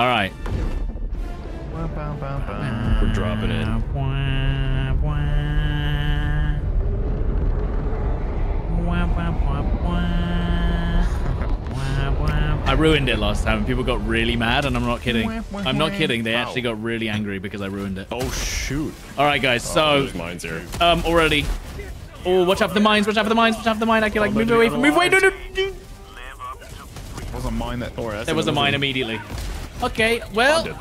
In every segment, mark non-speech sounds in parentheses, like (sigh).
All right. We're dropping it. I ruined it last time. People got really mad, and I'm not kidding. I'm not kidding. They actually got really angry because I ruined it. Oh shoot! All right, guys. Oh, So, there's mines here. um, already. Oh, watch out for the mines. Watch out for the mines. Watch out for the mine. I can like Oh, move away. From, move away. No, no, no. Wasn't mine that. Don't There was a mine thing. immediately. Okay. Well.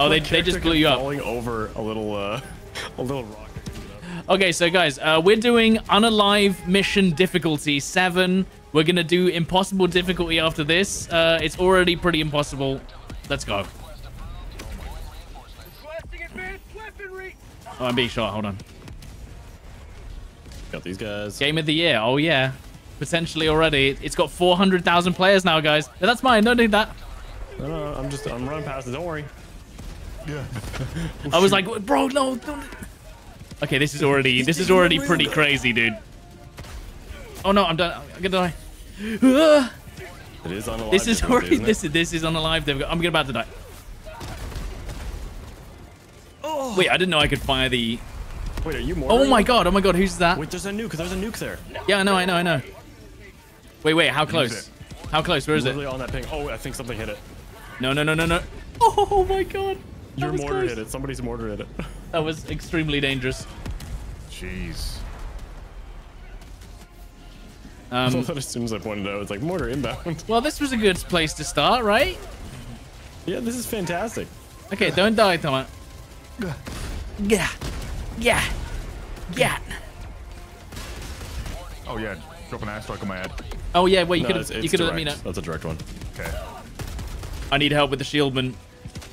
Oh, they, they just character blew you up. Falling over a little, uh, (laughs) a little rock. Okay, so guys, uh, we're doing unalive mission difficulty seven. We're gonna do impossible difficulty after this. Uh, it's already pretty impossible. Let's go. Oh, I'm being shot. Hold on. Got these guys. Game of the year. Oh yeah, potentially already. It's got 400,000 players now, guys. That's mine. Don't do that. No, no, I'm just, I'm running past it. Don't worry. Yeah. I was like, bro, no. Don't. Okay, this is already this is already pretty crazy, dude. Oh no, I'm done. I'm gonna die. It is on a This is already this is this is on a live. difficult- I'm about to die. Oh. Wait, I didn't know I could fire the. Wait, are you more? Oh my god! Oh my god! Who's that? Wait, there's a nuke. There's a nuke there. Yeah, I know, I know, I know. Wait, wait. How close? How close? Where is Literally it? on that ping. Oh, I think something hit it. No, no, no, no, no. Oh my god! That Your mortar close. hit it. Somebody's mortar hit it. (laughs) That was extremely dangerous. Jeez. I Um, thought as soon as I pointed it out, it's like mortar inbound. (laughs) well, this was a good place to start, right? yeah, this is fantastic. Okay, don't die, Thomas. Yeah, yeah, yeah. Oh yeah. Drop an airstrike on my head. Oh yeah, wait, you No, could have you could have let me know. That's a direct one. Okay. I need help with the shield man.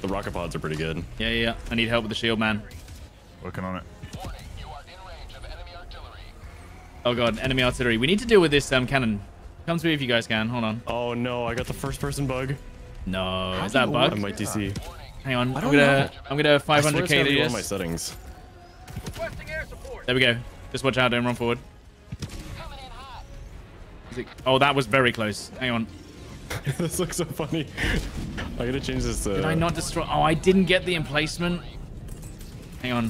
The rocket pods are pretty good. Yeah, yeah, yeah. I need help with the shield man. Working on it. Oh god, enemy artillery. We need to deal with this um cannon. Come to me if you guys can. Hold on. Oh no, I got the first person bug. No, is that a you bug? I might DC. Hang on. I'm gonna know. I'm gonna 500k it's gotta be one of my settings. There we go. Just watch out, don't run forward. Is it- Oh, that was very close. Hang on. (laughs) this looks so funny. I gotta change this. Uh, Did I not destroy? Oh, I didn't get the emplacement. Hang on.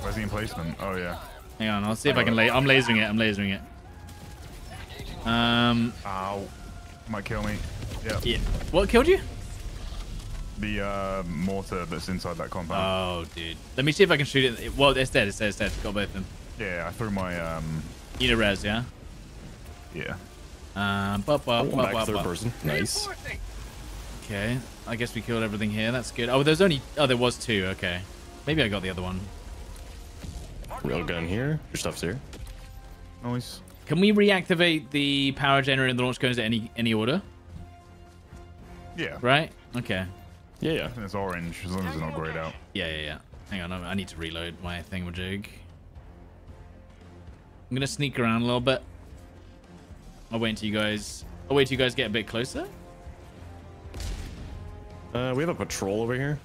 Where's the emplacement? Oh yeah. Hang on. I'll see if I can. La I'm lasering it. I'm lasering it. Um. Ow. Might kill me. Yeah. Yeah. What killed you? The uh, mortar that's inside that compound. Oh, dude. Let me see if I can shoot it. Well, it's dead. It's dead. It's dead. Got both of them. yeah, I threw my um. Need a res, yeah. Yeah. Um. But, but, Oh, but, back third but. person. Nice. Okay. I guess we killed everything here. That's good. Oh, there's only. Oh, there was two. Okay. Maybe I got the other one. Real gun here. Your stuff's here. Nice. Can we reactivate the power generator and the launch cones at any any order? Yeah. Right? Okay. Yeah, yeah. It's orange as long as it's not grayed out. Yeah, yeah, yeah. Hang on, I I need to reload my thingamajig. I'm gonna sneak around a little bit. I'll wait until you guys. I'll wait till you guys get a bit closer. Uh, we have a patrol over here.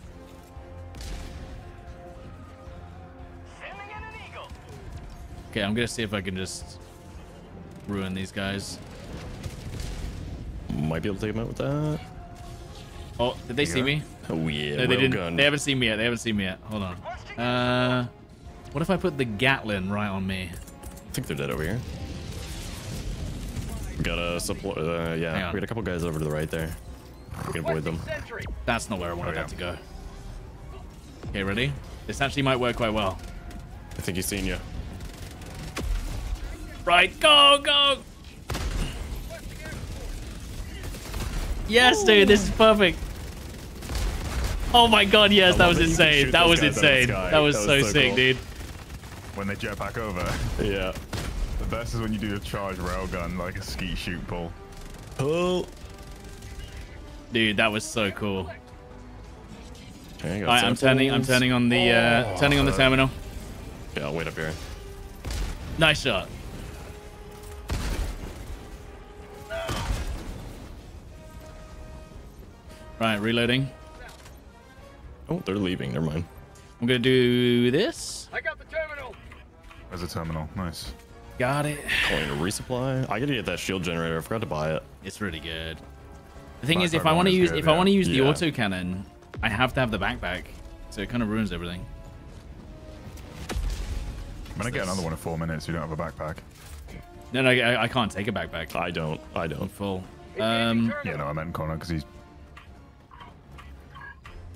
Okay, I'm gonna see if I can just ruin these guys. Might be able to take him out with that. Oh, did they see me? Oh yeah, No, they didn't. gun. They haven't seen me yet. They haven't seen me yet. Hold on. Uh, what if I put the Gatling right on me? I think they're dead over here. We got a support. Uh, yeah, on. we got a couple guys over to the right there. We can avoid them. That's not where I wanted Oh, yeah. that to go. Okay, ready? This actually might work quite well. I think he's seen you. Right, go, go! Yes, dude, this is perfect. Oh my god, yes, that was that you insane. That was guys out of the insane. That was That so was so sick, cool. dude. When they jet back over. Yeah. The best is when you do a charge railgun like a skeet shoot pull. Pull. Dude, that was so cool. Okay, I got Alright, I'm turning. I'm turning on the uh, turning on the terminal. Yeah, I'll wait up here. Nice shot. Right, reloading. Oh, they're leaving. Never mind. I'm gonna do this. I got the terminal. As a terminal. Nice. Got it. Calling a resupply. I gotta get that shield generator. I forgot to buy it. It's really good. The thing is, if I want to use good, if I want to use the Yeah. auto cannon, I have to have the backpack, so it kind of ruins everything. I'm gonna get another one in four minutes. You don't have a backpack. No, no, I, I can't take a backpack. I don't. I I'm don't. full. Um, Yeah, no, I meant Connor because he's.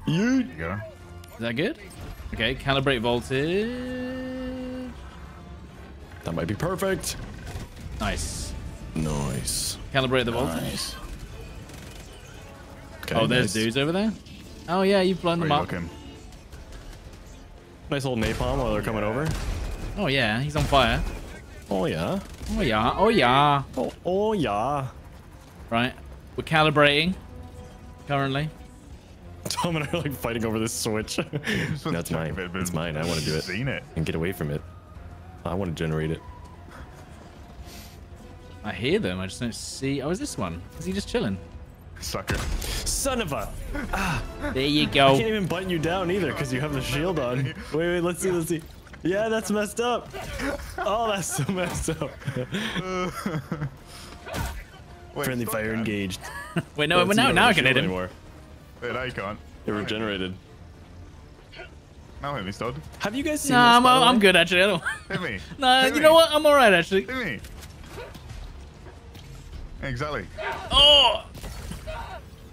You. There you go. is that good? Okay, calibrate voltage. That might be perfect. Nice. Nice. Calibrate the voltage. Okay, Oh, there's nice. dudes over there. Oh yeah, you've blown Where them you up. looking? Nice little napalm while they're coming over. Oh yeah, he's on fire. Oh yeah. Oh yeah, oh yeah. Oh, oh yeah. Right, we're calibrating currently. (laughs) Tom and I are like fighting over this switch. Just (laughs) for That's mine. It's mine. I want to do it Seen it. and get away from it. I want to generate it. I hear them. I just don't see. Oh, is this one? Is he just chilling? Sucker. Son of a! Ah. There you go. I can't even button you down either because you have the shield on. Wait, wait. Let's see. Let's see. Yeah, that's messed up. Oh, that's so messed up. (laughs) Wait, Friendly fire engaged. Wait, no, Let's but see now, now I can the hit him. Anymore. Wait, I can't. It regenerated. Now hit me, stud. Have you guys seen Nah, this? I'm, I'm good actually. I don't. Hit me. (laughs) Nah, Hit you me. know what? I'm alright actually. Hit me. Exactly. Oh!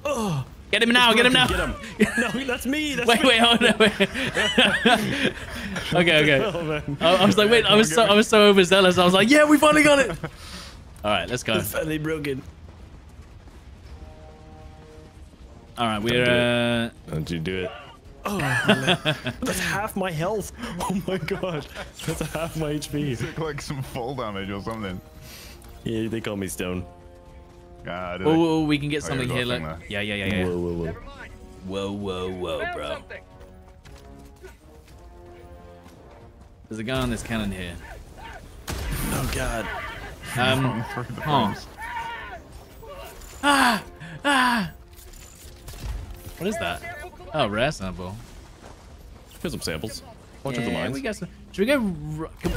Oh! Get him now! Get him now! Get him. (laughs) No, that's me. That's Wait, me. wait, hold on, wait. (laughs) okay, okay. Oh, man. I, I was like, wait, I was so, I was so overzealous. I was like, yeah, we finally got it. All right, let's go. It's finally broken. All right, we're Don't uh, Don't you do it? Oh, (laughs) that's half my health. (laughs) Oh my god, that's half my HP. Took like some fall damage or something. Yeah, they call me Stone. Did oh, I? oh, we can get Oh, something yeah, here. got Look. thing Yeah, yeah, yeah, yeah. Whoa, whoa, whoa. Whoa, whoa, whoa, bro. There's a guy on this cannon here. Oh god. Um, (laughs) Through the huh. bombs. ah, ah. What is that? Oh, rare sample. Here's some samples. Watch out the mines. we got some. Should we go? r- com-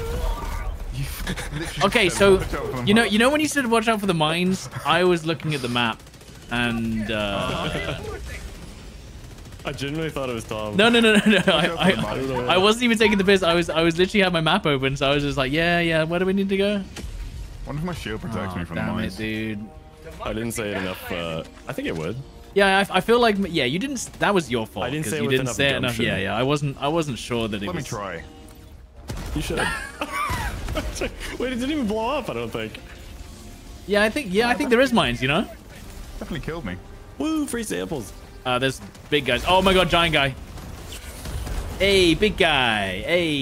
(laughs) Okay, so "Watch out for them you know, you know when you said watch out for the mines, I was looking at the map, and uh, I genuinely thought it was Tom. no, no, no, no, no. out I. I, I wasn't even taking the piss. I was, I was literally had my map open, so I was just like, yeah, yeah. Where do we need to go? Wonder if my shield protects Oh, me from the damn it, mines. dude. I didn't say it enough. Uh, I think it would. Yeah, I, I feel like yeah, you didn't. That was your fault. I didn't 'cause say it you with didn't say it enough. gumption. Yeah, yeah. I wasn't. I wasn't sure that it Let me try. You should. (laughs) Wait, it didn't even blow up. I don't think. Yeah, I think. Yeah, I think there is mines. You know. Definitely killed me. Woo! Free samples. Uh, there's big guys. Oh my god, giant guy. Hey, big guy. Hey.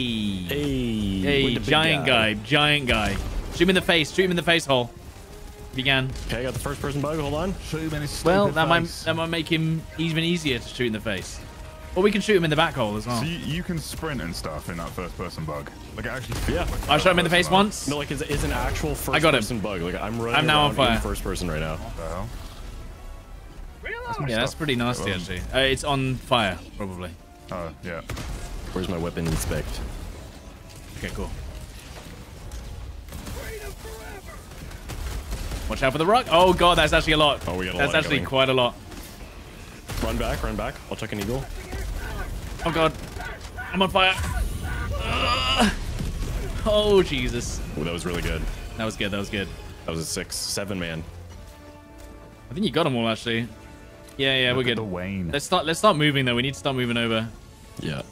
Hey. Hey, with the big giant guy. giant guy. Shoot him in the face. Shoot him in the face hole. If you can. Okay, I got the first person bug. Hold on. Shoot him in his Well, stupid that might face. that might make him even easier to shoot in the face. Or we can shoot him in the back hole as well. So you, you can sprint and stuff in that first person bug. Like it actually Yeah. like I shot him in the face person once. No, like it's, it's an actual first I got him. person bug. Like I'm running I'm now on fire. first person right now. What the hell? yeah, that's pretty nasty Um, actually. Uh, it's on fire probably. Oh, yeah. Where's my weapon inspect? Okay, cool. Watch out for the rock. Oh god, that's actually a lot. Oh, we got a That's lot actually coming. quite a lot. Run back, run back. I'll check an eagle. Oh god. I'm on fire. Ugh. Oh Jesus. Ooh, that was really good. That was good. That was good. That was a six, seven man. I think you got them all actually. Yeah, yeah, we're Look at good. The Wayne. Let's start. Let's start moving though. We need to start moving over. Yeah.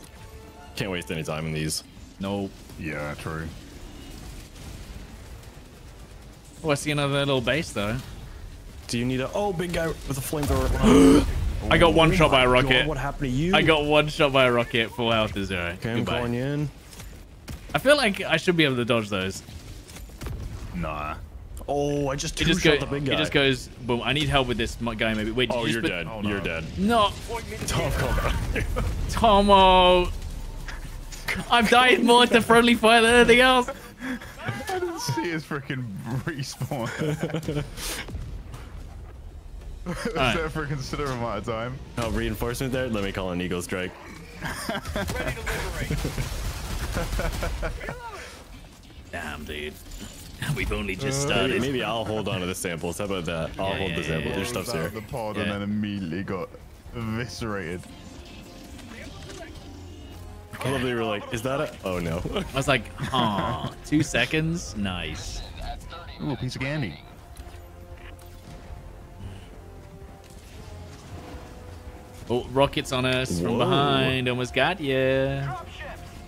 Can't waste any time in these. No. Yeah, true. Oh, I see another little base though. Do you need a oh big guy with a flamethrower? (gasps) Oh I got one Oh shot by my a God, rocket. what happened to you? I got one shot by a rocket. Full health to zero. Okay, I'm Goodbye. calling you in. I feel like I should be able to dodge those. Nah. Oh, I just It two just shot goes. the big guy. It just goes. Boom. I need help with this guy. Maybe. Wait. Oh, you you're dead. Oh, no. You're dead. No, Tom called out. Tomo. (laughs) I've died more to friendly fire than anything else. I didn't see his freaking respawn. (laughs) Was Alright. there for a considerable amount of time? Oh, reinforcement there. Let me call an eagle strike. (laughs) (laughs) Damn, dude. We've only just Maybe, started. maybe I'll hold on to the samples. How about that? I'll Yeah, hold yeah, the samples. yeah. Your stuff's here. the pod Yeah. and then immediately got eviscerated. I love that you were like, is that a? Oh no. I was like, huh, two seconds? Nice. Ooh, a piece of candy. Oh, rockets on us from behind. Almost got ya.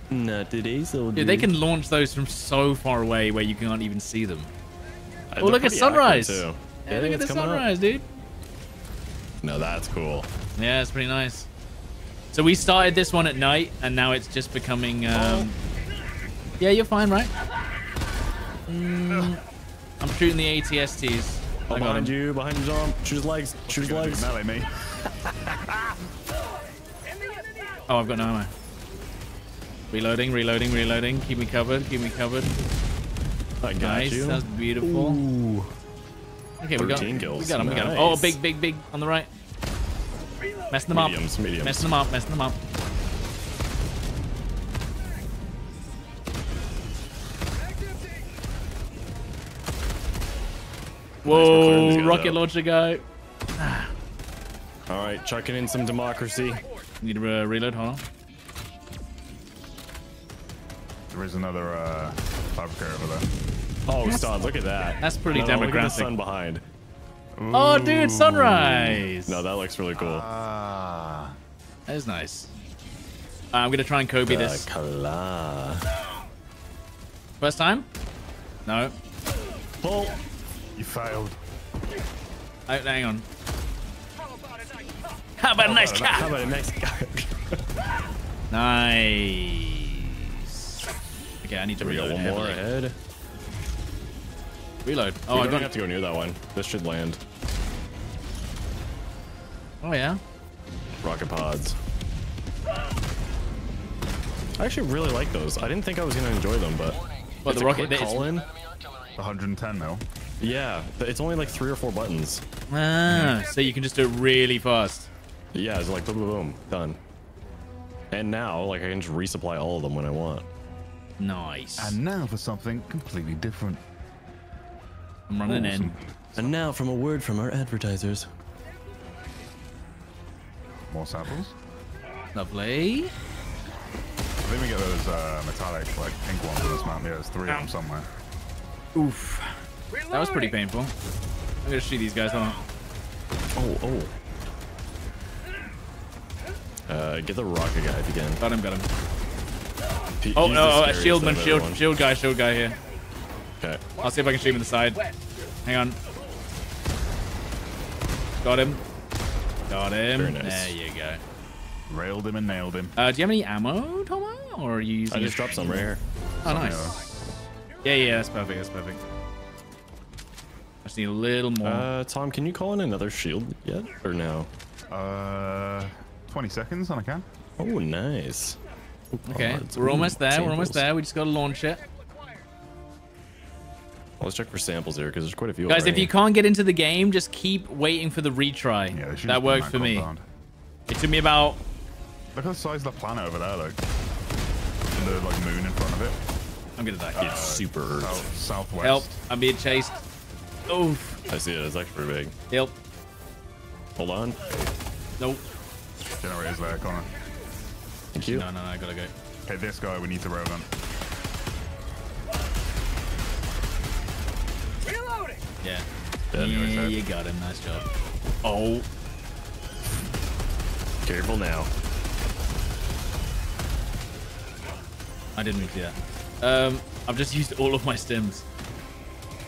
Not today, soldier. Dude, they can launch those from so far away where you can't even see them. Uh, Oh, look at sunrise. accurate, too. Yeah, look at the coming up. sunrise, dude. No, that's cool. Yeah, it's pretty nice. So we started this one at night, and now it's just becoming. Um... Yeah, you're fine, right? Mm, I'm shooting the ATSTs. Oh, I got behind him. you, behind you, Dom. Shoot his legs. Shoot his legs. melee me. Oh, I've got no ammo. Reloading, reloading, reloading. Keep me covered. Keep me covered. I got nice. you. That's beautiful. Ooh. Okay, we got, 13 we got him. We got him. Oh, big, big, big on the right. Messing them Mediums, up. mediums. Messing them up. Messing them up. Whoa, rocket launcher guy. All right, chucking in some democracy. Need to uh, reload. Hold on. There is another uh, fabricator over there. Oh! Look at that. that's pretty no, no, Look at the sun behind. Oh, dude, sunrise. No, that looks really cool. Ah. That is nice. Uh, I'm gonna try and Kobe this. Kala. First time? No. Pull. You failed. Oh, hang on. How about a nice How about a nice guy? (laughs) Nice. Okay, I need to we got reload. one more heavily. ahead. Reload. Oh, we I don't got. have to go near that one. This should land. Oh yeah. Rocket pods. I actually really like those. I didn't think I was gonna enjoy them, but But the rocket. quick it's- call in. 110 mil. Yeah, th- it's only like three or four buttons. Ah, so you can just do it really fast. Yeah, it's like boom, boom, boom, done. And now, like, I can just resupply all of them when I want. Nice. And now for something completely different. I'm running Awesome. in. And now, from a word from our advertisers. More samples. Lovely. I think we get those uh, metallic, like pink ones on this map. Yeah, there's three of them somewhere. Oof. That was pretty painful. I'm gonna shoot these guys. Hold on. Oh, oh. Uh, get the rocket guy if you can. Got him. Got him. He- Oh no! the Oh, shieldman. Shield. Shield guy. Shield guy here. Okay. I'll see if I can shoot him in the side. Hang on. Got him. Got him. Nice. There you go. Railed him and nailed him. Uh, do you have any ammo, Tomo? Or are you using I just dropped some right here. Oh, nice. Yeah, yeah, that's perfect. That's perfect. I just need a little more. Uh, Tom, can you call in another shield yet? Or no? Uh, 20 seconds on a can. Oh, nice. Oh, okay, pods. we're almost there. We're almost there. We just gotta launch it. Let's check for samples here because there's quite a few. Guys, if you can't get into the game, just keep waiting for the retry. Yeah, they that just worked put for me. compound. It took me about. Look at the size of the planet over there, like. And the like moon in front of it. I'm gonna die. Uh, it's super. Earth. South, southwest. Help! I'm being chased. Oof. I see it. It's actually pretty big. Help. Hold on. Nope. Generators there, Connor. Thank you. No, no, no. I gotta go. Okay, this guy we need to railgun. Yeah. Yeah, you got him. Nice job. Oh. Careful now. I didn't mean to do that. Um, I've just used all of my stims.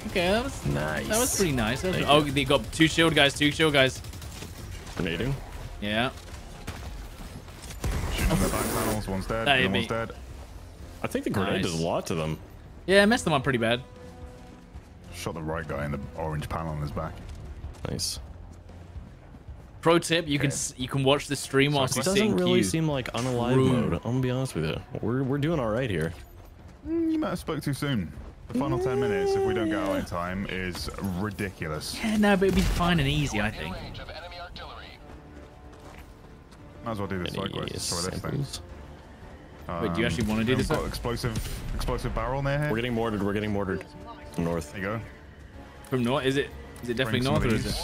Okay, that was Nice. that was pretty nice. Was- Thank oh, they got two shield guys. Two shield guys. Grenading. Yeah. Shooting on the back panels. One's dead. That the hit other one's dead. I think the grenade Nice. does a lot to them. Yeah, I messed them up pretty bad. Shot the right guy in the orange panel on his back. Nice. Pro tip: you can Okay. s- you can watch the stream whilst It you sit doesn't in really queue. seem like unalive True. mode. I'm gonna be honest with you. We're we're doing all right here. Mm, You might have spoke too soon. The final 10 minutes, if we don't get out in time, is ridiculous. Yeah, no, but it'd be fine and easy, I think. Might as well do this Any side quest. Destroy this thing. samples? Wait, do you actually wanna do we've this got explosive, explosive barrel near here. We're getting mortared. We're getting mortared. North. There you go. From north? Is it? Is it definitely north or is it?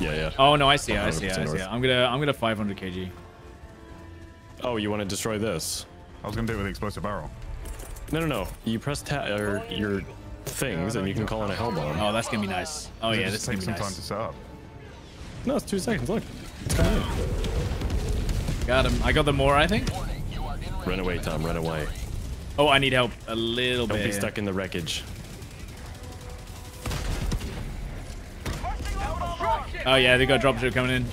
Yeah, yeah. Oh no, I see it. I see it. I see it. I'm gonna I'm gonna 500 kg. Oh, you want to destroy this? I was gonna do it with the explosive barrel. No, no, no. You press ta or your things, and you can call in a hell bomb. Oh, that's gonna be nice. Oh yeah, just this is gonna takes be some time nice. to set up. No, it's two seconds. Look, it's coming. Got him. I got the more, I think. Run away, Tom. Run away. Oh, I need help a little Don't bit. be stuck in the wreckage. Oh yeah, they got dropship coming in.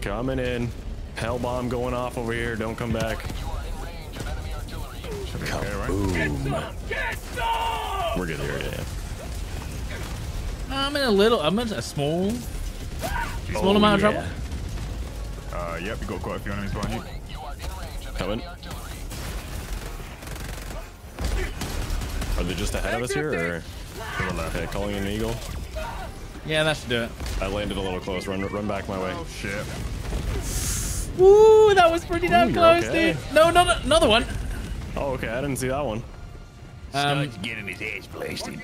Coming in. Hell bomb going off over here. Don't come back. Should be okay, right? Boom. We're good here. Yeah. yeah. I'm in a little. I'm in a small, small Oh, amount of yeah. trouble. Uh, yep, you got quite a few enemies behind you. Coming. Are they just ahead of us here, or To the left. okay, calling an eagle? Yeah, that should do it. I landed a little close. Run, run back my way. Oh shit. Woo, that was pretty damn Ooh, close, okay. dude. No, no, no, another one. Oh, okay. I didn't see that one. Um, getting his ass blasted.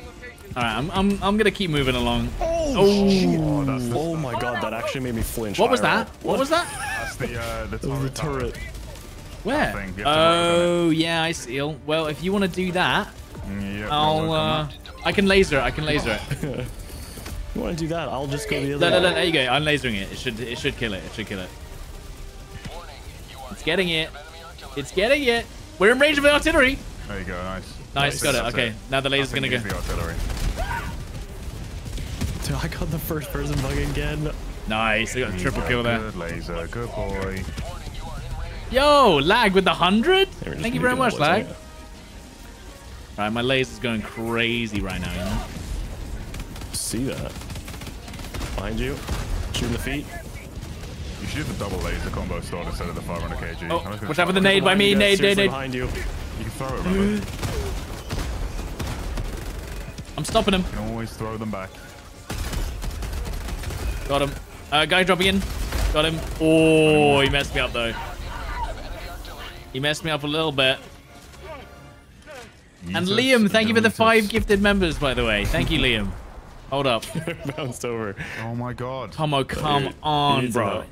all right, I'm, I'm, I'm gonna keep moving along. Oh, that's the, Oh my god, that actually made me flinch. What was that? What was that? that's the, uh, the It turret. the turret. Where? thing. You have to move Oh, yeah, I see. Well, if you want to do that, Mm, Yep, I'll. Uh, I can laser it. I can laser it. (laughs) You want to do that? I'll just go the No, other no, no, way. there you go. I'm lasering it. It should, it should kill it. It should kill it. It's getting it. It's getting it. We're in range of the artillery. There you go, nice. Nice, got it. Okay, now the laser's think gonna go. the artillery. Dude, I got the first person bug again. Nice. I got a triple Laser, kill there. Good laser, good boy. Yo, lag with the hundred. They were just Thank you very much, lag. boys, All right, my laser's going crazy right now. You know. See that? Behind you. Shooting the feet. You should do the double laser combo sword instead of the 500 kg. Oh, I don't think watch it's out for the fine. nade by me. Behind you, Nade, nade, seriously nade. Behind you. You can throw it, remember? you I'm stopping him. You can always throw them back. Got him. Uh, guy dropping in. Got him. Oh, he messed me up though. He messed me up a little bit. And Liam, thank you for the five gifted members, by the way. Thank you, Liam. Hold up. Bounced over. Oh my god. Tomo, come You on, bro. know.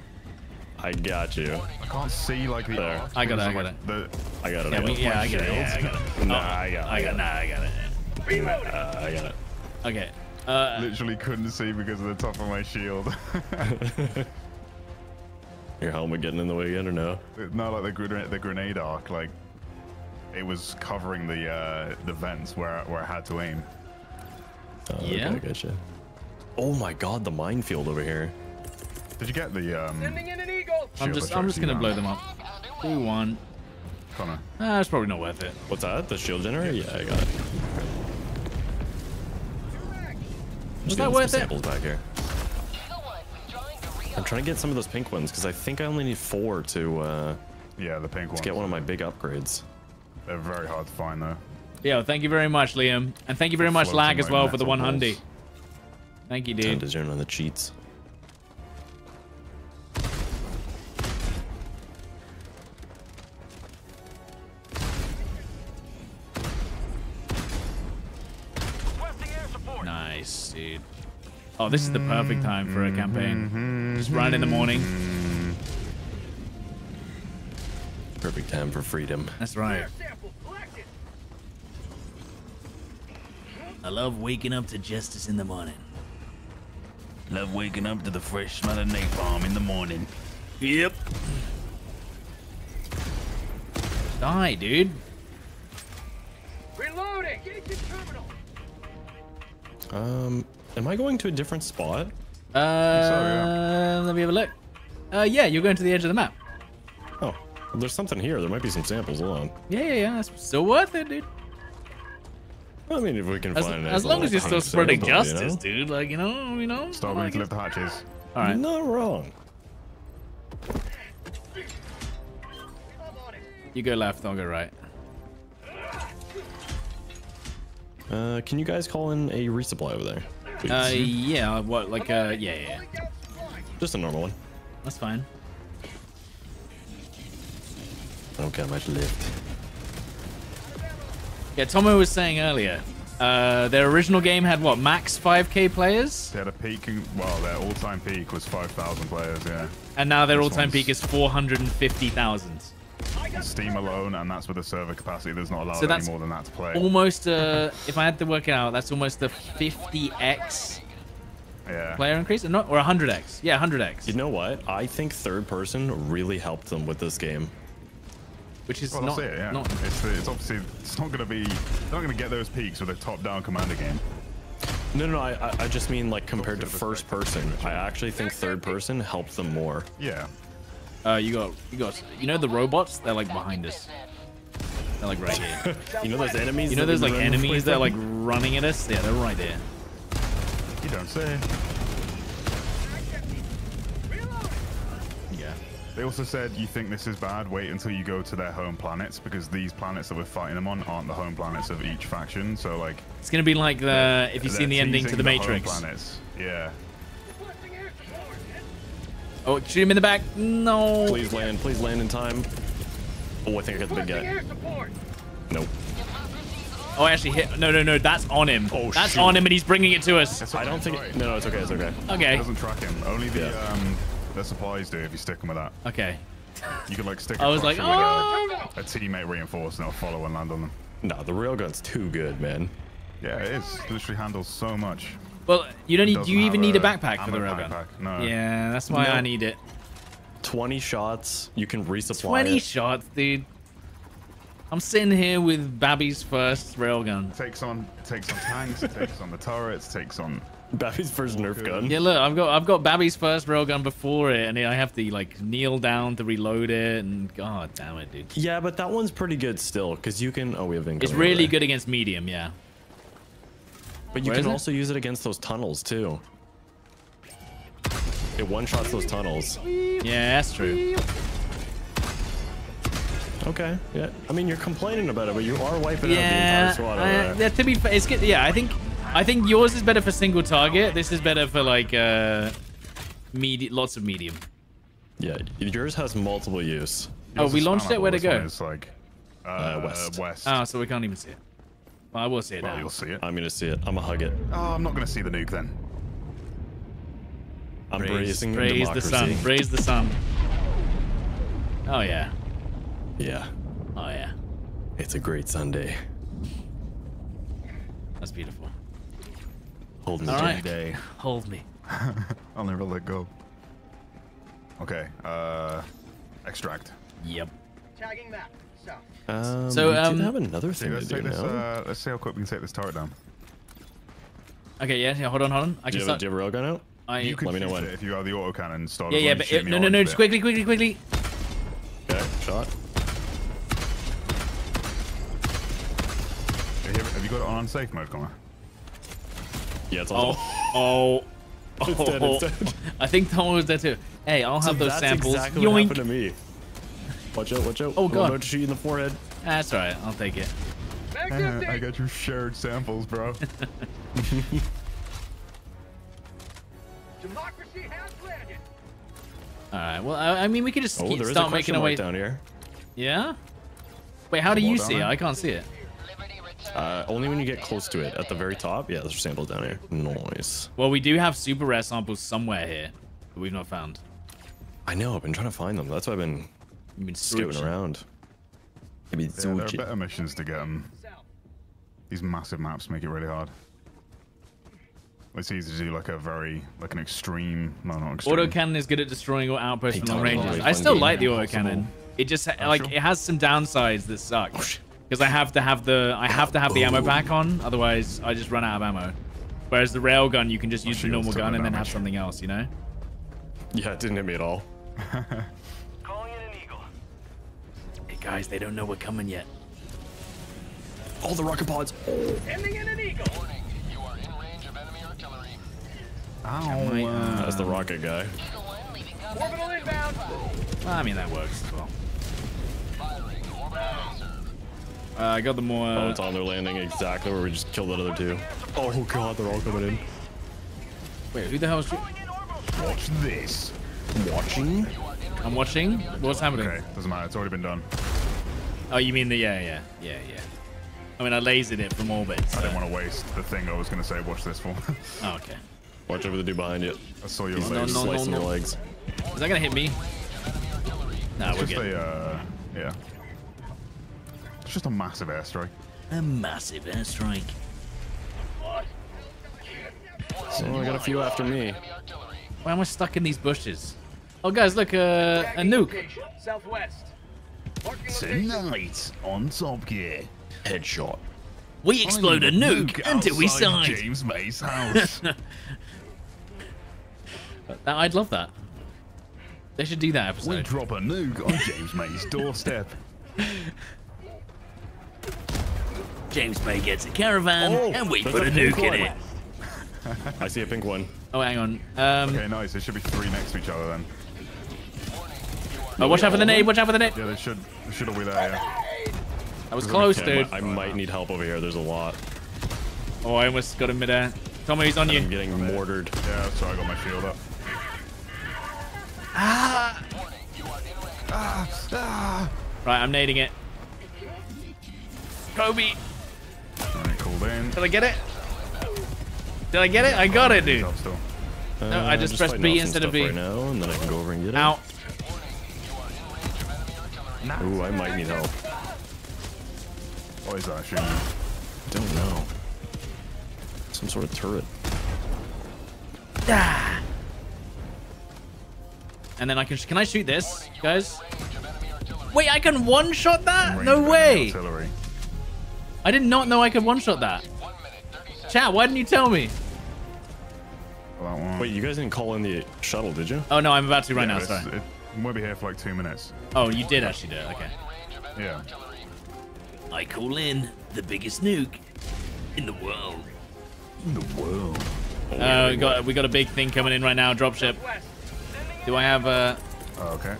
I got you. I can't see like the There. I got it, I got like, The, I got it. Yeah, I we, got it. yeah, I get it. Yeah, I got it. Nah, I got it. I got. Nah, I got it. Uh, I got it. Okay. Uh, literally couldn't see because of the top of my shield. Your helmet getting in the way again or no? no, like the grenade, the grenade arc, like it was covering the uh, the vents where where I had to aim. Oh, Yeah? Okay, gotcha. Oh my god, the minefield over here. Did you get the um? I'm just, I'm just gonna down? blow them up. Two, one. Connor. Ah, it's probably not worth it. What's that? The shield generator? Yeah, I got it. Was Just that worth some it? samples back here. I'm trying to get some of those pink ones because I think I only need four to uh, Yeah, the pink one. to get one of my big upgrades. They're very hard to find though. Yo, thank you very much, Liam. And thank you very much, Lag, as well, for the metal one balls. hundy. Thank you, dude. Time dude. to zone on the cheats. Nice, dude. Oh, this is the perfect time for a campaign. Mm-hmm. Just run in the morning. Perfect time for freedom. That's right. I love waking up to justice in the morning. Love waking up to the fresh smell of napalm in the morning. Yep. Die, dude. Reloading! Engaging terminal! Um, am I going to a different spot? Uh, yeah. let me have a look. Uh, yeah, you're going to the edge of the map. Oh, well, there's something here. There might be some samples. Hold on. Yeah, yeah, yeah. That's still worth it, dude. I mean, if we can As, find a nice as long as you're still honey spreading sample, you justice, know? dude. Like, you know, you know. Start like moving to lift the hatches. All right. You're not wrong. You go left, I'll go right. Uh, can you guys call in a resupply over there? please? Uh, yeah, what, like, uh, yeah, yeah, yeah. Just a normal one. That's fine. I don't care much lift. Yeah, Tomo was saying earlier, Uh, their original game had what max 5k players, They had a peak, well, their all-time peak was 5,000 players, yeah. and now their This all-time one's- peak is 450,000. Steam alone, and that's with the server capacity. There's not allowed So any more than that to play. Almost, uh, if I had to work it out, that's almost a 50x yeah. player increase, or not, or 100x. Yeah, 100x, You know what? I think third person really helped them with this game. Which is Well, not, it, yeah. not It's, the, it's obviously it's not going to be it's not going to get those peaks with a top-down commander game. No, no, no. I, I- I just mean like compared to Obviously, first person. I actually think third person helped them more. Yeah. Uh, you got, you got, you know the robots? They're like behind us. They're like right here. (laughs) You know those enemies? You know that those like enemies that are like running at us? Yeah, they're right there. You don't say. Yeah. They also said you think this is bad. Wait until you go to their home planets because these planets that we're fighting them on aren't the home planets of each faction. So like, It's gonna be like the if you've seen the ending to teasing the home Matrix. planets. Yeah. Oh, shoot him in the back. No. Please land. Please land in time. Oh, I think I got the big guy. Nope. Oh, I actually hit. No, no, no. That's on him. Oh, that's shoot. on him, and he's bringing it to us. It's I don't think. alright. No, no, it's okay. It's okay. It Okay. doesn't track him. Only the Yeah. um the supplies do if you stick them with that. Okay. You can like stick. (laughs) I was like, it with a- oh. a teammate reinforced and it'll follow and land on them. No, the railgun's too good, man. Yeah, it is. It literally handles so much. Well, you don't need. Do you even have need a a backpack for the ammo railgun? backpack, no. Yeah, that's why No. I need it. 20 shots. You can resupply 20 it. shots, dude. I'm sitting here with Babby's first railgun. Takes on takes on tanks, takes on the turrets, takes on Babby's first Nerf gun. Yeah, look, I've got I've got Babby's first railgun before it, and I have to like kneel down to reload it, and god damn it, dude. Yeah, but that one's pretty good still, because you can. Oh, we have incoming. It's really there. good against medium, yeah. But you Where can also use it against those tunnels too. It one shots those tunnels. Yeah, that's true. Okay, yeah. I mean, you're complaining about it, but you are wiping Yeah, out the entire squad over uh, yeah, to be fair, it's good. Yeah, I think I think yours is better for single target. This is better for like uh, medi lots of medium. Yeah, yours has multiple use. Oh, we launched it? Where'd it this one go? It's like uh, Uh, west. West. Oh, so we can't even see it. Well, I will see it well, now. you'll see it. I'm gonna see it. I'm gonna hug it. Oh, I'm not gonna see the nuke then. I'm Praise, praising praise the sun. Praise the sun. Oh yeah. Yeah, Oh yeah. it's a great Sunday. That's beautiful. Holding All the right. Day. Hold me. (laughs) I'll never let go. Okay. Uh, extract. Yep. Tagging map. South. Um, So, we um, do have another thing to let's do this. now. Uh, let's see how quick we can take this turret down. Okay, yeah, yeah. Hold on, hold on. I do, can you have, start. do you have a railgun out? I, You can Let me know shoot when. if you have the autocannon installed. yeah, yeah, but as it, me no, no, orange no. bit. Just quickly, quickly, quickly. Okay, shot. Have you- Have you got it on unsafe mode, Connor? Yeah, it's Oh, all. oh. (laughs) It's dead, it's oh. dead. (laughs) I think Tom was there too. Hey, I'll have those That's samples. exactly what happened to me. Watch out, watch out. Oh, I'm God. about to shoot you in the forehead. That's all right. I'll take it. Back I got your shared samples, bro. (laughs) Democracy has landed. All right. Well, I, I mean, we could just Oh, keep, there is a start question making our way. down here. Yeah. Wait, how do Come you on, see it? I can't see it. Uh, only when you get close to it. At the very top. Yeah, there's samples down here. Nice. Well, we do have super rare samples somewhere here that we've not found. I know. I've been trying to find them. That's why I've been You've been scouting searching. around. I've been Yeah, there are better missions to get them. These massive maps make it really hard. It's easy to do like a very, like an extreme, no, not extreme. Autocannon is good at destroying all outposts from long Tom, ranges. I still like the Impossible. autocannon. It just Oh, like sure. it has some downsides that suck. Because I have to have the I have to have the ammo back on, otherwise I just run out of ammo. Whereas the railgun, you can just use the normal gun and then have something else, you know? Yeah, it didn't hit me at all. (laughs) Calling in an eagle. Hey guys, they don't know we're coming yet. Oh, the rocket pods. Ending in an eagle. Ow. Wait, uh, That's the rocket guy. Orbital inbound. I mean that works as well. Uh, I got the more. Oh, it's on their landing exactly where we just killed that other two. Oh god, they're all coming in. Wait, who the hell is? Watch this. Watching? I'm watching. What's happening? Okay, doesn't matter. It's already been done. Oh, you mean the yeah, yeah, yeah, yeah. I mean, I lasered it from orbit. I So. didn't want to waste the thing I was going to say. Watch this for. (laughs) Oh, okay. Watch over the dude behind you. I saw your He's No, legs. no, no, slicing no. your legs. Is that gonna hit me? Nah, It's we're just good. a, uh, yeah. It's just a massive airstrike. A massive airstrike. Oh, I got a few after me. Why am I stuck in these bushes? Oh, guys, look, uh, a nuke. Southwest. Tonight on Top Gear. Headshot. We explode a nuke until we outside side. James May's (laughs) house. I'd love that. They should do that episode. we episode. drop a nuke on James May's doorstep. (laughs) James May gets a caravan, Oh, and we put a a nuke in it. (laughs) I see a pink one. Oh, hang on. Um, Okay, nice. There should be three next to each other then. oh, watch out for the nade. Watch out for the nade. Yeah, they should. They should all be there. Yeah. That was close, Okay, I dude. might- I might need help over here. There's a lot. Oh, I almost got him midair. Tommy, he's on you. I'm getting mortared. Yeah, so I got my shield up. Ah. Right, I'm nading it. Kobe, Alright, called in. did I get it? Did I get it? I got it, dude. up still. No, I Uh, just pressed B off some instead of B. Right now, and then I can go over and get it. Out. Ooh, I might need help. What is that shooting? Don't know. Some sort of turret. Ah. And then I can can I shoot this, guys? Wait, I can one shot that? No way. Artillery. I did not know I could one shot that. Chat, why didn't you tell me? Well, that one. Wait, you guys didn't call in the shuttle, did you? Oh no, I'm about to right Yeah, now. it's- Sorry. It won't be here for like two minutes. Oh, you did actually do it. Okay. Yeah. I call in the biggest nuke in the world. In the world. Uh, we got we got a big thing coming in right now. Dropship. West. Do I have a? Oh, okay.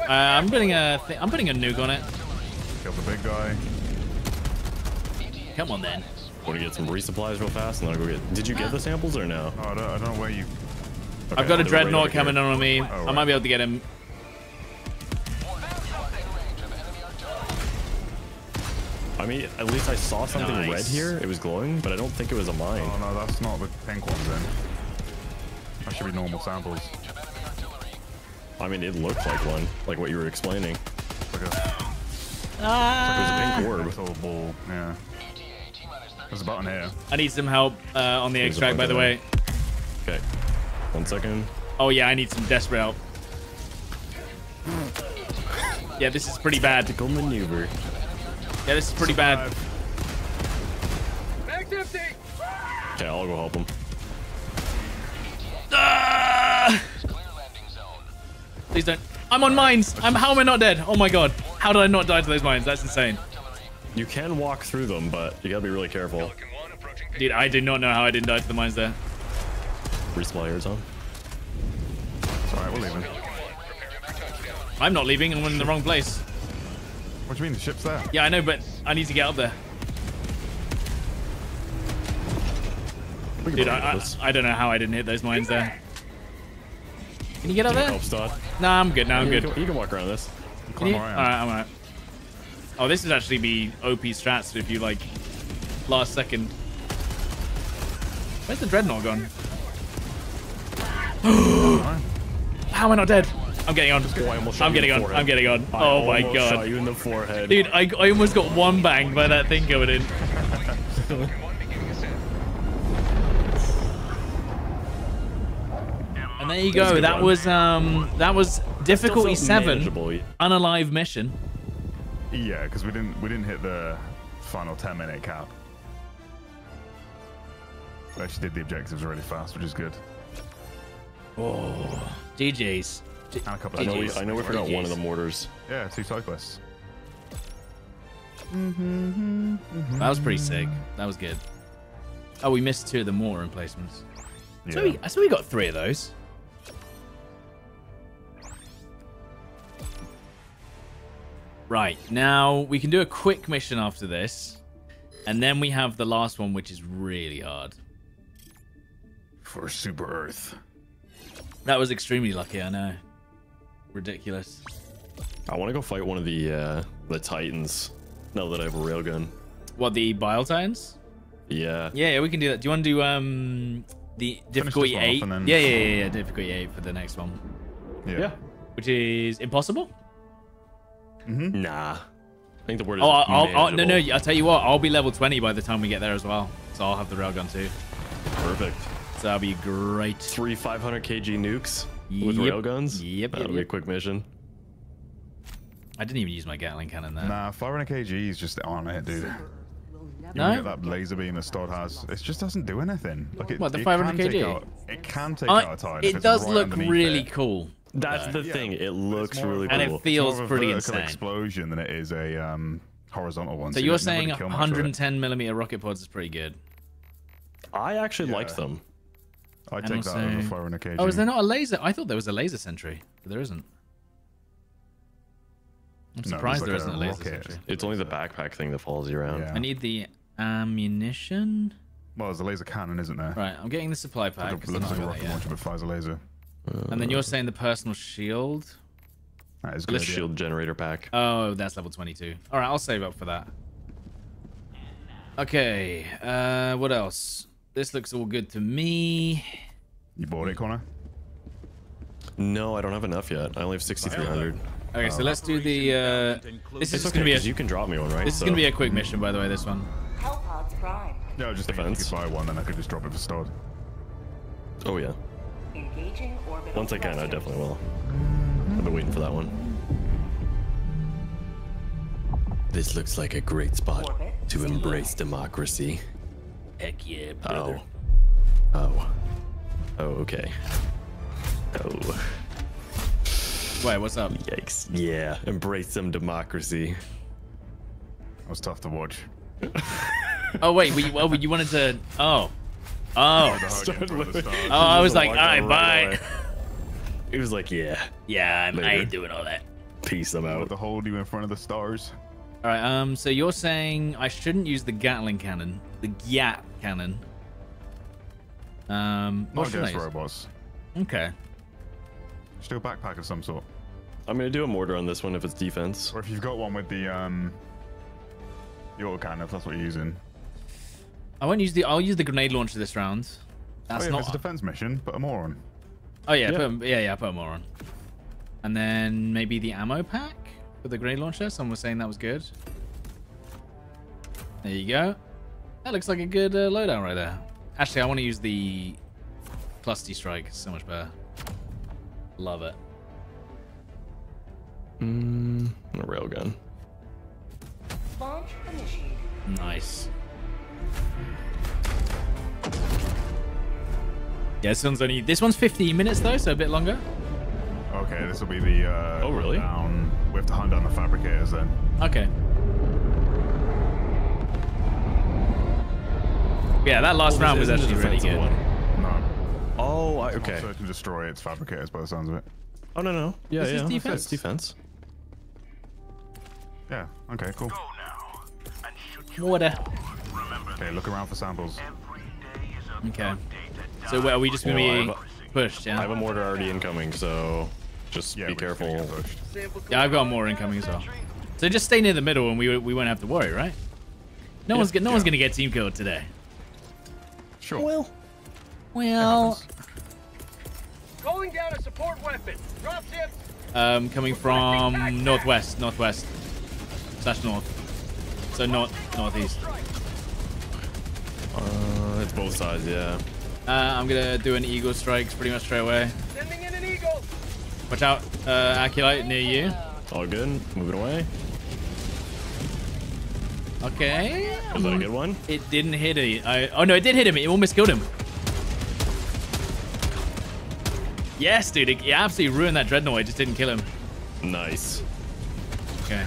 Uh, I'm putting a th I'm putting a nuke on it. Kill the big guy. Come on then. Want to get some resupplies real fast, and then I'll go get. Did you get the samples or no? Oh, I don't, I don't know where you. I've got a they're right dreadnought coming in on me. Oh, I right. might be able to get him. I mean, at least I saw something red here. It was glowing, but I don't think it was a mine. Oh no, that's not the pink ones then. That should be normal samples. I mean, it looked like one, like what you were explaining. It's like a, ah. It was a pink orb. little ball. Yeah. There's a button here. I need some help uh, on the There's extract, by the way. Okay, one second. Oh yeah, I need some desperate help. Yeah, this is pretty bad. Tactical maneuver. Yeah, this is pretty bad. Mag's empty. Okay, I'll go help him. Ah! Please don't. I'm on mines. I'm. How am I not dead? Oh my god. How did I not die to those mines? That's insane. You can walk through them, but you gotta be really careful. Pelican 1 approaching Dude, I did not know how I didn't die to the mines there. Resuppliers on. It's alright, we're leaving. I'm not leaving. I'm in the wrong place. What do you mean? The ship's there? Yeah, I know, but I need to get up there. Dude, I, I. I don't know how I didn't hit those mines there. Can you get up Can there? help Stod? Nah, I'm good. Now I'm You good. can, you can walk around this. Can Climb you? around. Alright, I'm alright. Oh, this would actually be OP strats if you like last second. Where's the dreadnought gone? (gasps) How am I not dead? I'm getting on. Oh, I almost shot I'm getting on. forehead. I'm getting on. I Oh my almost Shot god. you in the forehead. Dude, I, I almost got one banged by that thing coming in. (laughs) And there you That was a go. That was um that was difficulty seven, manageable. unalive mission. Yeah, because we didn't we didn't hit the final 10 minute cap. We actually did the objectives really fast, which is good. Oh, G- And a couple I know we, I know we forgot one of the mortars. Yeah, two cyclists. Mm-hmm, mm-hmm. That was pretty sick. That was good. Oh, we missed two of the mortar emplacements. Yeah. So we, so we got three of those. Right, now we can do a quick mission after this. And then we have the last one, which is really hard. For Super Earth. That was extremely lucky, I know. Ridiculous. I want to go fight one of the uh, the titans now that I have a railgun. What the Bile Titans? Yeah. Yeah, yeah, we can do that. Do you want to do um the difficulty this one off eight? then- Yeah, yeah, yeah, yeah, difficulty eight for the next one, Yeah. Yeah. which is impossible. Mm-hmm. Nah. I think the word is Oh, I'll, I'll, I'll, no, no. I'll tell you what. I'll be level 20 by the time we get there as well. So I'll have the railgun too. Perfect. So that'll be great. Three 500 kg nukes with Yep. railguns. Yep, That'll yep, be a quick mission. I didn't even use my Gatling cannon there. Nah, firing a KG is just on it, dude. No? You get that laser beam that Stod has. It just doesn't do anything. Like it, What, the 500 can take kg? out- it can take I- out a tile. if it it's does right look really it. cool. That's the Yeah. thing. It looks really of And it cool. it's feels more of a pretty vertical insane. explosion than it is a um, horizontal one. So you you're don't- saying really kill much with it. 110 millimeter rocket pods is pretty good. I actually liked Yeah. them. I And take that also- over firing a KG. Oh, is there not a laser? I thought there was a laser sentry, but there isn't. I'm there's surprised like there a isn't a laser rocket. sentry. It's only the backpack thing that follows you around. Yeah. I need the ammunition. Well, there's a laser cannon, isn't there? Right, I'm getting the supply pack. Like 'cause a, I'm looks like a rocket launcher but fires a laser. And then you're saying the personal shield. That is The good. yeah. shield generator pack. Oh, that's level 22. All right, I'll save up for that. Okay, uh, what else? This looks all good to me. You bought it, Connor? No, I don't have enough yet. I only have 6,300. Okay, so let's do the. Uh, this is okay, gonna be a. 'cause you can drop me one, right? This is So- gonna be a quick mission, by the way. This one. Hellpods prime. No, just think if Defense. you could buy one, then I could just drop it for Stod. Oh, yeah. Engaging orbital Once I can, I definitely will. I've been waiting for that one. This looks like a great spot Orbit to simulated. embrace democracy. Heck yeah, brother. Oh. Oh. Oh, okay. Oh. Wait, what's up? Yikes. Yeah, embrace some democracy. That was tough to watch. (laughs) Oh wait, we, oh, well, you wanted to. Oh. Oh. The hug in front of the stars. Oh, I was like, Walked all right, right bye. (laughs) He was like, yeah, Yeah, I'm, I ain't doing all that. peace, I'm out. To hold you in front of the stars. All right. Um. So you're saying I shouldn't use the Gatling cannon, the Gyat cannon. Um. Not What should I against robots. Okay. Just do a backpack of some sort. I'm gonna do a mortar on this one if it's defense. Or if you've got one with the um the auto cannon, if that's what you're using. I won't use the. I'll use the grenade launcher this round. Oh That's yeah, not. it's a defense mission, put a more on. oh yeah, Yeah. Put, yeah, yeah. Put more on. And then maybe the ammo pack for the grenade launcher. Someone was saying that was good. There you go. That looks like a good uh, loadout right there. Actually, I want to use the Clusty Strike. It's so much better. Love it. Mm, a railgun. Launch initiated. Nice. Yeah, this one's only this one's 15 minutes though, so a bit longer. Okay, this will be the uh Oh, really? Down. We have to hunt down the fabricators then. Okay. Yeah, that last round was actually really good. one? No. Oh, I, okay. Search and destroy its fabricators by the sounds of it. Oh no no. Yeah, This is yeah. defense. It's defense. Yeah, okay, cool. Water. Okay, look around for samples. Okay. So where are we just gonna Well, I be have pushed? I have a mortar already incoming, so just Yeah, be we're just gonna careful. Yeah, I've got more incoming as well. So just stay near the middle, and we we won't have to worry, right? No one's get, no one's gonna get team killed today. Sure. Well, Well, Calling down a support weapon. Dropship. um, coming from northwest, northwest slash north. So north, northeast. Uh, it's both sides, yeah. Uh, I'm gonna do an eagle strikes pretty much straight away. Sending in an eagle. Watch out, uh, Aculite near you. All good. Moving away. Okay. Was that a good one? It didn't hit it. I, oh no, it did hit him. It almost killed him. Yes, dude. It, it absolutely ruined that dreadnought. It just didn't kill him. Nice. Okay.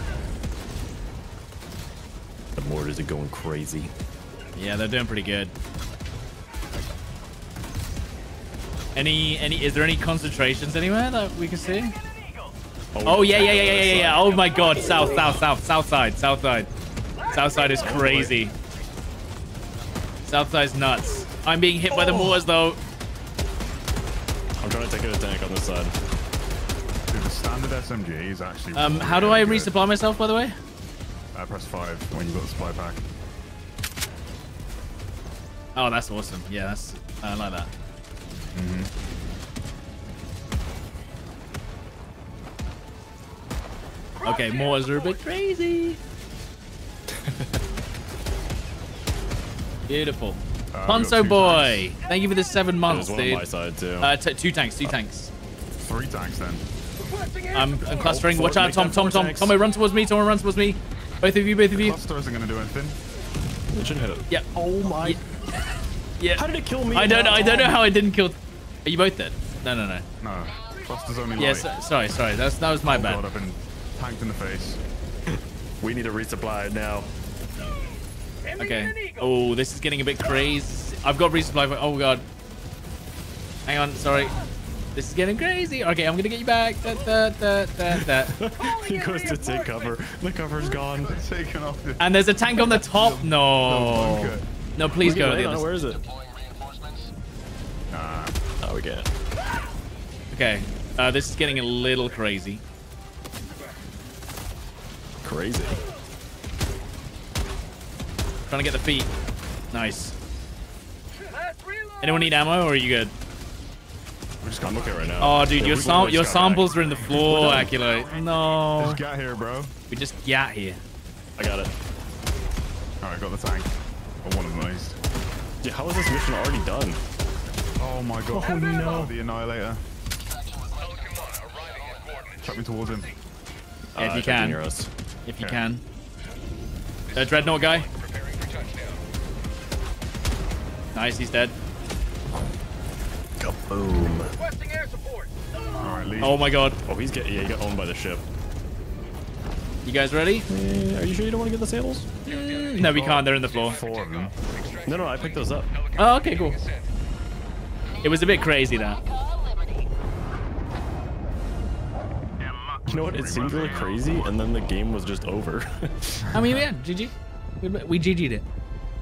The mortars are going crazy. Yeah, they're doing pretty good. Any, any, is there any concentrations anywhere that we can see? Oh, yeah, yeah, yeah, yeah, yeah, yeah. Oh my god. South, south, south, south side, south side. South side is crazy. South side's nuts. I'm being hit by the mortars though. I'm trying to take out a tank on this side. Dude, the standard SMG is actually. Um, how do I resupply myself, by the way? Uh, press five when you've got the supply pack. Oh, that's awesome. Yeah, that's I like that. Okay, mortars are a bit crazy. (laughs) Beautiful. Uh, Ponzo two boy, thank you for the seven months, There's one on my dude. side too. Uh, t- two tanks, two tanks. Three tanks then. I'm, I'm clustering. four- Watch out, make Tom, Tom, four Tom. tanks. Tomo, run towards me. Tomo, run towards me. Both of you, both of you. Cluster isn't going to do anything. it should hit it. Yeah. Oh my. Yeah. How did it kill me? I don't know. I don't know how I didn't kill. Are you both dead? No, no, no. No. Cluster's only Yes. light. sorry, sorry. That's that was my Oh bad. God, I've been tanked in the face. (laughs) We need a resupply now. Okay. in an eagle. Oh, this is getting a bit crazy. I've got resupply. For, oh god. Hang on. Sorry. This is getting crazy. Okay, I'm gonna get you back. Da, da, da, da, da. (laughs) he goes to take cover. The cover's gone. Taken off. And there's a tank on the top. No. Bunker. No, please go. to the on it. other Where is it? Nah. Oh, we get it. Okay. Uh, this is getting a little crazy. Crazy. Trying to get the feet. Nice. Anyone need ammo or are you good? We're just I'm okay right now. Oh, dude, Yeah, your sam your just got back. samples are in the floor, Aculite. No. We Just get here, bro. We just got here. I got it. Alright, got the tank. Or one of them at least. Yeah, how is this mission already done? Oh my god. Oh no. The Annihilator. Chuck me towards him. Yeah, if Uh, you can. hear us. If you Okay. can. Uh, Dreadnought guy. Nice, he's dead. Kaboom. Requesting. Alright. Oh my god. Oh, he's getting, yeah, he got owned by the ship. You guys ready? Eh, are you sure you don't want to get the sails? No, we can't. They're in the floor. Four of them. No, no, I picked those up. Oh, okay, cool. It was a bit crazy, that. You know what? It seemed really crazy, and then the game was just over. (laughs) I mean, yeah, GG. We, we GG'd it.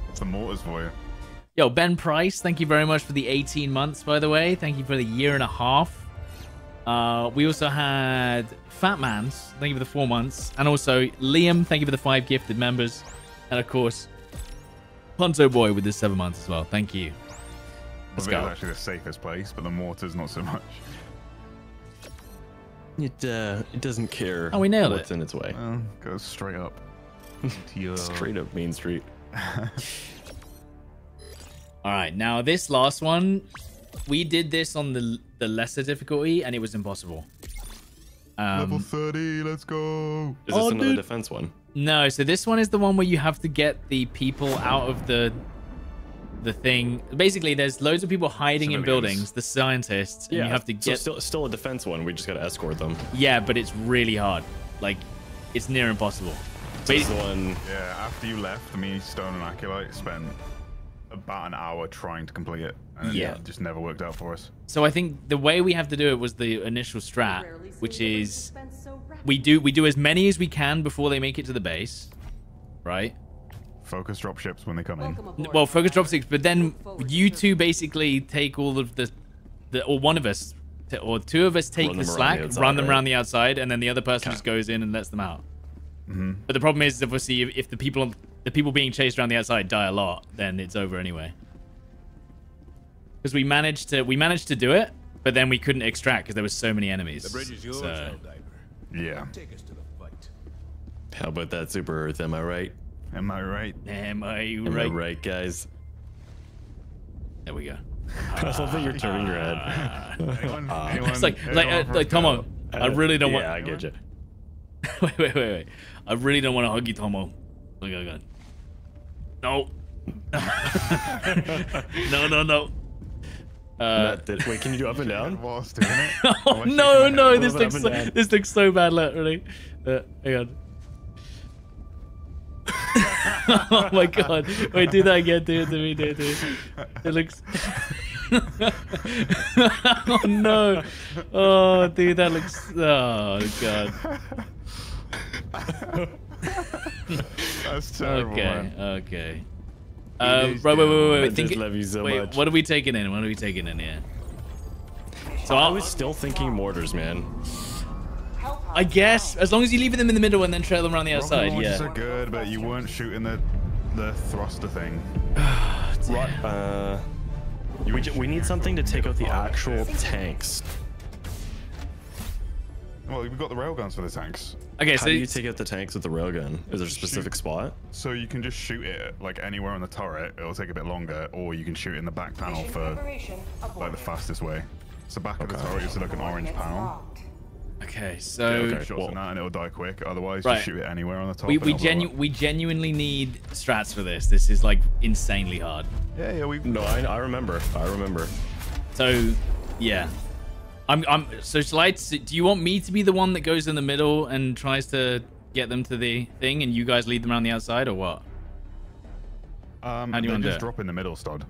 It's the mortars for you. Yo, Ben Price, thank you very much for the 18 months, by the way. Thank you for the year and a half. Uh, we also had Fat Mans, thank you for the four months. And also Liam, thank you for the five gifted members. And of course, Ponto Boy with the seven months as well. Thank you. Let's It's go. actually the safest place, but the mortars not so much. it uh, it doesn't care. Oh, we nailed what's it. in its way. Well, goes straight up. (laughs) your... Straight up Main Street. (laughs) All right, now this last one, we did this on the the lesser difficulty, and it was impossible. Level Um, 30, let's go. Is this Oh, another dude. defense one? no, so this one is the one where you have to get the people out of the the thing. Basically, there's loads of people hiding in Civilians. buildings, the scientists, and you have to so get. still still a defense one. We just gotta escort them. Yeah, but it's really hard. Like, it's near impossible. So it's the one. Yeah, after you left, me, Stone, and Aculite spent about an hour trying to complete it. And Yeah. it just never worked out for us. So I think the way we have to do it was the initial strat, which is we do we do as many as we can before they make it to the base, right? Focus drop ships when they come in. N- Well, focus drop six, but then you two basically take all of the, the or one of us, t- or two of us take Run the slack, the outside, run them right? around the outside, and then the other person just goes in and lets them out. Mm-hmm. But the problem is, obviously, if, if the people on, the people being chased around the outside die a lot, then it's over anyway. Because we managed to we managed to do it, but then we couldn't extract because there were so many enemies. The bridge is yours, So- Helldiver. Yeah. Take us to the fight. How about that super Earth? Am I right? Am I right? Am I Am right? I right, guys? There we go. I love that you're turning your head. Anyone, It's like like uh, anyone for a like Tomo. go? I really don't yeah, want. I get you. (laughs) wait, wait, wait, wait. I really don't want to hug you, Tomo. Look, look, look. No. (laughs) no, no, no. Uh, That did- wait, can you do up and down? (laughs) Was doing it. (laughs) oh no, no! This looks so, this looks so bad. Look, really. Uh, hang on. oh my god! Wait, do that again. Do it to me. Do it to me. It looks. oh no! Oh, dude, that looks. Oh god. That's (laughs) terrible, Okay. man. Okay. Um, is right, wait, wait, wait, I wait. just Think, love you so wait, much. what are we taking in? What are we taking in here? So I was still thinking mortars, man. I guess as long as you leave them in the middle and then trail them around the outside, launchers yeah. are good, but you weren't shooting the the thruster thing. (sighs) Ru- Uh, we, ju- we need something to take out the actual tanks. Well, we've got the railguns for the tanks. Okay, How so do you take out the tanks with the railgun? Is there a specific spot? So you can just shoot it like anywhere on the turret. It'll take a bit longer, or you can shoot it in the back panel Mission for like the fastest way. So back of the turret is like an orange panel. okay, so yeah, Okay, shots well- on that and it'll die quick. Otherwise, Right. just shoot it anywhere on the top. we we genu we genuinely need strats for this. This is like insanely hard. Yeah, yeah, we. No, I, I remember. I remember. So, yeah. I'm, I'm, so shall I, do you want me to be the one that goes in the middle and tries to get them to the thing and you guys lead them around the outside or what? Um, How do you wanna just it? drop in the middle, Stod.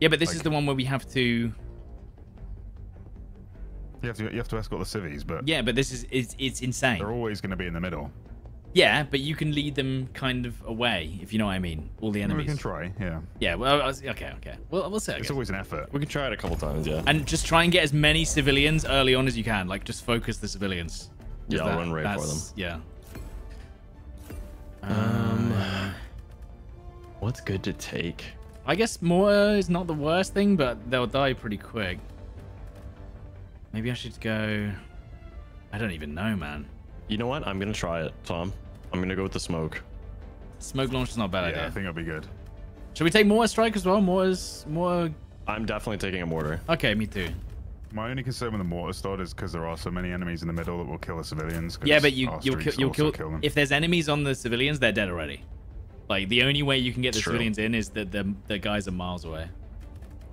Yeah, but this is the one where we have to, You have to you have to escort the civvies, but yeah, but this is, it's, it's insane. they're always going to be in the middle. Yeah, but you can lead them kind of away, if you know what I mean. All the enemies. We enemies. can try, yeah. Yeah, well, I was- okay, okay. Well, we'll see. It's guess. always an effort. We can try it a couple times, yeah. And just try and get as many civilians early on as you can. Like, just focus the civilians. Yeah, I'll run right for that's- Yeah. Um, what's good to take? I guess more is not the worst thing, but they'll die pretty quick. Maybe I should go. I don't even know, man. You know what? I'm gonna try it, Tom. I'm gonna go with the smoke. Smoke launch is not a bad Yeah, I think it'll be good. Should we take more strike as well? More is more. I'm definitely taking a mortar. Okay, me too. My only concern with the mortar stod is because there are so many enemies in the middle that will kill the civilians. Yeah, but you you'll, streaks kill, you'll also kill, them. if there's enemies on the civilians, they're dead already. Like the only way you can get the True. civilians in is that the the guys are miles away.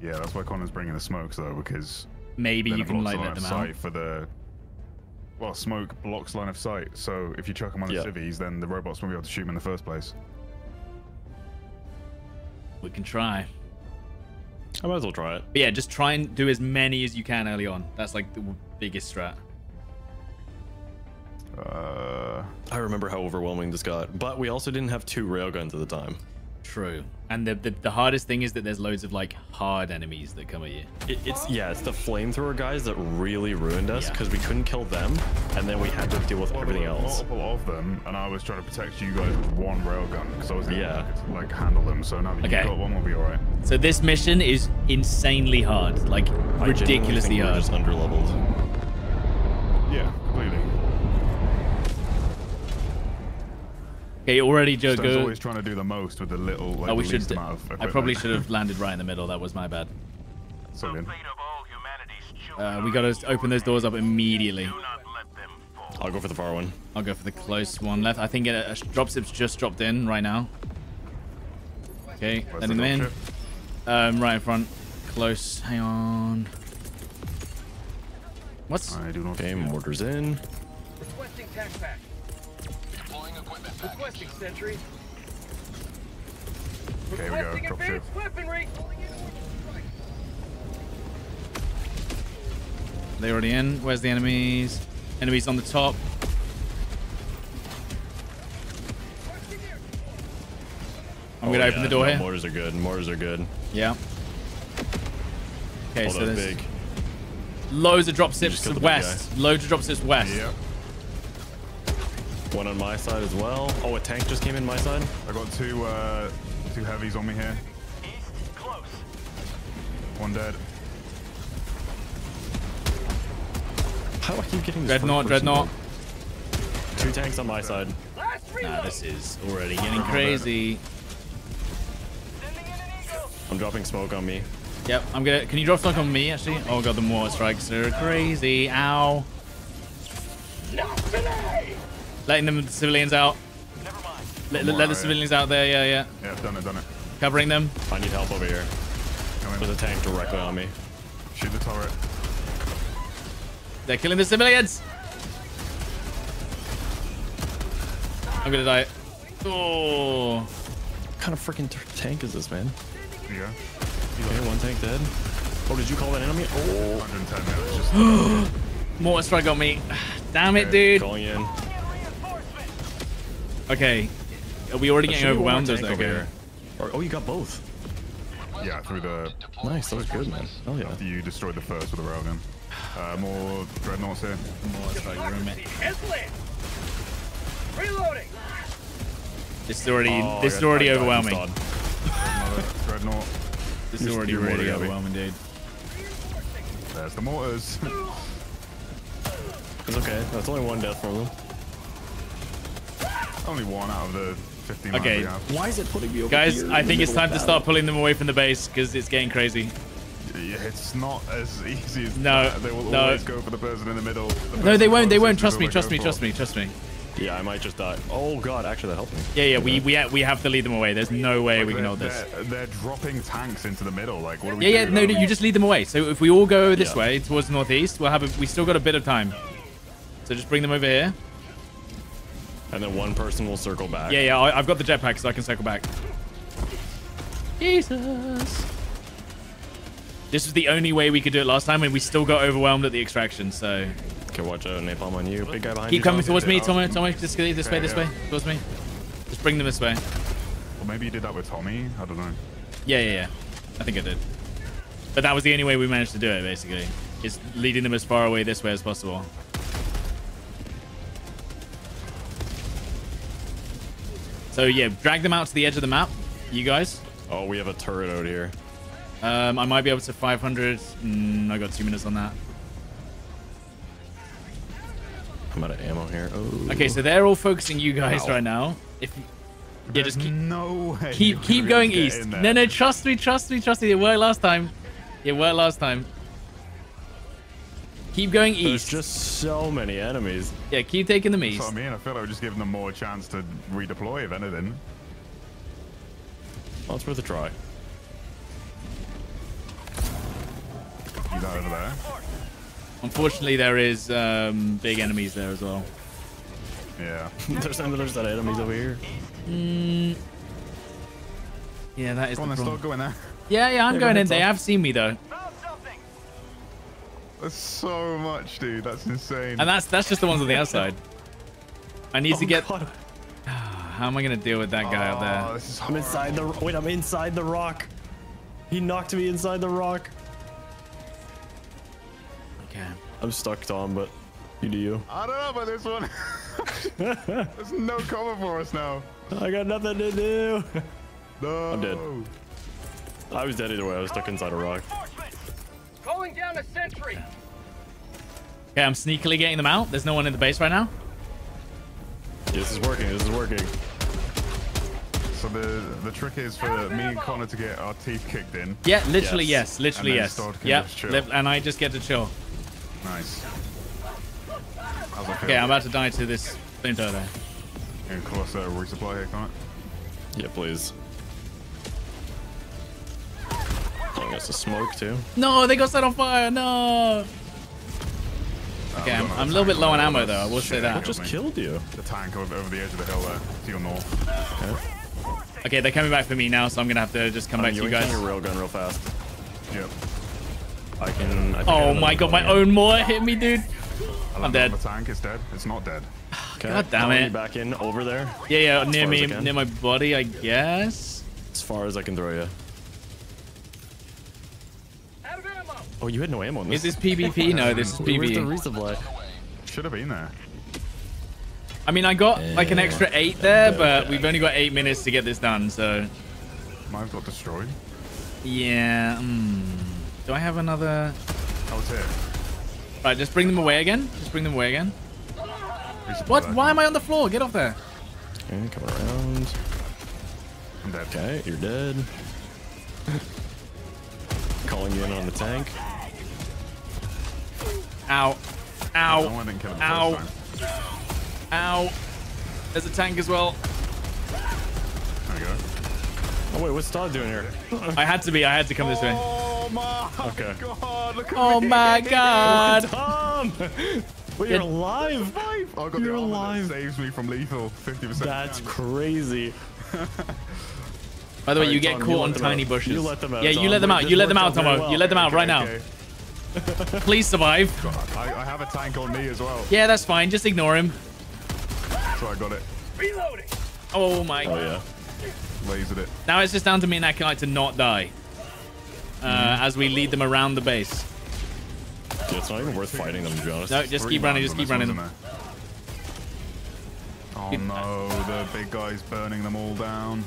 Yeah, that's why Connor's bringing the smokes though, because Maybe you can blocks like line let of them out. sight for the. Well, smoke blocks line of sight, so if you chuck them on Yeah. the civvies, then the robots won't be able to shoot them in the first place. We can try. I might as well try it. But yeah, just try and do as many as you can early on. That's like the biggest strat. Uh, I remember how overwhelming this got, but we also didn't have two railguns at the time. True. And the, the the hardest thing is that there's loads of like hard enemies that come at you. It, it's yeah, it's the flamethrower guys that really ruined us Yeah. because we couldn't kill them, and then we had to deal with well, everything there were else. Multiple of them, and I was trying to protect you guys with one railgun because I was Yeah. yeah. like handle them. So now that Okay. you've got one, we'll be all right. So this mission is insanely hard, like I genuinely ridiculously think we're hard. just underleveled. Yeah, completely. Okay, already Joe Stan's go. always trying to do the most with the little, like Oh, we should. amount of I probably should have (laughs) landed right in the middle. That was my bad. So then, Uh, we gotta open those doors up immediately. I'll go for the far one. I'll go for the close one left. I think a, a dropship's just dropped in right now. Okay, where's letting the them in. dropship? Um, right in front. Close. Hang on. What's? I do not. Okay, mortars in. Requesting tac pack. Requesting sentry. Okay, we go. Requesting Drop advanced weaponry. They already in. Where's the enemies? Enemies on the top. I'm gonna Oh, open the door no, here. Mortars are good. Mortars are good. Yeah. Okay, Oh, so there's big. loads of drop just ships killed the big west. Loads of drop ships west. Yep. One on my side as well. Oh, a tank just came in my side. I got two, uh, two heavies on me here. One dead. How do I keep getting this Dreadnought, first person dreadnought. Two tanks on my side. Nah, this is already getting crazy. Sending in an eagle. I'm dropping smoke on me. Yep, I'm gonna. Can you drop smoke on me actually? Oh god, the mortar strikes are crazy. Ow. Not today. Letting them the civilians out. Let, let, let the alright. civilians out there. Yeah, yeah. Yeah, I've done it, done it. Covering them. I need help over here. Come There's in. a tank directly on me. Shoot the turret. They're killing the civilians. I'm gonna die. Oh. What kind of freaking tank is this, man? Here you. Okay, one tank dead. Oh, did you call that enemy? on me? Oh, 110 now. It's just (gasps) Mortar strike on me. Damn it, dude. calling in. Okay. Are we already getting should be one more overwhelmed? Or is tank that over okay? here. Or, oh, you got both. yeah, through the Nice, that was good, man. Oh, yeah. after you destroyed the first with a railgun. Uh, more dreadnoughts here. More strike roommate. Headland. Reloading. This is already. Oh, this I is already overwhelming. Dreadnought. (laughs) This is already really overwhelming, dude. There's the mortars. (laughs) It's okay. That's only one death from them. Only one out of the 15 Okay. Why is it putting me over Guys, here in I think it's time to start pulling them away from the base because it's getting crazy. Yeah, It's not as (laughs) easy as No, that. They will no. always go for the person in the middle. The no, they won't. They won't. Trust me. Trust me. for. Trust me. Trust me. Yeah, I might just die. Oh god, actually that helped me. Yeah, yeah. We we ha- we have to lead them away. There's no way we can hold this. they're, they're dropping tanks into the middle. Like, what do we Yeah, yeah. No, no, you just lead them away. So if we all go this Yeah. way towards northeast, we'll have a, we still got a bit of time. So just bring them over here. And then one person will circle back. Yeah, yeah. I, I've got the jetpack, so I can circle back. Jesus. This was the only way we could do it last time, and we still got overwhelmed at the extraction. So Okay, watch out, napalm on you. Big guy behind keep you. coming towards me, Tommy. Tommy, just go this way, this Okay, way, towards me. Just bring them this way. Or maybe you did that with Tommy. I don't know. Yeah, yeah, yeah. I think I did. But that was the only way we managed to do it, basically. Is leading them as far away this way as possible. So yeah, drag them out to the edge of the map, you guys. Oh, we have a turret out here. Um, I might be able to 500. Mm, I got two minutes on that. I'm out of ammo here. Oh. Okay, so they're all focusing you guys Ow. right now. If yeah, There's just keep no way. keep you're keep gonna going get east. No, no, trust me, trust me, trust me. It worked last time. It worked last time. Keep going east. There's east. just so many enemies. Yeah, keep taking them That's east. what I mean. I feel like we're just giving them more chance to redeploy, if anything. Well, it's worth a try. You that over there. Unfortunately, there is um, big enemies there as well. Yeah. (laughs) there's, there's that enemies over here. Yeah, that is Go on, the then, problem. start going there. Yeah, yeah, I'm Yeah, go going in. They have seen me though, That's so much, dude. That's insane. and that's that's just the ones on the (laughs) outside. I need to Oh, get. God. (sighs) How am I gonna deal with that guy up Oh, there? this is I'm inside the. Wait, I'm inside the rock. He knocked me inside the rock. Okay. I'm stuck, Tom, but you do you. I don't know about this one. (laughs) There's no cover for us now. I got nothing to do. No. I'm dead. I was dead either way. I was stuck inside a rock. Calling down a sentry. Okay, I'm sneakily getting them out. There's no one in the base right now. This is working. This is working. So the the trick is for me and Connor to get our teeth kicked in. Yeah, literally Yes. yes, literally And yes. Stod can Yep. just chill. Live- and I just get to chill. Nice. How's that? Okay, I'm about to die to this flamethrower there. And of course, uh, resupply here, Connor. Yeah, please. I guess a smoke too. No, they got set on fire. No. Okay, I'm, I'm a little bit low on ammo though. I will say that. What just killed you? The tank over, over the edge of the hill there, to your north. Okay, okay, they're coming back for me now, so I'm gonna have to just come oh, back to you you guys. your railgun real fast. Yep. I can. I think I Oh have my god, my one own more hit me, dude. I I'm dead. The tank is dead. It's not dead. Okay, God damn calling it. you Back in over there, Yeah, yeah, near me, near my body, I guess. as far as I can throw you. Out of ammo. Oh, you had no ammo. on this. Is this. this PvP? No, this is Where's the resupply? Should have been there. I mean, I got like an extra eight there, but we've only got eight minutes to get this done, so Might have got destroyed. yeah. Mm. Do I have another? Oh, it's here. Right, just bring them away again. Just bring them away again. Resupply What? Why am I on the floor? Get off there. Okay, coming around. I'm dead. Okay, you're dead. (laughs) Calling you in on the tank. Ow. I Ow. didn't kill him Ow. Ow. There's a tank as well. There we go. Oh wait, what's Todd doing here? I had to be. I had to come this way. Oh my Okay. god, look at Oh me. my god. Tom! Wait, you're It- alive? I've oh, got the You're armor alive. that saves me from lethal 50% That's chance. crazy. By the way, Alright, you get Tom, caught let on tiny out. bushes. You let them out, Yeah, you let them out. You let them out, out Tomo. You let them out right now. Okay. Please survive. I, I have a tank on me as well, Yeah, that's fine. Just ignore him. so I got it. Reloading. Oh my Oh god. yeah. Lasered it. Now it's just down to me and Aculite to not die. Uh, as we lead them around the base. Yeah, it's not even worth fighting them to be honest. No, just Three keep running. rounds Just keep running. Oh no, the big guy's burning them all down.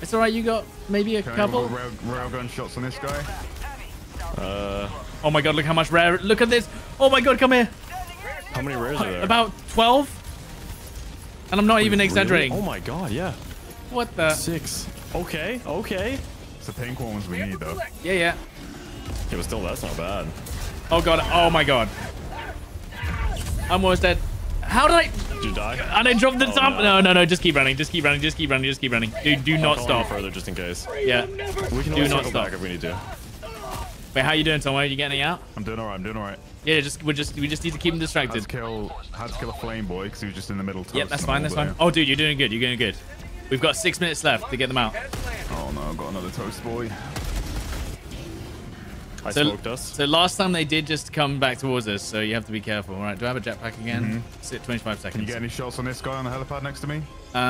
It's all right. You got maybe a Can couple. I rail, railgun shots on this guy? Uh, Oh my god, look how much rare. Look at this. Oh my god, come here. how many rares are there? About 12. And I'm not even Really? exaggerating. Oh my god, yeah. What the? Six. Okay, okay. It's the pink ones we need though. Yeah, yeah. Yeah, but still, that's not bad. Oh god. Oh my god. I'm almost dead. How did I? Did you die? And I dropped the Oh, top. no. No, no, no. Just keep running. Just keep running. Just keep running. Just keep running. Dude, do not I'll call stop. further just in case. Yeah. We can Do not stop. back if we need to. Wait, how you doing, Tom? Are you getting out? I'm doing alright. I'm doing alright. Yeah, just we just we just need to keep him Had distracted. to kill, had to kill a flame boy because he was just in the middle. Yep, that's fine. That's fine. Oh, dude, you're doing good. You're doing good. We've got six minutes left to get them out. Oh no, I've got another toast boy. I So, smoked us. so last time they did just come back towards us, so you have to be careful. All right, do I have a jetpack again? Sit 25 Can you get any shots on this guy on the helipad next to me? Um,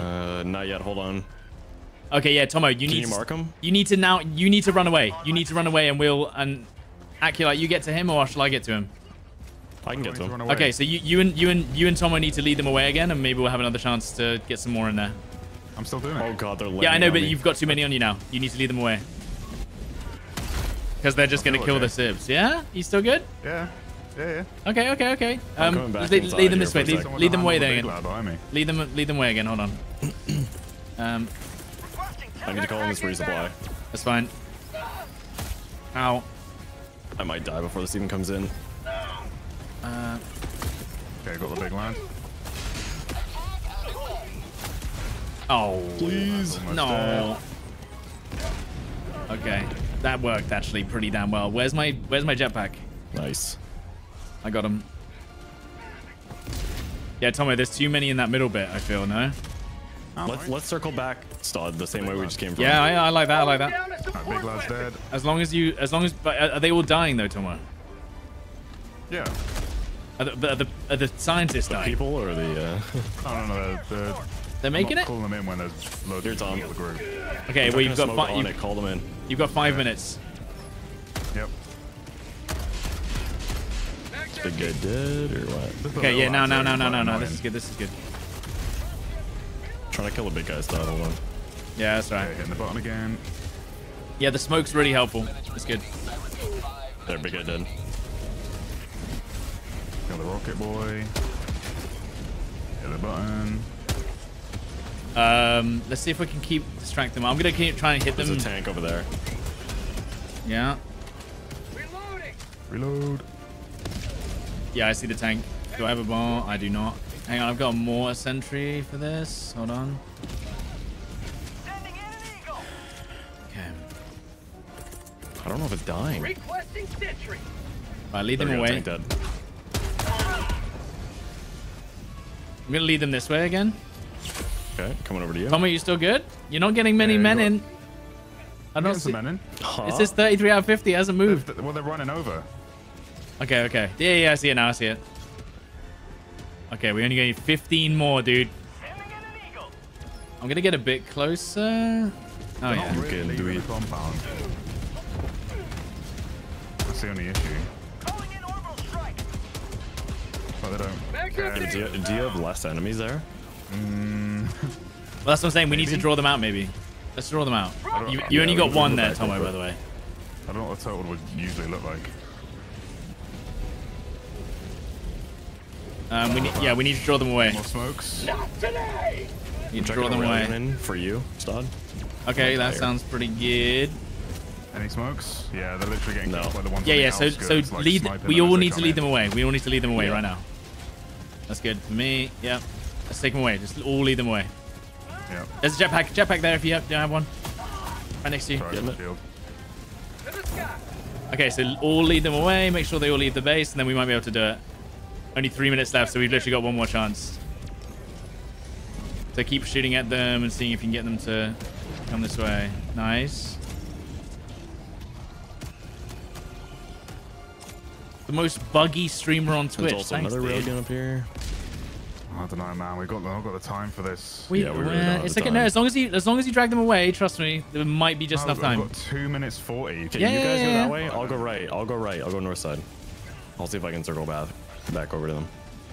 Uh, not yet. Hold on. Okay, yeah, Tomo, you Can need you mark him? You need to now. You need to run away. You need to run away, and we'll and Aculite, you get to him, or shall I get to him? I can get to to him. Okay, so you you and you and you and Tomo need to lead them away again, and maybe we'll have another chance to get some more in there. I'm still doing it. Oh god, they're Yeah, I know, but me. you've got too many on you now. You need to lead them away. Because they're just gonna kill okay. the Sibs. Yeah? You still good? Yeah, yeah, yeah. Okay, okay, okay. I'm Um, back lead, lead them this way. Lead, lead them away there again. lad behind me. Lead them, lead them away again. Hold on. (clears throat) Um, I need to call in this resupply. that's fine. Ow. I might die before this even comes in. Uh, Okay, got the big lad. oh. Please. Almost No. Okay, that worked actually pretty damn well. Where's my Where's my jetpack? Nice. I got him. Yeah, Tommy, there's too many in that middle bit. I feel no. Let's let's circle back, Stod, the same way we just came from. Yeah, I, I like that. I like that. Down to That support big lad's dead. As long as you, as long as, but are are they all dying though, Tomo? Yeah. Are the, are the, are the scientists dying? People or the uh No, no, no. They're, they're, They're making not it. calling them in when there's loads Here, of Tom. people the group. Okay, well you've got five. on You've, call them in. you've got five minutes. Yep. The good dead or what? Okay, yeah, no, lads no, there no, is no, no, no. This is good. This is good. Trying to kill a big guy, Stod. Hold on. Yeah, that's right. Okay, hitting the button again. Yeah, the smoke's really helpful. It's good. There, big guy dead. Kill the rocket boy. Hit the button. Um, let's see if we can keep distract them. I'm gonna keep trying to hit There's them. a tank over there. Yeah, Reloading. Reload. yeah, I see the tank. Do I have a bomb? I do not. Hang on, I've got more sentry for this. Hold on. Okay. I don't know if it's dying. Requesting sentry. Right, lead There them away. dead. I'm gonna lead them this way again. Okay, coming over to you. Tommy, you still good? You're not getting many Yeah, men in. I don't Getting some see. men in. Huh? It says 33 out of 50. It hasn't moved. Th- Well, they're running over. Okay, okay. Yeah, yeah, I see it now. I see it. Okay, we only need 15 more, dude. I'm gonna get a bit closer. Oh They're yeah. not really can do the it. compound. That's the only issue. But they don't care. Do you, do you have less enemies there? Mm, (laughs) Well, that's what I'm saying. We need to draw them out, maybe. Let's draw them out. You, you Yeah, only got one there, back Tomo, by the way. I don't know what the total would usually look like. Um, we need, yeah, we need to draw them away. More smokes. Not today. You need to draw them away. in for you, Stod. Okay, that Fire. sounds pretty good. Any smokes? Yeah, they're literally getting No. killed by the ones Yeah, yeah. So, so like, lead. We all need to lead in. them away. We all need to lead them away Yeah. right now. That's good for me. Yep. Let's take them away. Just all lead them away. Yeah. There's a jetpack. Jetpack there if you have, don't have one. Right next to you. Sorry, Getting it. shield. To the sky. Okay, so all lead them away. Make sure they all leave the base, and then we might be able to do it. Only three minutes left, so we've literally got one more chance. So keep shooting at them and seeing if you can get them to come this way. Nice. The most buggy streamer on Twitch. There's also Thanks, another dude. railgun up here. I don't know, man. We got, we've not got the time for this. We, Yeah, we really uh, don't it's the okay. No, as long as you as long as you drag them away, trust me, there might be just Oh, enough I've time. got two minutes forty. Okay, Yeah, you guys yeah, go yeah. that way. I'll go right. I'll go right. I'll go north side. I'll see if I can circle back back over to them.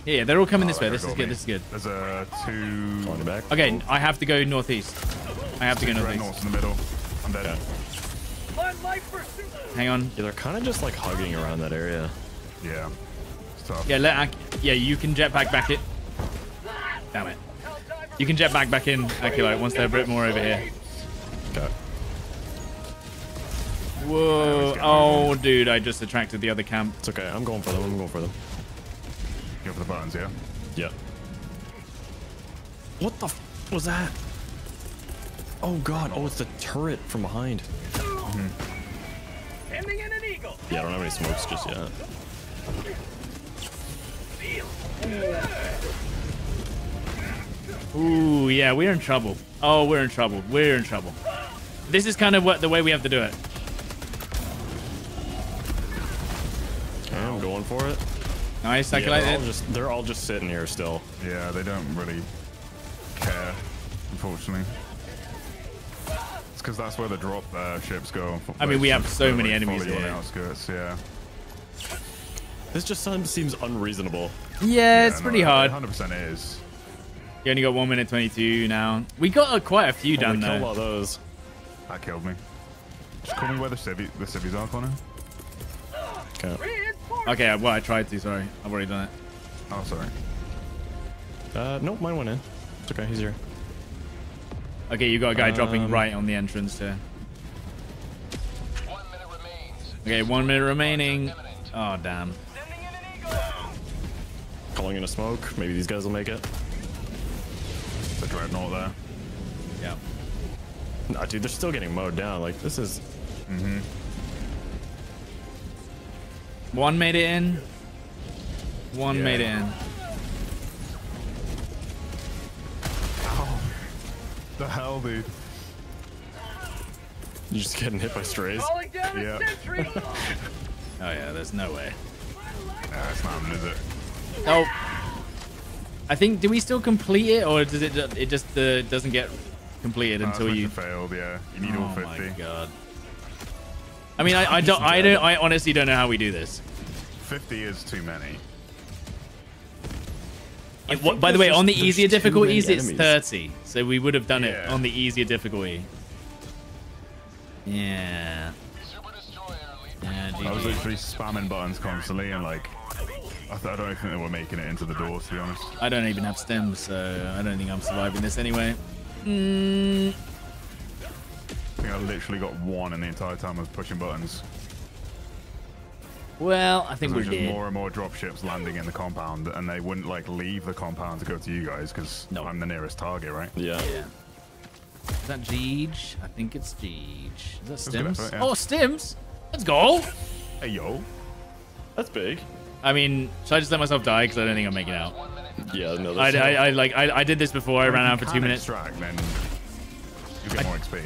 Yeah, yeah, they're all coming Oh, this way. This is good. me. This is good. There's a two. Calling you back. Okay, I have to go northeast. I have to go northeast. North in the middle. I'm dead. On my pursuit! Hang on. Yeah, they're kind of just like hugging around that area. Yeah. It's tough. Yeah, let Ak yeah, you can jetpack back it. Damn it. You can jetpack back in, Aculite, once they're a bit more over here. Okay. Whoa. Oh, dude, I just attracted the other camp. It's okay. I'm going for them. I'm going for them. Go for the buttons, yeah? Yeah. What the f was that? Oh god. Oh, it's the turret from behind. Mm-hmm. Sending in an eagle! Yeah, I don't have any smokes just yet. Ooh, yeah, we're in trouble. Oh, we're in trouble. We're in trouble. This is kind of what the way we have to do it. I'm going for it. Nice, Yeah, Aculite. they're, all just, they're all just sitting here still. Yeah, they don't really care, unfortunately. It's because that's where the drop uh, ships go. I mean, we have so many like, enemies follow you on here. the outskirts, yeah. This just some- seems unreasonable. yeah, it's Yeah, pretty hard. 100% is. You only got 1 minute 22 now. We got uh, quite a few Oh, done we killed though. all those. That killed me. Just call me where the civvy, the civvies are, Connor. Okay. Reinforcements! Okay, well, I tried to, sorry. I've already done it. Oh, sorry. Uh, nope, mine went in. It's okay. He's here. Okay, you got a guy dropping Um, right on the entrance there. One minute remains. Okay, one minute remaining. Oh, damn. Sending in an eagle! Calling in a smoke. Maybe these guys will make it. The dreadnought there. Yeah. Nah, dude, they're still getting mowed down. Like this is. One made it in. One Yeah. made it in. The hell, dude? You're just getting hit by strays. Calling Yeah. (laughs) Oh, yeah, there's no way. Nah, it's not happening, is it? Oh. I think, do we still complete it, or does it, it just uh, doesn't get completed Nah, until you... failed, yeah. You need all Oh, my 50. God. I mean, I, I don't, I don't, I honestly don't know how we do this. 50 is too many. It- what- by the way, on the easier too difficulties, it's enemies. 30. So we would have done it on the easier difficulty. Yeah. Yeah, I was GG. literally spamming buttons constantly and like, I, th- I don't even think they were making it into the door, to be honest. I don't even have stims, so I don't think I'm surviving this anyway. Mm, I think I literally got one in the entire time I was pushing buttons. well, I think we're just dead. more and more dropships landing in the compound, and they wouldn't like leave the compound to go to you guys because No. I'm the nearest target, right? Yeah. Yeah. Is that Jeej? I think it's Jeej. Is that Stims? effort, yeah. Oh, Stims! Let's go! Hey yo, That's big. I mean, should I just let myself die? Because I don't think I'm making out. Yeah. No. I, I, I like I, I did this before. I ran out for two minutes. Extract, then you get more XP.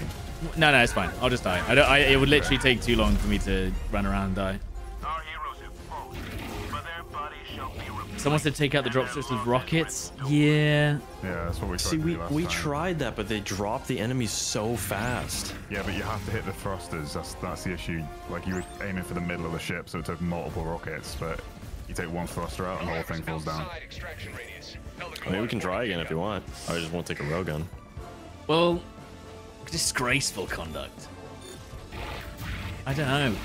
No, no, it's fine. I'll just die. I don't. I, it would literally take too long for me to run around and die. Our heroes have fallen, but their bodies shall be replaced. Someone said take out the dropships with rockets. Yeah. Yeah, that's what we tried See, to we do last we time. tried that, but they dropped the enemies so fast. Yeah, but you have to hit the thrusters. That's that's the issue. Like you were aiming for the middle of the ship, so it took multiple rockets. But you take one thruster out, and the whole thing falls down. I mean, we can try again if you want. I just won't take a railgun. Well, disgraceful conduct. I don't know.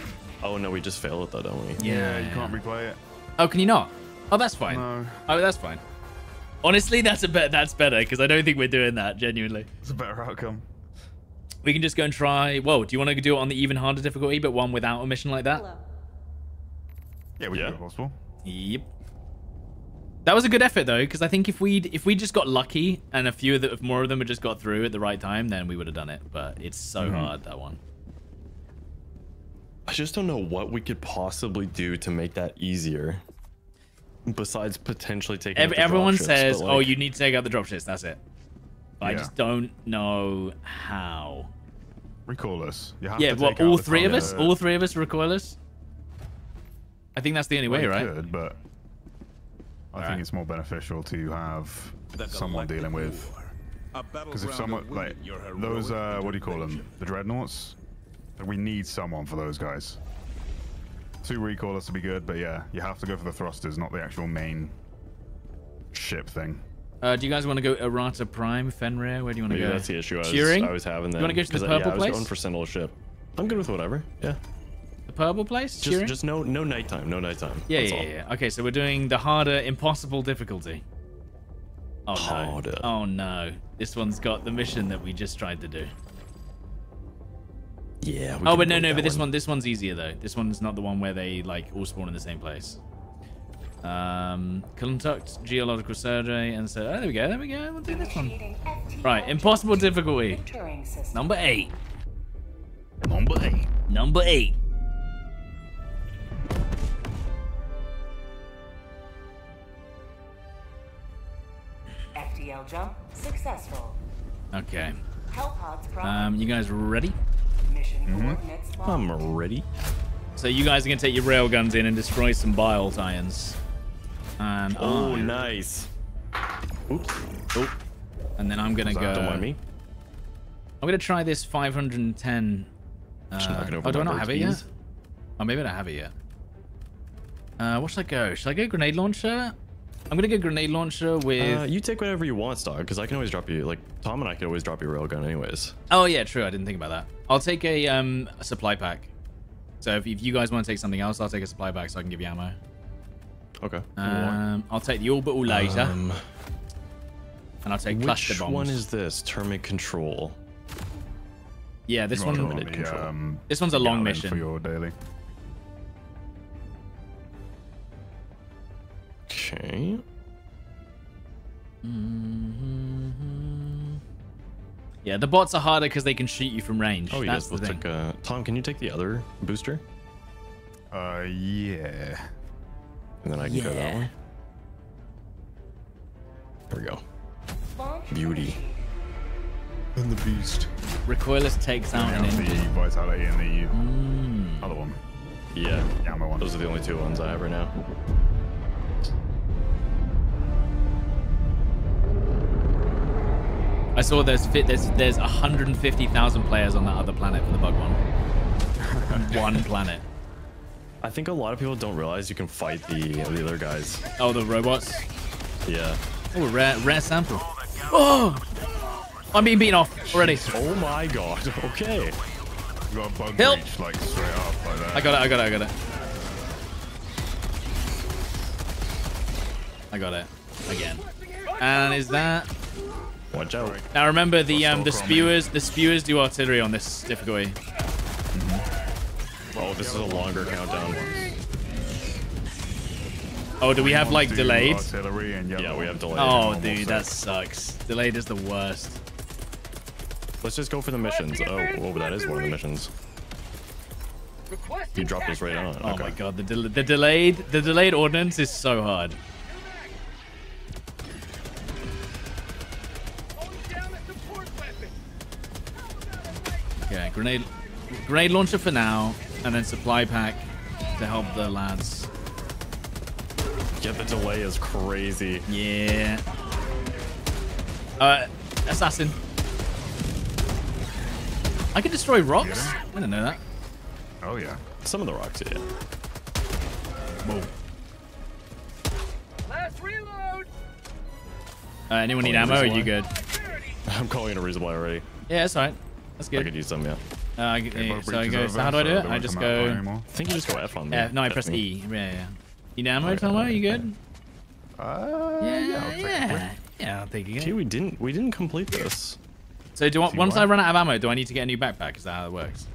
Oh no, we just failed it though, don't we? Yeah. you can't replay it. Oh, can you not? Oh, that's fine. No. Oh, that's fine. Honestly, that's a bet. That's better because I don't think we're doing that genuinely. It's a better outcome. We can just go and try. Whoa, do you want to do it on the even harder difficulty, but one without a mission like that? Hello. Yeah, we Yeah. can do it possible. Yep. That was a good effort though, because I think if we if we just got lucky and a few of the if more of them had just got through at the right time, then we would have done it. But it's so mm-hmm. hard that one. I just don't know what we could possibly do to make that easier. Besides potentially taking. Ev- out the everyone dropships, says, but, "Oh, you need to take out the dropships." That's it. But I just don't know how. Recall us. You have Yeah, to well, take all the three of us, target. all three of us recoilless. I think that's the only Well, way, right? Could, but I Alright. think it's more beneficial to have someone dealing with. Because if someone like those, uh, what do you call them? The dreadnoughts. We need someone for those guys. Two recallers to be good, but yeah, you have to go for the thrusters, not the actual main ship thing. Uh, do you guys want to go Erata Prime, Fenrir? Where do you want to Maybe go? that's the issue I was, I was having then. You want to go to the 'cause I- purple yeah, I was going for Sentinel ship. I'm good with whatever. Yeah. The purple place? Just Turing? just no no nighttime. No nighttime. Yeah, That's yeah, all. yeah. Okay, so we're doing the harder, impossible difficulty. Oh no. Harder. Oh no. This one's got the mission that we just tried to do. Yeah. we Oh, but no, no, that but this one, this one's easier though. This one's not the one where they like all spawn in the same place. Um, conduct geological survey and so. Oh, there we go. There we go. We'll do this one. Right, impossible difficulty. Number eight. Number eight. Number eight. FTL jump successful. Okay. Um, you guys ready? Mission coordinates locked. I'm ready. So you guys are gonna take your railguns in and destroy some Bile Titans. And Oh, I- nice. Oops. Oh. And then I'm gonna go. Don't mind me. I'm gonna try this 510. Uh, Just knocking over oh, do I not have it yet? Oh, maybe I don't have it yet. Uh, what should I go? Should I go grenade launcher? I'm gonna go grenade launcher with. Uh, you take whatever you want, Stod, because I can always drop you. Like Tom and I can always drop you a railgun, anyways. Oh yeah, true. I didn't think about that. I'll take a um a supply pack. So if, if you guys want to take something else, I'll take a supply pack so I can give you ammo. Okay. Um, I'll take the orbital laser Um, and I'll take cluster which bombs. one is this? Termite control. Yeah, this You one. want the, um, This one's a long mission. for your daily. Okay. Mm-hmm. Yeah, the bots are harder because they can shoot you from range. Oh, That's yes. the Let's thing. take. Uh, Tom, can you take the other booster? Uh, yeah. And then I can go that way. There we go. Beauty. And the beast. Recoilless takes out an the engine. vitality and the Mm. other one. Yeah. The one. Those are the only two ones I have right now. I saw there's fit there's there's 150,000 players on that other planet for the bug one. (laughs) one planet. I think a lot of people don't realize you can fight the the other guys. Oh, the robots. Yeah. Oh, rare rare sample. Oh, I'm being beaten off already. Oh my god. (laughs) Okay. Got bug Help! breach like straight up like that. I got it. I got it. I got it. I got it again. And is that Watch out. now? Remember the um the spewers. The spewers do artillery on this difficulty. Oh, this is a longer countdown. Oh, do we have like delayed? Artillery and. Yeah, we have delayed. Oh, normal dude, that sucks. Delayed is the worst. Let's just go for the missions. Oh, oh, that is one of the missions. Requesting You dropped us right on. Oh okay. my god, the del the delayed the delayed ordnance is so hard. Yeah, grenade grenade launcher for now, and then supply pack to help the lads. Yeah, the delay is crazy. Yeah. Uh, assassin. I can destroy rocks. I didn't know that. Oh yeah. Some of the rocks, yeah. Whoa. Last reload. Uh, anyone need ammo? Are you good? (laughs) I'm calling it a resupply already. Yeah, it's alright. That's good. I could good. use some, yeah. Uh, I, Okay, yeah, so I go. over, So how do I do so it? I just go. anymore. I think you just go F on me. Yeah, no, I F press me. E. Yeah, yeah. You need ammo, yeah, Tomo? You good? Uh, Yeah, yeah. I'll take a yeah. quick- Yeah, I'll take Gee, we didn't we didn't complete this. So do I, once why? I run out of ammo, do I need to get a new backpack? Is that how it works?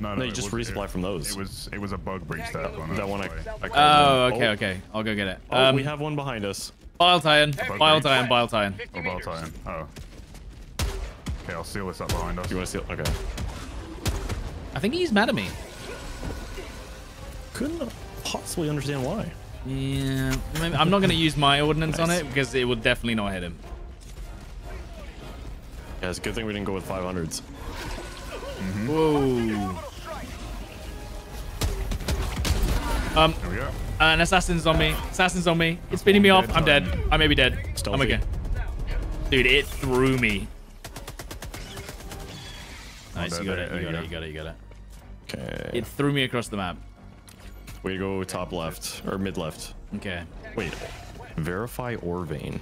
No, No, no, you just was- resupply it- from those. It was it was a bug breach that one. That one I. I called Oh, in. okay, okay. I'll go get it. Oh, Um, we have one behind us. Bile Titan, bile breach. tie-in, Bile Titan. Oh, ball meters. tie-in. Oh. Okay, I'll seal this up behind us. You want to see? Okay. I think he's mad at me. Couldn't possibly understand why. Yeah, I'm not going to use my ordnance on it because it will definitely not hit him. Yeah, it's a good thing we didn't go with 500s. Whoa. Um, There we go. an assassin's on me. Assassin's on me. It's beating me off. I'm dead. I may be dead. I'm Stealthy. okay. Dude, it threw me. Nice, you got it. You got it. You got it. You got it. Okay. It threw me across the map. We go top left or mid left. Okay. Wait. Verify ore vein.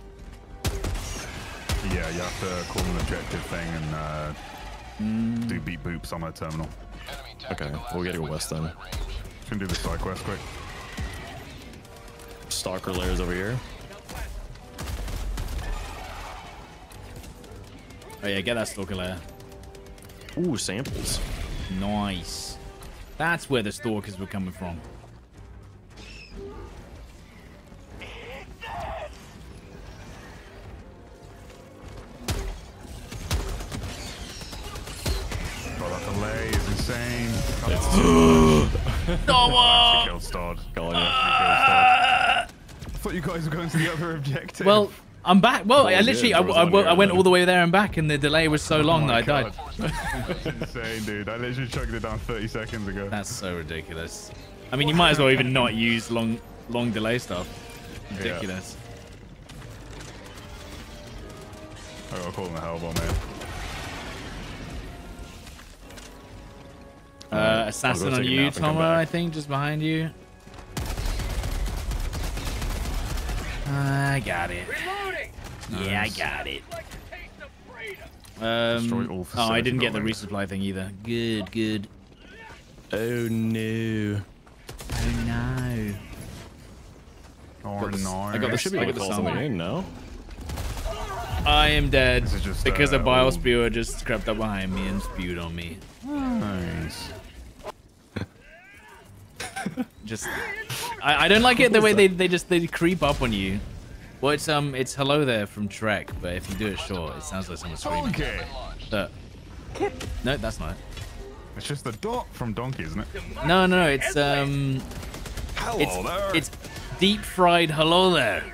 Yeah, you have to call an objective thing and uh, do beat boops on a terminal. Okay, we'll get to go west then. Just gonna do the side quest quick. Stalker layers over here. Oh yeah, get that stalker layer. Ooh, samples. Nice. That's where the stalkers were coming from. That delay is insane. (gasps) Noah! Kill starred. Going in. I thought you guys were going to the other objective. Well, I'm back. Well, I Oh, literally, yeah, I, there I, one I went all the way there and back, and the delay was so long Oh that my I died. (laughs) That's insane, dude. I literally chugged it down 30 seconds ago. That's so ridiculous. I mean, you might as well even not use long, long delay stuff. Ridiculous. I got caught in the hellbomb, man. Uh, assassin on you, nap and come Tomo. back. I think just behind you. I got it. Reloading! Yeah, I got it. Like a taste of freedom. Destroy Um, all oh, I didn't get the buildings. resupply thing either. Good, good. Oh no. Oh no. Oh, Got the s- no. I got the should be I able got to the call something sound. in, no? I am dead just, because uh, a bile all- spewer just crept up behind me and spewed on me. Nice. (laughs) Just, I, I don't like it the way they, they just they creep up on you. Well, it's um it's hello there from Trek, but if you do it short, it sounds like someone's screaming. Donkey! But, no, that's not. it. It's just the dot from Donkey, isn't it? No, no, no, it's um Hello it's there. it's deep fried hello there.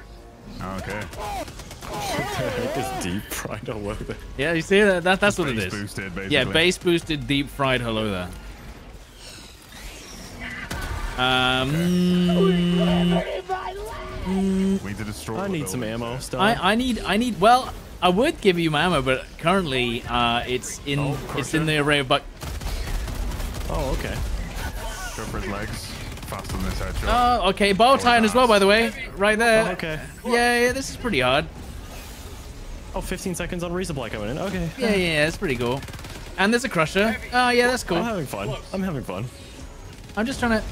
Okay. (laughs) It's deep fried all over. Yeah, you see that, that that's what it Bass is. boosted, basically. Yeah, bass boosted deep fried hello there. Um, We need to destroy I need some ammo here. still. I I need I need well I would give you my ammo, but currently uh it's in Oh, it's in the array of but oh, okay. Go for his legs. Faster than this headshot. oh okay Bile Titan as well by the way right there. Oh, okay. Yeah, yeah, this is pretty hard. Oh, 15 seconds on resupply coming in. Okay. Yeah, yeah, yeah, it's pretty cool. And there's a crusher. Oh yeah, that's cool. I'm having fun. I'm having fun. I'm just trying to.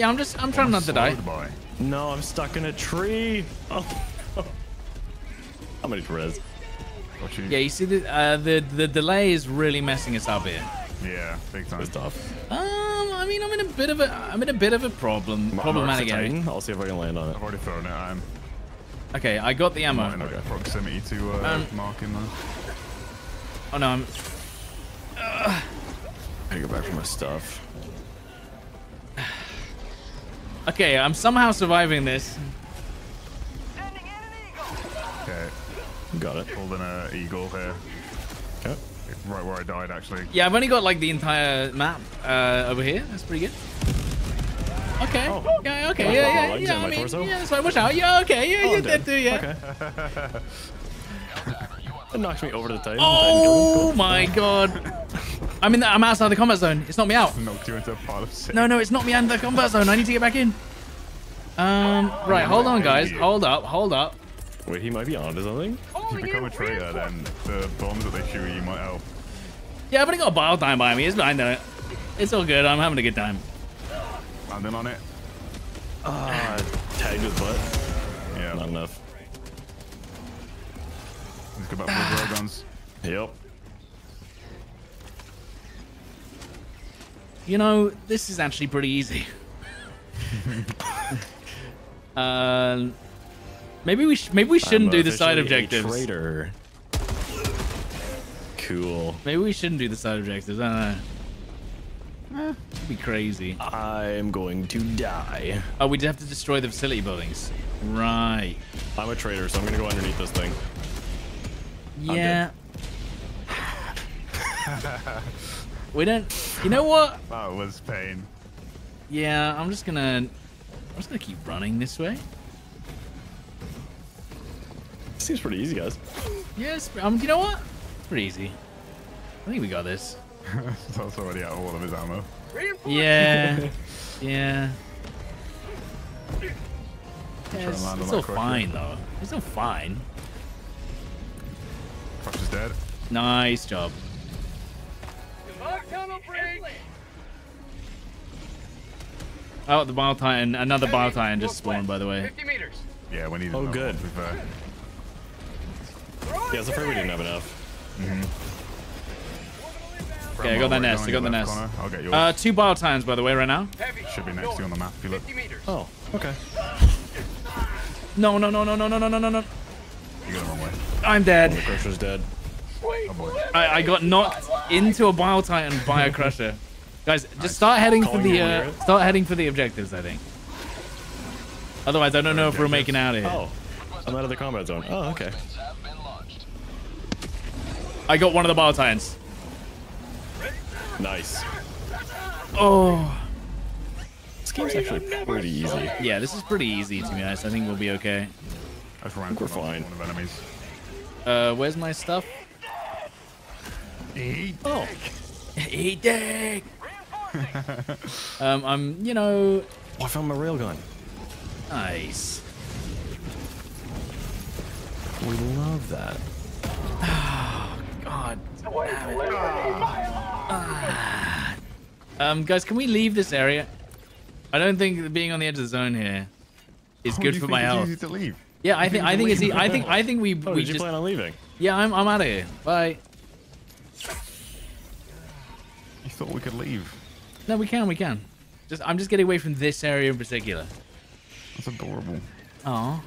Yeah, I'm just I'm trying not to die. Slowed by. No, I'm stuck in a tree. (laughs) Oh. How many res? You. Yeah, you see the uh, the the delay is really messing us up here. Yeah, big time. It's tough. Um, I mean, I'm in a bit of a I'm in a bit of a problem problematic Mark the area. I'll see if I can land on it. I've already thrown it I'm. Okay, I got the ammo. in proximity to uh, Um, marking there. Oh no, I'm I gotta go back for my stuff. Okay. I'm somehow surviving this. Okay, Got it. holding a eagle here. Okay. Right where I died, actually. Yeah, I've only got like the entire map uh, over here. That's pretty good. Okay. Oh. Yeah. Okay. Oh, Yeah. my Yeah. legs Yeah. and I my mean, torso? yeah. So watch out. Yeah. Okay. Yeah. Oh, you're I'm dead dead. too. Yeah. Okay. (laughs) It knocked me over to the Titan. Oh (laughs) my god. (laughs) I'm in. The, I'm outside the combat zone. It's not me out. Knocked you into a pile of six. No, no, it's not me out of the combat zone. I need to get back in. Um. Right. Hold on, guys. Hold up. Hold up. Wait, he might be armed or something. If you become a traitor, then the bombs that they shoot at you might help. Yeah, I've only got a Bile Titan by me. It's fine though. It's all good. I'm having a good time. Landing on it. Ah, tagged with butt. Yeah. Not enough. Let's go back for the guns. Yep. You know, this is actually pretty easy. (laughs) uh, maybe we sh- maybe we shouldn't I'm do the side objectives. Traitor. Cool. Maybe we shouldn't do the side objectives. I don't know. Eh, it'd be crazy. I'm going to die. Oh, we'd have to destroy the facility buildings. Right. I'm a traitor, so I'm gonna go underneath this thing. Yeah. (laughs) we don't. You know what? That was pain. Yeah, I'm just gonna. I'm just gonna keep running this way. Seems pretty easy, guys. Yes. Um. You know what? It's pretty easy. I think we got this. (laughs) That's already out of all of his ammo. Yeah. yeah. Yeah, and it's, land on it's that fine though. It's all fine. dead. Nice job. Fog tunnel breach. Oh, the Bile Titan. Another Bile Titan just spawned, by the way. 50 meters. Yeah, we need. Oh, good. one, to be fair. Yeah, I was afraid we didn't have enough. Okay, I got that nest. I got the nest. corner. I'll get yours. Uh, two Bile Titans, by the way, right now. Should be next to you on the map if you look. Oh, okay. No, no, no, no, no, no, no, no, no, no. You go the wrong way. I'm dead. The Crusher's dead. I, I got knocked into a Bile Titan by a Crusher. Guys, just start heading for the uh, start heading for the objectives. I think. Otherwise, I don't know if we're making out of here. Oh, I'm out of the combat zone. Oh, okay. I got one of the Bile Titans. Nice. Oh. This game's actually pretty easy. Yeah, this is pretty easy to be honest. I think we'll be okay. I ran we're fine. One of enemies. Uh, where's my stuff? Oh, Eat dick. um, I'm, you know, oh, I found my railgun. nice. We love that. God. damn it. Ah. Um, guys, can we leave this area? I don't think being on the edge of the zone here is Oh, good for my health. to leave. Yeah, I think I think it's. I think I think we Oh, we just. plan on leaving? Yeah, I'm I'm out of here. Bye. Thought we could leave. No, we can, we can. Just I'm just getting away from this area in particular. That's adorable. Oh.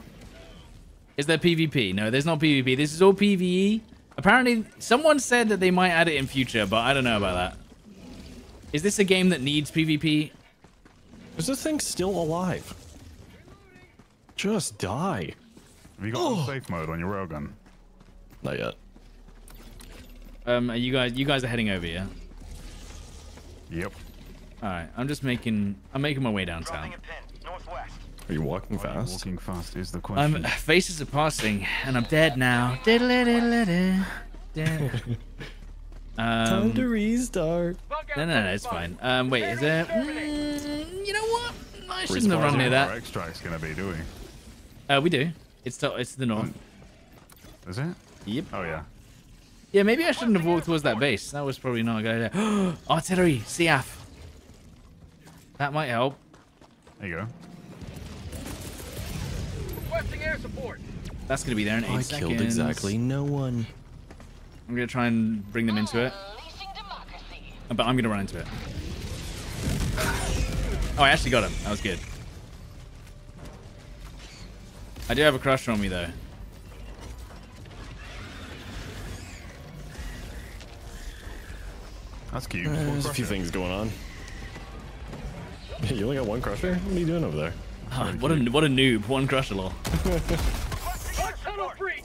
Is there PvP? No, there's not PvP. This is all PvE. Apparently, someone said that they might add it in future, but I don't know about that. Is this a game that needs PvP? Is this thing still alive? Just die. Have you got Oh. safe mode on your railgun? Not yet. Um, are you guys, you guys are heading over, yeah? Yep. All right, I'm just making, I'm making my way downtown. Are you walking fast? Walking fast is the Um, question. faces are passing, and I'm dead now. Diddle-diddle-diddle. (laughs) Dead. Um, restart. No, no, no, it's fine. Um, wait, is there? Mm, you know what? I shouldn't have run near Our that. extract's gonna be, do we? Uh, we do. It's to, it's to the north. Is it? Yep. Oh yeah. Yeah, maybe I shouldn't have walked towards that base. That was probably not a good idea. (gasps) Artillery, SEAF. That might help. There you go. Requesting air support. That's gonna be there in eight I seconds. killed exactly no one. I'm gonna try and bring them into it, uh, but I'm gonna run into it. Oh, I actually got him. That was good. I do have a crusher on me though. That's cute. Uh, There's a few things going on. You only got one crusher? What are you doing over there? Ah, what a what a noob. One crusher lol. Fog tunnel breach.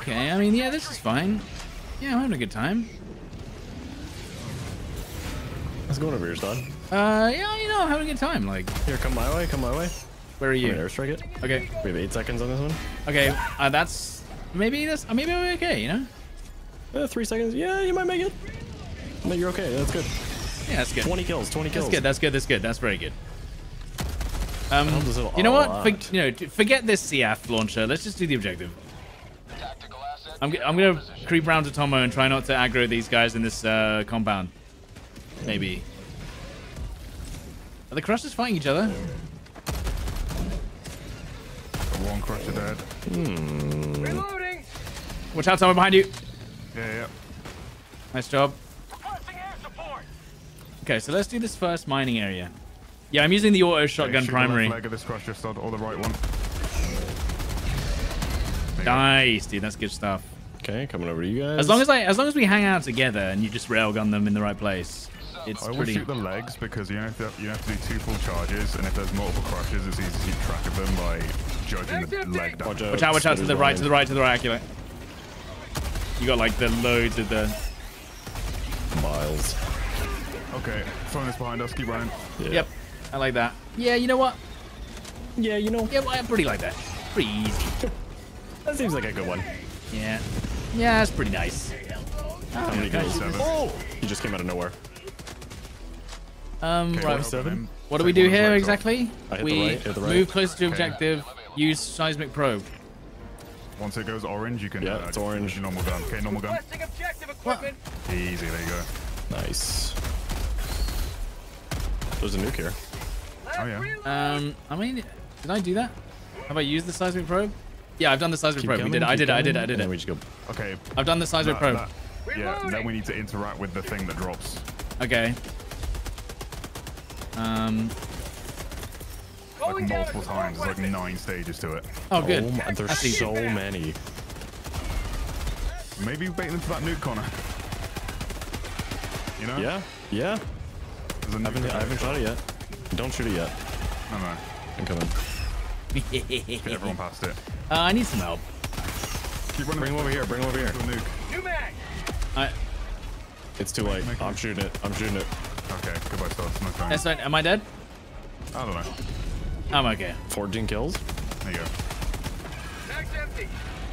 Okay, I mean, yeah, this is fine. Yeah, I'm having a good time. How's it going over here, Stod? Uh, yeah, you know, I'm having a good time. Like, Here, come my way, come my way. where are You you? airstrike it. Okay, We have eight seconds on this one. okay, uh, that's maybe that's uh, maybe I'm okay. You know? Uh, three seconds. Yeah, you might make it. No, you're okay. That's good. Yeah, that's good. 20 kills, 20 kills. That's good. That's good. That's good. That's very good. Um, helped us out you know what? For, you know, forget this SEAF launcher. Let's just do the objective. I'm, g- I'm gonna creep round to Tomo and try not to aggro these guys in this uh, compound. Maybe. Are the crushers fighting each other? One crusher dead. Reloading. Watch out, someone behind you. Yeah, yeah. Nice job. Requesting air support. Okay, so let's do this first mining area. Yeah, I'm using the auto Okay, shotgun shoot the primary. left leg of this crusher stud, or the right one. There you go. Nice, dude. That's good stuff. Okay, coming over to you guys. As long as I, as long as we hang out together and you just railgun them in the right place, it's I always pretty. shoot the legs because you have to you have to do two full charges, and if there's multiple crushes, it's easy to keep track of them by judging the leg damage. Watch out, Watch out! To the right, to the right, to the right, Aculite. You got like the loads of the. Miles. Okay, phone is behind us. Keep running. Yeah. Yep, I like that. Yeah, you know what? Yeah, you know, Yeah, well, I pretty like that. Pretty easy. (laughs) that seems like a good one. Yeah, yeah, that's pretty nice. How many kills? Seven. Oh! He just came out of nowhere. Um, Okay, right. well done, him. What do we do one of his here legs exactly? I hit the We right, hit the right. move closer to Okay. objective. Use seismic probe. Once it goes orange, you can. Yeah, uh, it's orange. your Normal gun. Okay, normal gun. Requesting objective equipment. Easy. There you go. Nice. There's a nuke here. Oh yeah. Um, I mean, did I do that? Have I used the seismic probe? Yeah, I've done the seismic Keep probe. We coming, did. it. I did. it. I did. it. I coming, did. and then it. we just go. Okay. I've done the seismic that- probe. that- yeah. Then we need to interact with the thing that drops. Okay. Um. Like Going down a multiple times. There's like nine stages to it. Oh, good. Oh my, there's That's easy. so many. Maybe bait them to that nuke corner. You know? Yeah, yeah. There's a I haven't, I haven't shot it yet. Don't shoot it yet. No, no. I'm coming. Get everyone past it. (laughs) Uh, I need some help. Keep running. Bring him over here. Bring him over here. to nuke. New mag. I, It's too late. I'm shooting it. I'm shooting it. Okay. Goodbye, stars. No time. that's right. Am I dead? I don't know. I'm okay. 14 kills. There you go. Mag's empty.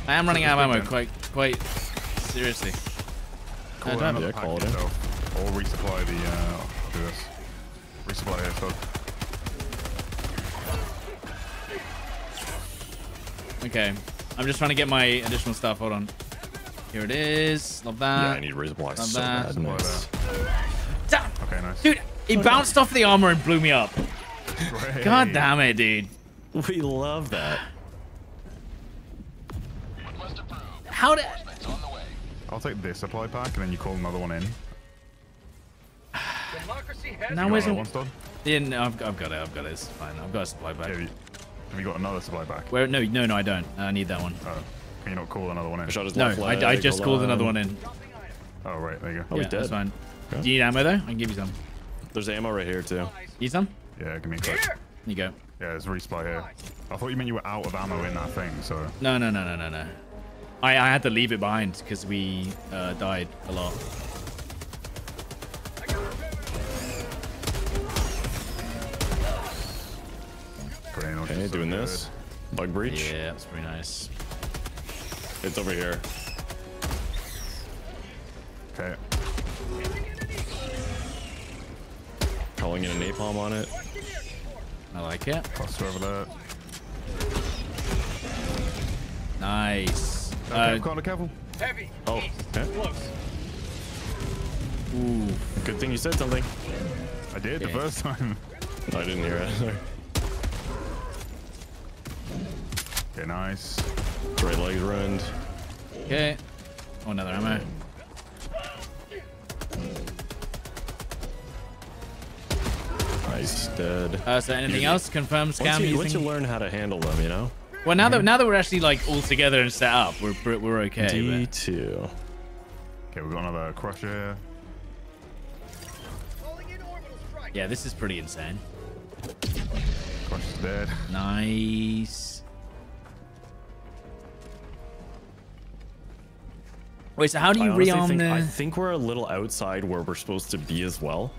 I am running out of ammo quite, quite seriously. Call Uh, it don't- Yeah, call it in. Or resupply the. Uh, do this. Resupply here, so. Okay. I'm just trying to get my additional stuff. Hold on. Here it is. Love that. yeah. I need resupply not so bad. bad. Nice. Okay, nice. Dude, it bounced off the armor and blew me up. Great. God damn it, dude. We love that. How did... I'll take this supply pack and then you call another one in. Democracy has Now You where's got it? another one, Stod? Yeah, no, I've, I've got it. I've got it. It's fine. I've got a supply Yeah, bag. have you, got another supply pack? Where? No, no, no, I don't. I need that one. Oh, can you not call another one in? I shot his No, left I. I just hold called another one in. Oh, right, there you go. Oh, he's yeah, that's dead. fine. Okay. Do you need ammo though? I can give you some. There's ammo right here too. Need some? Yeah, give me a sec. Here. Here you go. Yeah, there's a resupply here. I thought you meant you were out of ammo in that thing, so. No, no, no, no, no, no. I, I had to leave it behind because we uh, died a lot. Grenade Okay, is so doing good. this. Bug breach. Yeah, that's pretty nice. It's over here. Okay. Calling in a napalm on it. I like it. Cluster over there. Nice. Okay, Uh, Connor, careful. Heavy. Oh, East. okay. Close. ooh. Good thing you said something. I did the first time. I didn't hear it. Okay, nice. right leg's ruined. Okay. Oh, another ammo. Dead. Uh, so anything else? Confirm Once scam you, once you learn how to handle them, you know? Well, now that now that we're actually like all together and set up, we're we're- we're okay. D2. Okay, we've got another crusher here. Calling in orbital strike. Yeah, this is pretty insane. Crusher's dead. Nice. Wait, so how do I you honestly rearm think, the? I think we're a little outside where we're supposed to be as well,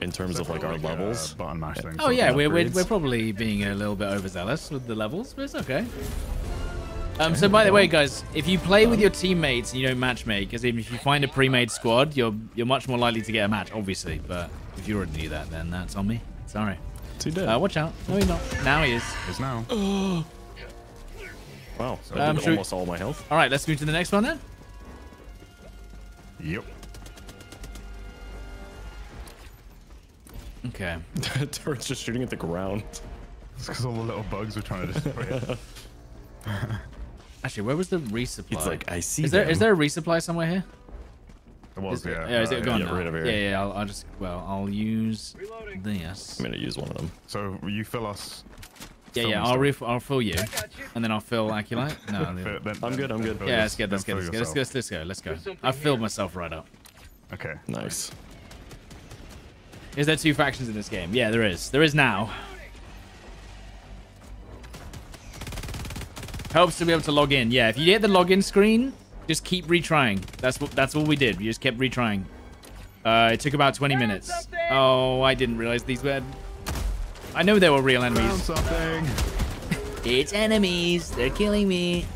in terms of like our uh, levels. button mash thing. Oh yeah, we're, we're we're probably being a little bit overzealous with the levels, but it's okay. Um, so by the way, guys, if you play with your teammates and you don't matchmate, because even if you find a pre-made squad, you're you're much more likely to get a match, obviously. But if you already knew that, then that's on me. Sorry. So you did. Uh, watch out. No, he's not. Now he is. It's now. (gasps) wow, that Um, did should we- almost all my health. All right, let's move to the next one then. Yep. Okay. (laughs) Turret's just shooting at the ground. It's because all the little bugs were trying to destroy it. (laughs) Actually, where was the resupply? It's like I see. is there them. is there a resupply somewhere here? It was, Is, yeah. yeah, is uh, it gone yeah, now? right over here. Yeah, yeah. I'll, I'll just well, I'll use this. I'm gonna use one of them. So you fill us. Yeah, yeah. I'll some. ref I'll fill you, you. and then I'll fill Aculite. No, I'll leave Fill- it. then- I'm good, I'm good. yeah, your- that's good. That's good. That's fill good. Let's, yourself. let's, let's go. Let's go. something I filled myself right up. Okay. Nice. Is there two factions in this game? Yeah, there is. There is now. Helps to be able to log in. Yeah, if you get the login screen, just keep retrying. That's what. That's all we did. We just kept retrying. Uh, it took about 20 minutes. Oh, I didn't realize these were. I know they were real Found enemies. something. (laughs) It's enemies. They're killing me.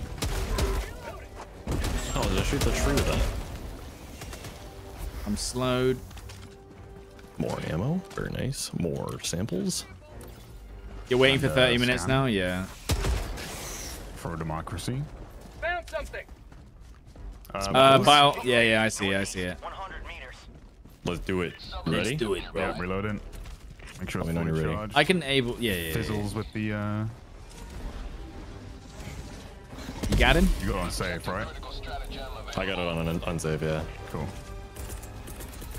Oh, did I shoot the tree with that. I'm slowed. More ammo. Very nice. More samples. You're waiting for And, uh, 30 minutes now? Yeah. for democracy. Found something. Um, Uh, let's- Yeah, yeah, I see, I see it. Let's do it. Ready? Let's do it, bro. Yeah, reloading. Make sure it's Let me know fully ready. charged. I can able. Yeah, yeah, yeah, Fizzles with the. Uh, You got him? you got it on safe, right? I got it on an unsafe, yeah. Cool.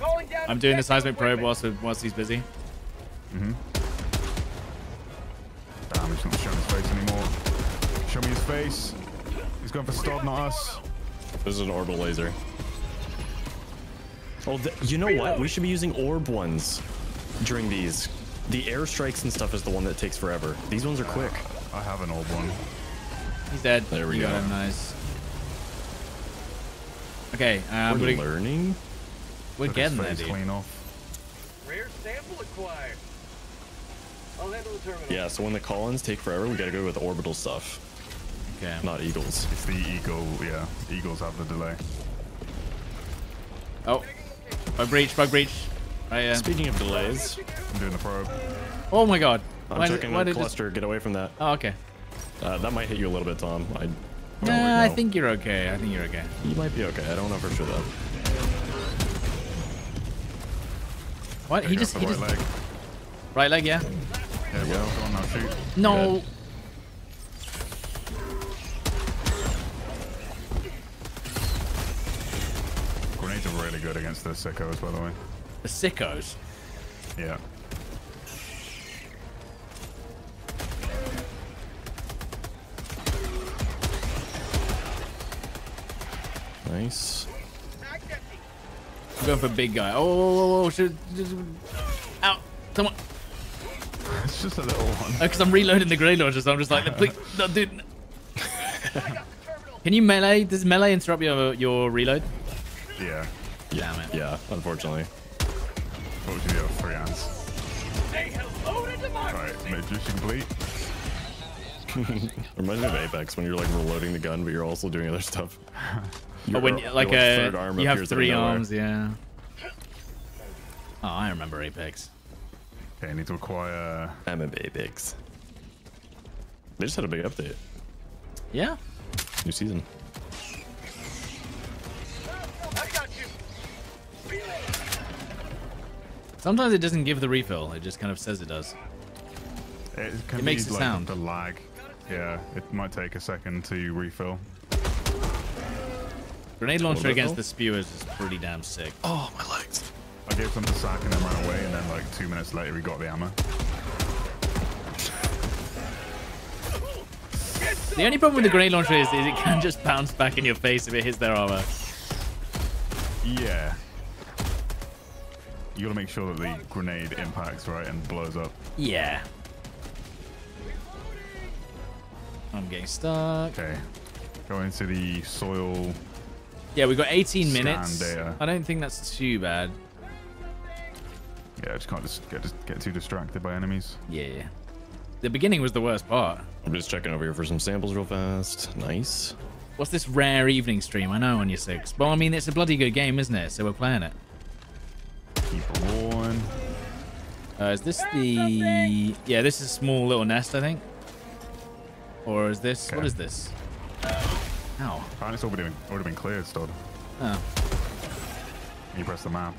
Calling down I'm doing the seismic probe whilst whilst he's busy. Damn, he's not showing his face anymore. Show me his face. He's going for Stod, not us. This is an orbital laser. Oh, th you know what? We should be using orb ones during these. The airstrikes and stuff is the one that takes forever. These ones are quick. I have an old one. He's dead. There we You got go. him, Nice. Okay, uh, I'm We're gonna, learning. We're Took getting there, dude. clean off. Rare sample acquired. I'll handle the terminal. Yeah, so when the Collins take forever, we gotta go with orbital stuff, Okay. not eagles. It's the eagle, yeah. Eagles have the delay. Oh, bug breach, bug breach. Right, yeah. Speaking of delays, I'm doing the probe. Oh my god. I'm Why checking why the did it just- cluster. Get away from that. Oh, okay. Uh, that might hit you a little bit, Tom. I. don't Nah, I think you're okay. I think you're okay. you might be okay. I don't know for sure though. What? He just, for he right just, leg. right leg, yeah. Yeah, well, go on now, shoot. No. Grenades are really good against the sickos, by the way. The sickos. Yeah. Nice. I'm going for big guy. Oh, oh, oh, oh, should, just, ow, come on. (laughs) It's just a little one. Oh, because I'm reloading the grenade launcher, so I'm just like, please, no, dude. Can you melee? Does melee interrupt your your reload? Yeah. Damn it. Yeah, unfortunately. What would you do three hands? Say hello to democracy. Right, magician complete. (laughs) Reminds me of Apex when you're like reloading the gun, but you're also doing other stuff. (laughs) Oh, when Your- like your, a uh, third arm you have appears out of three arms, yeah. Oh, I remember Apex. Okay, I need to acquire. I'm a Apex. They just had a big update. Yeah. New season. I got you. Sometimes it doesn't give the refill. It just kind of says it does. It, can It makes be, a like, sound. The lag. Yeah, it might take a second to refill. Grenade launcher against the spewers is pretty damn sick. Oh, my legs. I gave some to Sack and then ran away, and then like two minutes later, we got the ammo. The only problem with the grenade launcher is, is it can just bounce back in your face if it hits their armor. Yeah. You gotta make sure that the grenade impacts right and blows up. Yeah. I'm getting stuck. Okay. Go into the soil. Yeah, we've got 18 minutes. data. I don't think that's too bad. Yeah, I just can't just get just get too distracted by enemies. Yeah. The beginning was the worst part. I'm just checking over here for some samples real fast. Nice. What's this rare evening stream? I know on your six. Well, I mean, it's a bloody good game, isn't it? So we're playing it. Keep it rolling. Uh, is this the... Yeah, this is a small little nest, I think. Or is this... What Okay. is this? Ow. Apparently, it's already been, already been cleared, Stod. Oh. You press the map.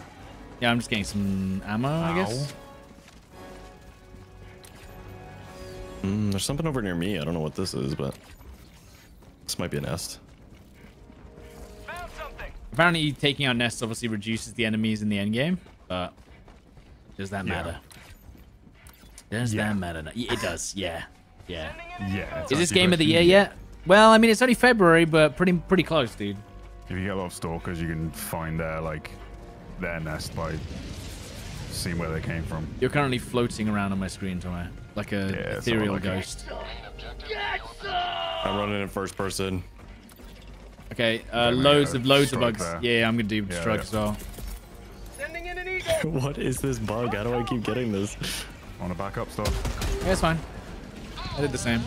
Yeah, I'm just getting some ammo, I guess. Ow. Mm, there's something over near me. I don't know what this is, but this might be a nest. Found something. Apparently, taking out nests obviously reduces the enemies in the end game, but does that matter? Yeah. matter? Does Yeah. that matter? Yeah, It does. Yeah. Yeah. Yeah. Is this game of the year yet? Well, I mean, it's only February, but pretty pretty close, dude. If you get a lot of stalkers, you can find their like their nest by seeing where they came from. You're currently floating around on my screen, Tomo, like a Yeah, ethereal like ghost. I'm running in first person. Okay, uh, Okay, loads of loads of bugs. there. Yeah, I'm gonna do Yeah, strike yeah. as well. Sending in an eagle. (laughs) what is this bug? How do I keep getting this? On a backup stuff? Yeah, it's fine. I did the same.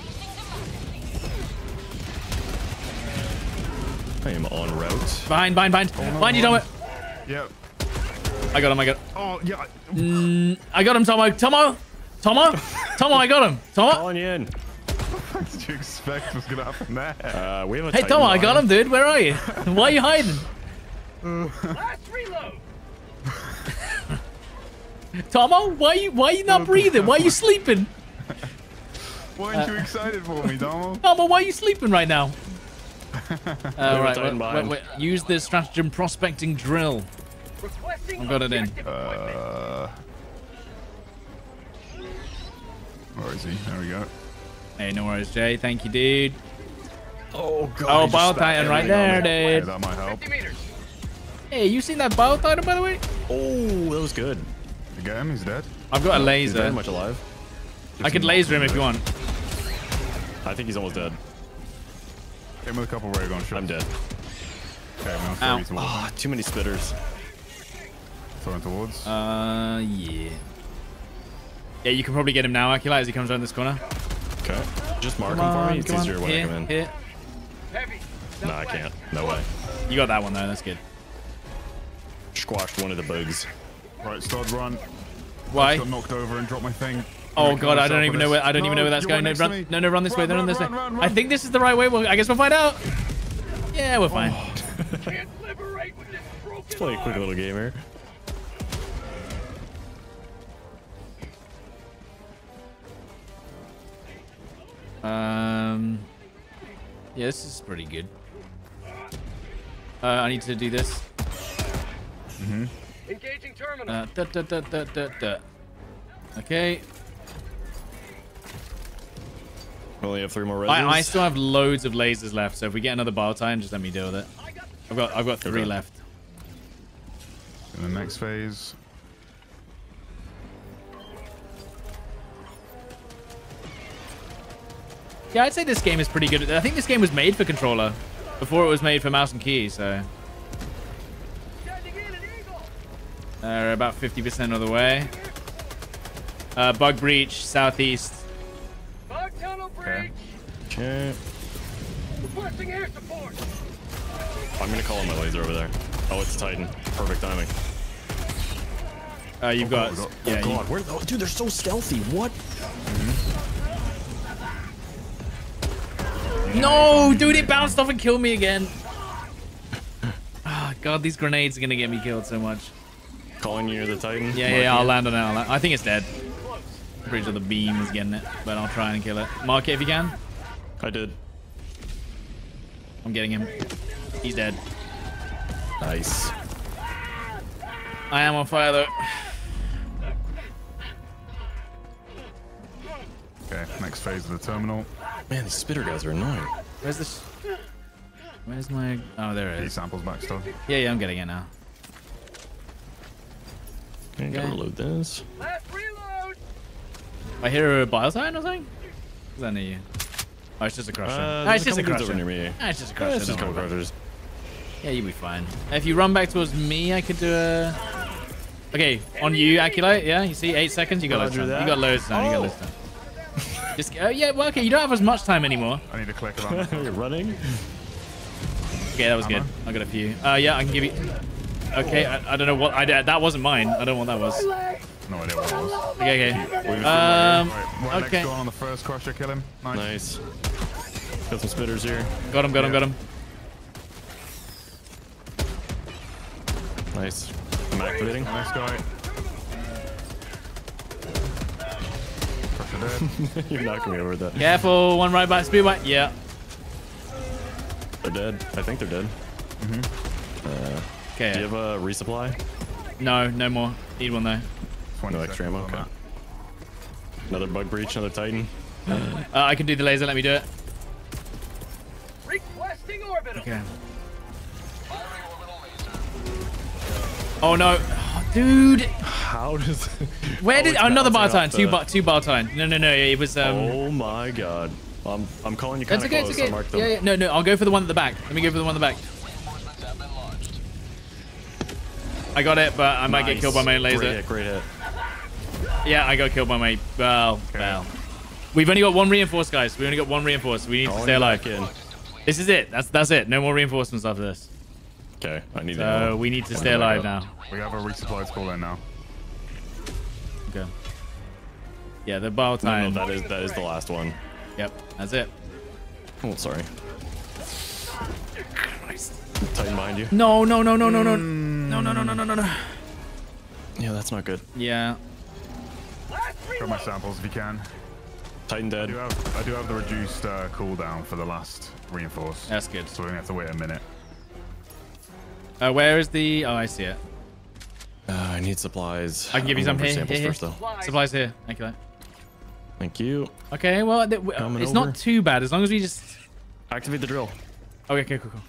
I am on route. Behind, behind, behind, Oh, no, behind you, no. Tomo. Yep. I got him. I got. Oh yeah. I- Mm, I got him, Tomo. Tomo, Tomo, Tomo. I got him. Tomo. Calling you in. What did you expect was gonna happen there? Uh, we have a Hey, Titan Tom, I got him, dude. Where are you? Why are you hiding? Last reload. (laughs) Tomo, why you why you not breathing? Why are you sleeping? Why aren't you excited for me, Domo? Tomo, why are you sleeping right now? All right, Titan wait, wait, wait. use the stratagem prospecting drill. I've got it in. Uh, where is he? There we go. Hey, no worries, Jay. Thank you, dude. Oh god. Oh, he just Bile Titan right there, me. Yeah, dude. that might help. Hey, you seen that Bile Titan, by the way? Oh, that was good. You get him? He's dead. I've got a He's very laser. much alive. I could laser him if you want. I think he's almost dead. Hit him with a couple ray gun shots. I'm dead. Okay, I'm gonna Ow. you Ah, too many spitters. Throw him towards. Uh, yeah. Yeah, you can probably get him now, Aculite, as he comes around this corner. Okay. Just mark Come him for on, me. It's come on. easier when I Here, come in. here. Heavy. No, I can't. No way. You got that one, though. That's good. Squashed one of the bugs. right, start run. Why? Got knocked over and dropped my thing. Oh god, I don't even know where I don't even know where that's going. No, run, no, no, run this way. No, run this way. run, run, I think this is the right way. Well, I guess we'll find out. (laughs) Yeah, we're fine. Can't liberate with this broken Let's play a quick little game here. Um, yeah, this is pretty good. Uh, I need to do this. Mhm. Engaging terminal. Uh, da, da, da, da, da, da. Okay. We only have three more I, I still have loads of lasers left, so if we get another Bile Titan, just let me deal with it. I've got I've got three Okay. left. In the next phase. Yeah, I'd say this game is pretty good. I think this game was made for controller before it was made for mouse and key, so Sending in an eagle. they're about 50% of the way. Uh, bug breach, southeast. Bug tunnel breach. Okay. Requesting air support. I'm gonna call on my laser over there. Oh, it's Titan. Perfect timing. Uh, you've got, we got- yeah, oh you- god, where? Oh, dude, they're so stealthy. What? No, dude, it bounced off and killed me again. (sighs) Ah, God, these grenades are gonna get me killed so much. Calling you the Titan? Yeah, yeah, yeah, I'll land on it. I think it's dead. I'm pretty sure the beam is getting it, but I'll try and kill it. Mark it if you can. I did. I'm getting him. He's dead. Nice. I am on fire though. Okay, next phase of the terminal. Man, these spitter guys are annoying. Where's this? Where's my? Oh, there it is. He samples back still. Yeah, yeah, I'm getting it now. Okay, gotta Okay. reload this. Last reload. I hear a bio sign or something. Is that near you? Oh, it's just a crusher. Uh, it's just a couple dudes crusher. over near me. Ah, it's just a Yeah, crusher. it's just don't couple worry crushers. Yeah, you'll be fine. If you run back towards me, I could do a. Okay, on you, Aculite. Yeah, you see, eight seconds. You got loads of Roger time. You got loads of time. You got Oh. loads of time. Just oh yeah, well okay. You don't have as much time anymore. I need to click around. (laughs) You're running? Okay, that was good. I got a few. Uh, yeah, I can give you. Okay, I, I don't know what I that wasn't mine. I don't know what that was. No idea what it was. Okay, okay. We've just been Um. Right, right okay. next door on the first crusher, kill him. Nice. Nice. Got some spitters here. Got him, got him, got him. Nice. I'm activating. Next guy. (laughs) Crusher dead. You're knocking me over with that. Careful, one right back, speed back. Yeah. They're dead. I think they're dead. Uh. Okay. Do you have a resupply? No, no more. Need one though. 20 No extra ammo? Okay. Another bug breach, another Titan. Uh, I can do the laser. Let me do it. Requesting orbital. Okay. Oh no, Oh, dude. How does... (laughs) Where Oh, did it's another Bile Titan? off Two the- bar, two Bile Titan. No, no, no. It was um. oh my god. I'm, I'm calling you kind That's of okay. close. It's okay. I marked them. Yeah, yeah. No, no. I'll go for the one at the back. Let me go for the one at the back. I got it, but I might get killed by my own laser. Great hit, great hit. Yeah, I got killed by my well, well. We've only got one reinforced, guys. We only got one reinforced. We need to stay alive. back. This is it. That's that's it. No more reinforcements after this. Okay, I need So to. we need to stay alive now. We have a resupply to call in now. Okay. Yeah, the bar No, time. no, that is that is the last one. Yep, that's it. Oh, sorry. Titan behind you. No, no, no, no, no, no. No, no, no, no, no, no, no. Yeah, that's not good. Yeah. Grab my samples if you can. Titan I dead. do have, I do have the reduced uh, cooldown for the last reinforce. That's good. So we're gonna have to wait a minute. Uh, where is the... Oh, I see it. Uh, I need supplies. I can give you some going for here, samples here, first, though. Supplies here. Thank you. Thank you. Okay, well, th- w- Coming it's over. not too bad as long as we just... Activate the drill. Okay, okay, cool, cool.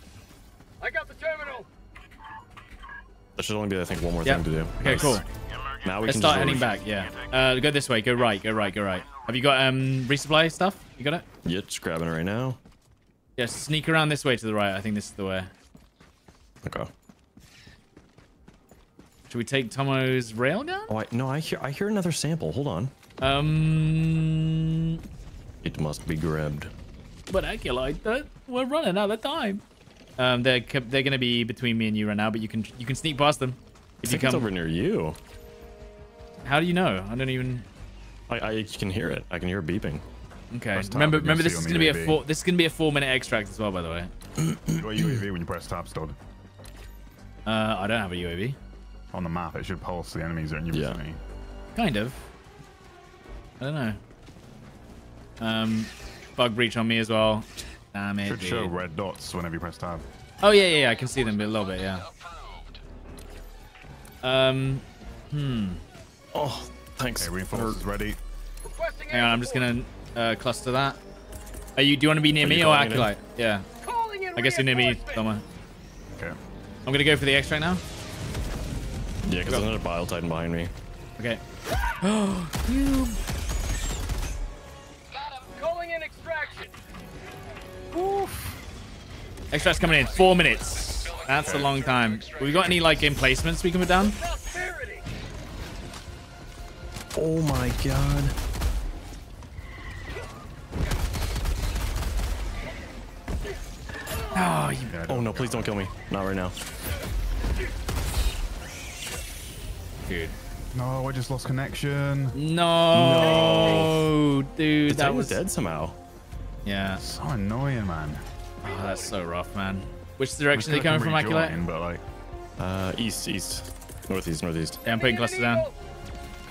I got the terminal. That should only be, I think, one more Yep. thing to do. Okay, Nice. cool. Now we Let's can start heading back, yeah. Uh, go this way. Go right, go right, go right. Have you got um resupply stuff? You got it? Yeah, just grabbing it right now. Yeah, sneak around this way to the right. I think this is the way. Okay. Should we take Tomo's railgun? Oh, I, no, I hear I hear another sample. Hold on. Um, It must be grabbed. but I that. We're running out of time. Um, they're they're gonna be between me and you right now, but you can you can sneak past them I if you think it's come. over near you. How do you know? I don't even. I, I can hear it. I can hear it beeping. Okay. Press Remember, remember, this is gonna be a four. This is gonna be a four minute extract as well, by the way. You got UAV when you press tab still. Uh, I don't have a UAV. On the map, it should pulse the enemies that are in your Yeah. vicinity. Kind of. I don't know. Um, bug breach on me as well. Damn it. Should show red dots whenever you press tab. Oh yeah, yeah, yeah. I can see them a little bit. Yeah. Um. Hmm. Oh, thanks. Okay, reinforce is ready. Hang on. I'm just gonna uh, cluster that. Are you? Do you want to be near Are me or calling it? Aculite? Yeah. I guess you're near me, reinforcements. somewhere. Okay. I'm gonna go for the extract now. Yeah, because there's another Bile Titan behind me. Okay. Oh, (gasps) you. (gasps) Calling in extraction. Oof. Extract's coming in. Four minutes. That's a long time. We got any like emplacements we can put down? Prosperity. Oh my god. Oh, you. Oh no, please don't kill me. Not right now. Dude. No, I just lost connection. No, no. dude, The that was dead somehow. Yeah. So annoying, man. Oh, that's so rough, man. Which direction are they I coming could from, Aculite? rejoin, But like, Uh, east, east, northeast, northeast. Yeah, I'm putting cluster down.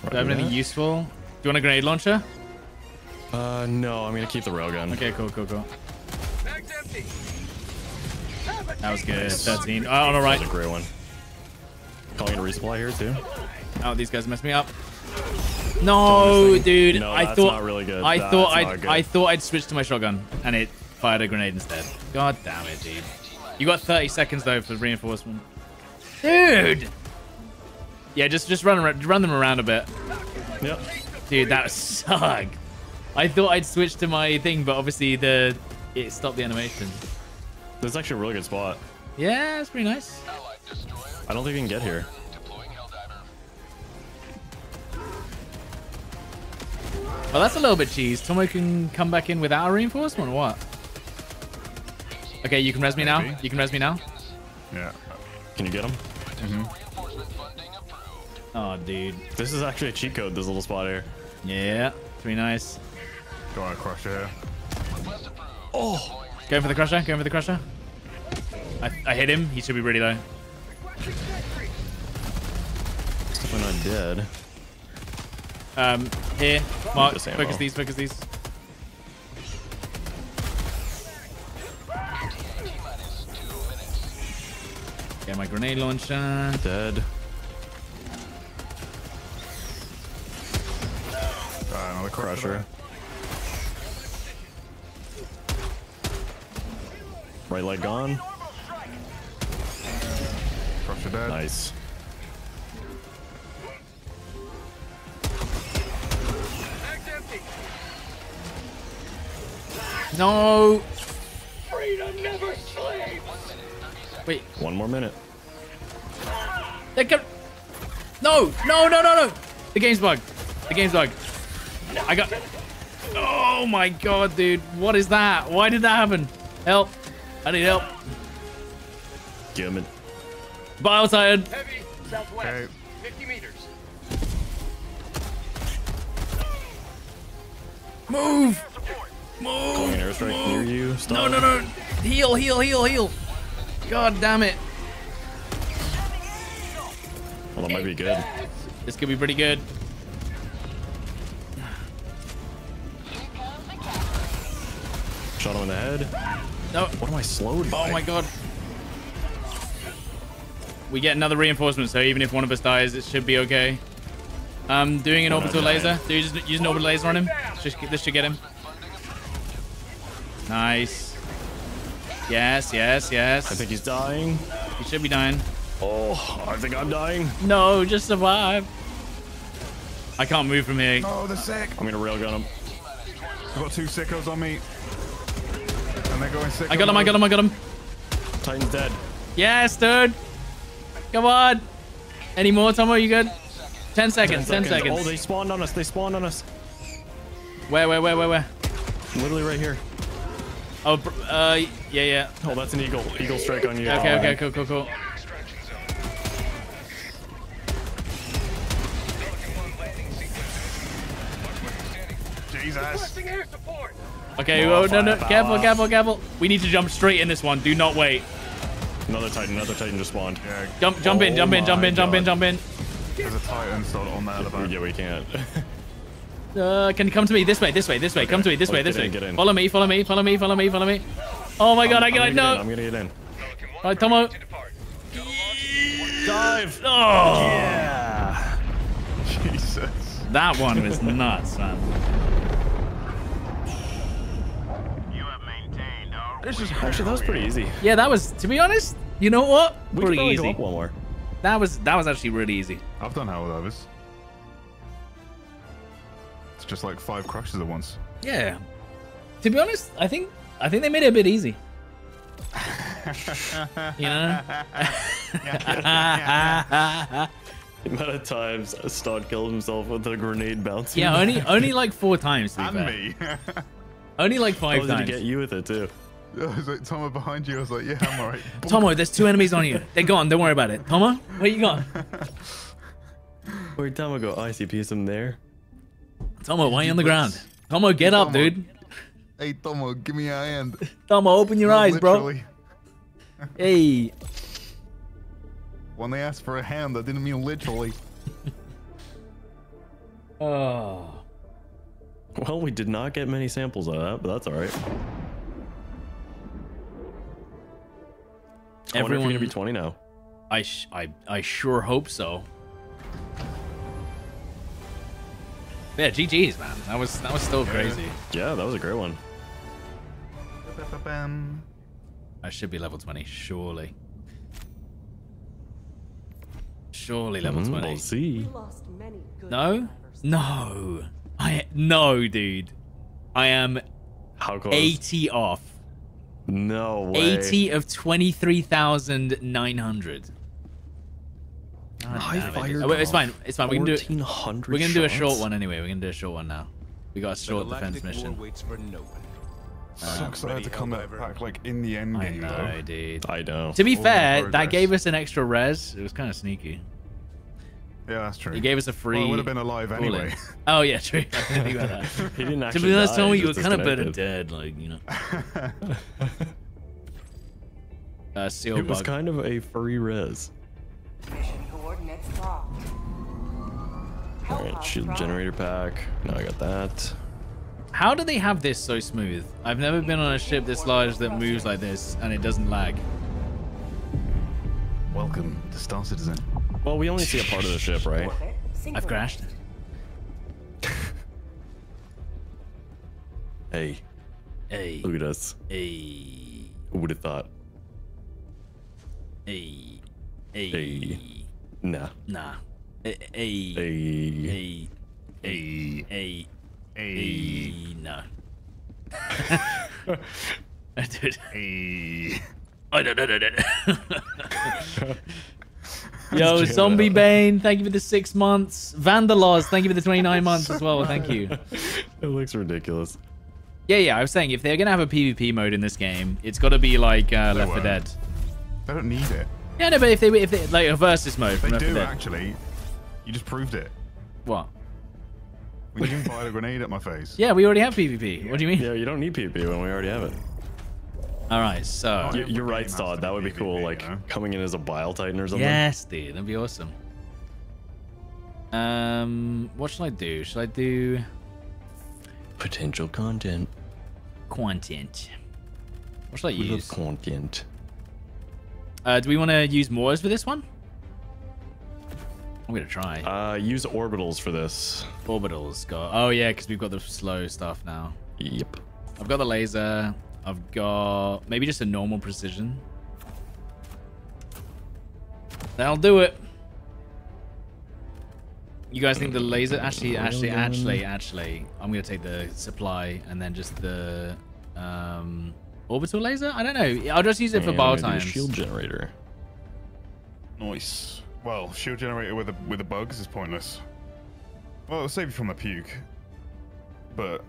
Roger Do I have anything that. useful? Do you want a grenade launcher? Uh, no, I'm gonna keep the railgun. Okay, cool, cool, cool. That was good. 13. Oh, on the right. That was a great one. Calling a resupply here too. Oh, these guys messed me up. No, dude. No, I that's thought not really good. I That's thought not I'd good. I thought I'd switch to my shotgun and it fired a grenade instead. God damn it, dude. You got 30 seconds though for reinforcement. Dude. Yeah, just just run ar- run them around a bit. Yep. Dude, that (laughs) sucked. I thought I'd switch to my thing, but obviously the it stopped the animation. This is actually a really good spot. Yeah, it's pretty nice. I don't think we can get here. Well, that's a little bit cheese. Tomo can come back in without a reinforcement or what? Okay, you can res me now. You can res me now. yeah. Can you get him? Mm-hmm. Oh, dude. This is actually a cheat code. This little spot here. Yeah, it's pretty nice. Go on, crusher Oh! Going for the crusher. Going for the crusher. I, I hit him. He should be really low. Definitely not dead. Um, here, Mark. Just ammo. Focus these. Focus these. Yeah, my grenade launcher. Dead. Crusher. Crusher. Right leg gone. Crusher dead. Nice. No. Freedom never sleeps. Wait. One more minute. They can... No, no, no, no, no. The game's bugged. The game's bugged. I got... Oh my god, dude. What is that? Why did that happen? Help. I need help. German. him it. Bile Titan. Heavy southwest. Okay. 50 meters. Move. Calling an airstrike near you. No, no, no. Heal, heal, heal, heal. God damn it. Well, that might be good. This could be pretty good. Shot him in the head. No. What am I slowed by? Oh my god. We get another reinforcement, so even if one of us dies, it should be okay. Um, doing an Oh, no, orbital laser. Do you just use an orbital laser on him? Just, this should get him. Nice. Yes, yes, yes. I think he's dying. he should be dying. Oh, I think I'm dying. No, just survive. I can't move from here. Oh, the sick. I'm gonna railgun him. I've got two sickos on me. I got him, I got him, I got him. Titan's dead. Yes, dude. Come on. Any more, Tomo? You good? 10 seconds, 10 seconds. Oh, they spawned on us. They spawned on us. Where, where, where, where, where? Literally right here. Oh, uh, yeah, yeah. Oh, that's an eagle. Eagle strike on you. Okay, Oh, okay, cool, cool, cool. Jesus. Requesting air. Okay, oh, no, no, careful, careful, careful. We need to jump straight in this one. Do not wait. Another Titan. Another Titan just spawned. Yeah, Jump, jump in, Oh jump in, jump my in, jump in, jump in. There's a Titan still on there. at the (laughs) back. Yeah, we can't. (laughs) Uh, can you come to me? This way, this way, this way. Come to me, this Oh, way, get this way. in, get in. Follow me, follow me, follow me, follow me, follow me. Oh my god, I I'm get gonna it. get in, No. I'm gonna get in. Right, Tomo. Dive. Oh, Yeah. Jesus. that one was nuts, man. Actually, that was pretty easy. Yeah, that was, to be honest, you know what? We could Pretty probably go easy. up one more. That was, that was actually really easy. I've done hell with others. It's just like five crushes at once. Yeah. To be honest, I think, I think they made it a bit easy. (laughs) you know? (laughs) The amount of times Stod killed himself with a grenade bouncing. Yeah, only only like four times. To be And fair. me. (laughs) Only like I five was gonna times. get you with it too. (laughs) I was like, Tomo behind you. I was like, yeah, I'm alright. (laughs) Tomo, there's two enemies on you. They're gone. Don't worry about it. Tomo, where you gone? (laughs) Where'd Tomo go? Oh, I see piece him there. Tomo, why are you on the ground? Tomo, get up, dude. Hey, Tomo, give me a hand. Tomo, open your Not eyes, bro. literally. Hey. When they asked for a hand, I didn't mean literally. Oh. Well, we did not get many samples of that, but that's all right. I wonder if Everyone, you're gonna be 20 now. I, sh- I, I sure hope so. Yeah, GG's, man. That was that was still crazy. Yeah, that was a great one. I should be level 20, surely. Surely level Mm, 20. We'll see. Lost many No? No. I no, dude. I am How close? 80 off. No way. 80 of 23,900. I fired. Oh, it's fine. It's fine. We can do it. We're gonna do a short one anyway. We're gonna do a short one now. We got a short defense mission. waits for no one. Sucks that I had to come back, back like in the end I game know, though. dude. I know. To be All fair, that gave us an extra res. It was kind of sneaky. Yeah, that's true. He gave us a free. Well, I would have been alive bullet. anyway. (laughs) Oh yeah, true. (laughs) I didn't think about that. He didn't to be honest, die, Tony, you were kind of better dead, like you know. (laughs) Uh, seal It was kind of a free res. Mission coordinates locked. All right, shield generator pack. Now I got that. How do they have this so smooth? I've never been on a ship this large that moves like this and it doesn't lag. Welcome to Star Citizen. Well, we only see a part of the ship, right? I've crashed. Hey, Hey, look at us. hey, Who would have thought? hey, hey, Hey. Nah. nah. Hey, hey, Hey. hey, hey, hey, hey, no. Dude. Hey. Oh, no, no, no, no. Yo, Zombie Bane, thank you for the six months. Vandalos, thank you for the 29 (laughs) months as well. Thank you. It looks ridiculous. Yeah, yeah, I was saying if they're gonna have a PvP mode in this game, it's got to be like uh, Left 4. Dead. They don't need it. Yeah, no, but if they if they like a versus mode They from Left 4 do Dead. actually. You just proved it. What? We just fired a grenade at my face. Yeah, we already have PvP. What do you mean? Yeah, you don't need PvP when we already have it. All right, so You- You're right, game Stod. That would be cool. Like you know? coming in as a Bile Titan or something. yes, dude, that'd be awesome. Um, what should I do? Should I do Potential content. content? What should I We use? content. Uh, do we want to use Moors for this one? I'm gonna try. Uh, use orbitals for this. Orbitals. Got. Oh yeah, because we've got the slow stuff now. Yep. I've got the laser. I've got maybe just a normal precision. That'll do it. You guys think the laser? Actually, actually, actually, actually, I'm gonna take the supply and then just the um, orbital laser. I don't know. I'll just use it for And Bile Titans. Shield generator. Nice. Well, shield generator with the with the bugs is pointless. Well, it'll save you from the puke. But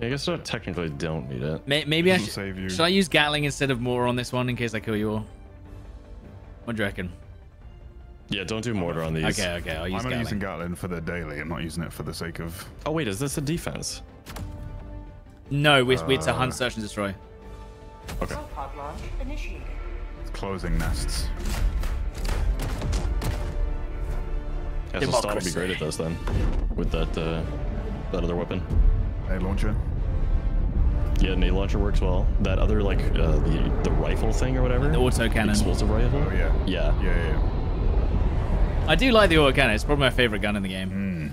I guess I technically don't need it. May- Maybe I It'll should. save you. Should I use Gatling instead of more on this one in case I kill you all? What do you reckon? Yeah, don't do mortar on these. Okay, okay, I'll use I'm only Gatling. using Gatling for the daily. I'm not using it for the sake of. Oh wait, is this a defense? No, it's, it's a Uh, hunt, search, and destroy. Okay. Pod launch initiated. closing nests. Yeah, so Stod would be great at this then. With that uh, that other weapon. A launcher. Yeah, nade launcher works well. That other like uh, the the rifle thing or whatever. The auto cannon. Explosive rifle. Oh yeah. Yeah. Yeah, yeah. yeah. I do like the auto cannon. It's probably my favorite gun in the game.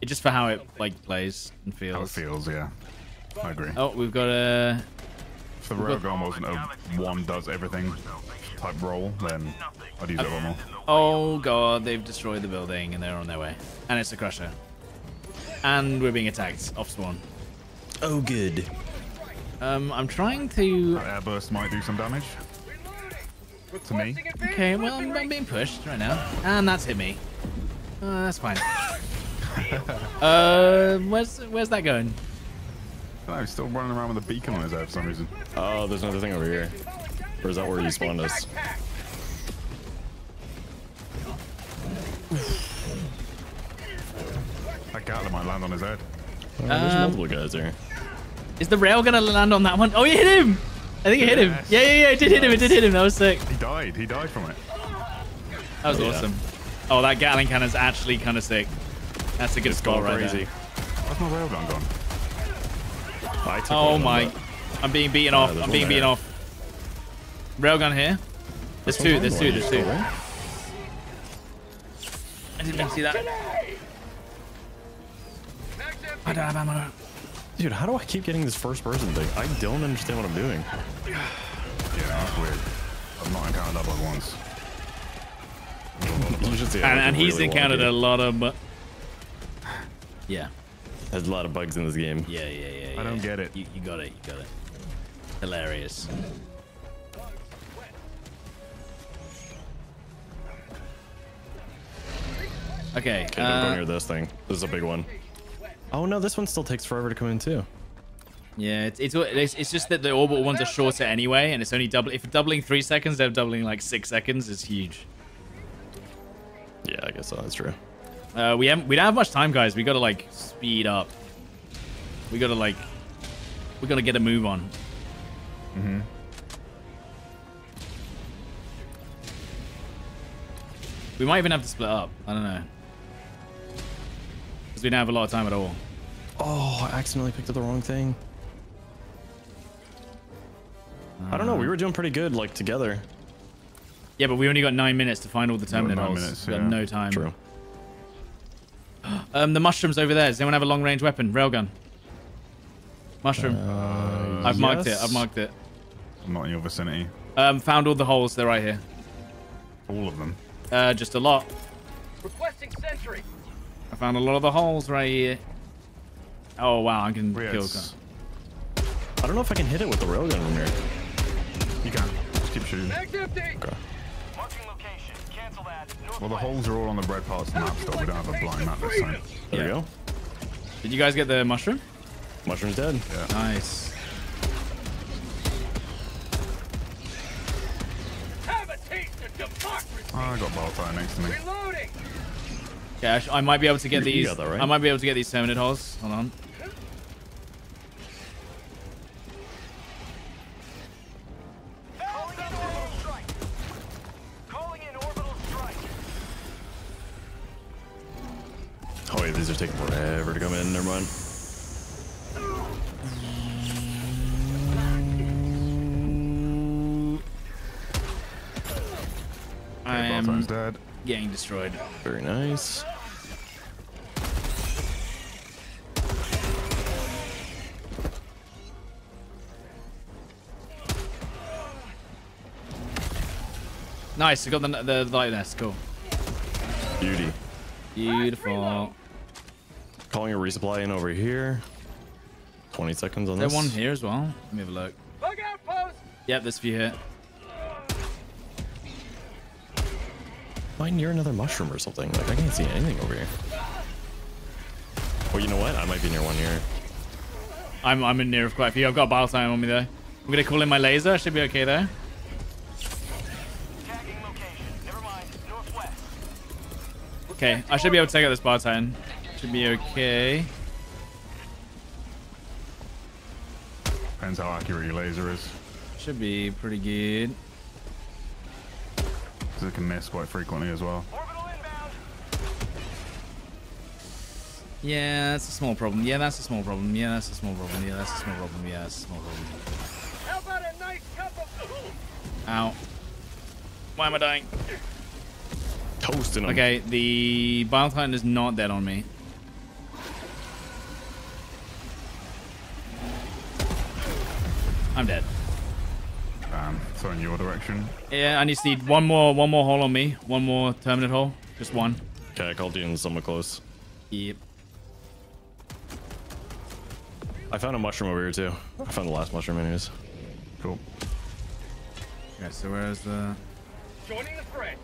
It just for how it like plays and feels. How it feels, yeah. I agree. Oh, we've got a. If the railgun wasn't a one does everything type roll, then I'd use it a lot more. Oh god, they've destroyed the building and they're on their way. And it's a crusher. And we're being attacked off spawn. Oh, good. Um, I'm trying to. That airburst might do some damage. To me. Okay, well, I'm, I'm being pushed right now, and that's hit me. Uh, that's fine. (laughs) (laughs) uh, where's where's that going? No, he's still running around with a beacon on his head for some reason. Oh, there's another thing over here. Or is that where you spawned us? That Gatling might land on his head. Oh, there's Um, multiple guys there. Is the rail gonna land on that one? Oh, you hit him! I think it hit him. Yeah, yeah, yeah, it did hit him. It did hit him. That was sick. He died. He died from it. That was Yeah. awesome. Oh, that Gatling cannon's actually kind of sick. That's a good It's spot going right crazy. Where's my railgun gone? I took there. Oh one of them, my! but- I'm being beaten Uh, off. I'm one being beaten there. off. Railgun here. There's This two. There's two. There's two. I didn't even see that. I don't have ammo. Dude, how do I keep getting this first person thing? I don't understand what I'm doing. Yeah, that's weird. I've not encountered that bug once. (laughs) You should see. And, and he's encountered a lot of. bu- Yeah. There's a lot of bugs in this game. Yeah, yeah, yeah. I don't yeah. get it. You, you got it. You got it. Hilarious. Okay. Okay, don't go uh, near this thing. This is a big one. Oh no, this one still takes forever to come in too. yeah, it's, it's it's it's just that the orbital ones are shorter anyway, and it's only double. If doubling three seconds, they're doubling like six seconds. Is huge. Yeah, I guess so. That's true. Uh, we haven't we don't have much time, guys. We gotta like speed up. We gotta like we gotta get a move on. Mm-hmm. We might even have to split up. I don't know. Because we don't have a lot of time at all. Oh, I accidentally picked up the wrong thing. I don't know. We were doing pretty good, like together. Yeah, but we only got nine minutes to find all the Got nine minutes, we got yeah. no time. True. (gasps) Um, the mushrooms over there. Does anyone have a long range weapon? Railgun. Mushroom. I've marked it. I've marked it. I'm not in your vicinity. Um, found all the holes. They're right here. All of them. Uh, just a lot. Requesting sentry. I found a lot of the holes right here. Oh wow, I can Weird. kill. I don't know if I can hit it with the railgun from here. You can. Just keep shooting. Mag's empty. Okay. Marking location. Cancel that. Well, the holes are all on the red parts of the map still. We don't have a blind map this time. There Yeah. we go. Did you guys get the mushroom? Mushroom's dead. Yeah. Nice. Have a taste of democracy. Oh, I got Baltar next to me. Reloading. Yeah, I, might be able to get these. right? I might be able to get these Terminid holes. Hold on. Getting destroyed. Very nice. Nice. I got the the light nest. Cool. Beauty. Beautiful. Calling a resupply in over here. 20 seconds on Is there this. one here as well? Let me have a look. Bug outpost. Yep, there's a few here. Might near another mushroom or something. Like I can't see anything over here. Well, you know what? I might be near one here. I'm I'm in near of quite a few. I've got Bile Titan on me though. I'm gonna call in my laser. Should be okay there. Tagging location. Never mind. Northwest. Okay, I should be able to take out this Bile Titan. Should be okay. Depends how accurate your laser is. Should be pretty good. 'Cause it can miss quite frequently as well. Yeah, that's a small problem. Yeah, that's a small problem. Yeah, that's a small problem. Yeah, that's a small problem. Yeah, that's a small problem. How about a nice cup of Ow. Why am I dying? Toasting them. Okay, the Bile Titan is not dead on me. I'm dead. So in your direction. Yeah, I just need one more one more hole on me. One more Terminid hole. Just one. Okay, I called you in somewhat close. Yep. I found a mushroom over here too. I found the last mushroom anyways. Cool. Okay, so where's the... joining the fray.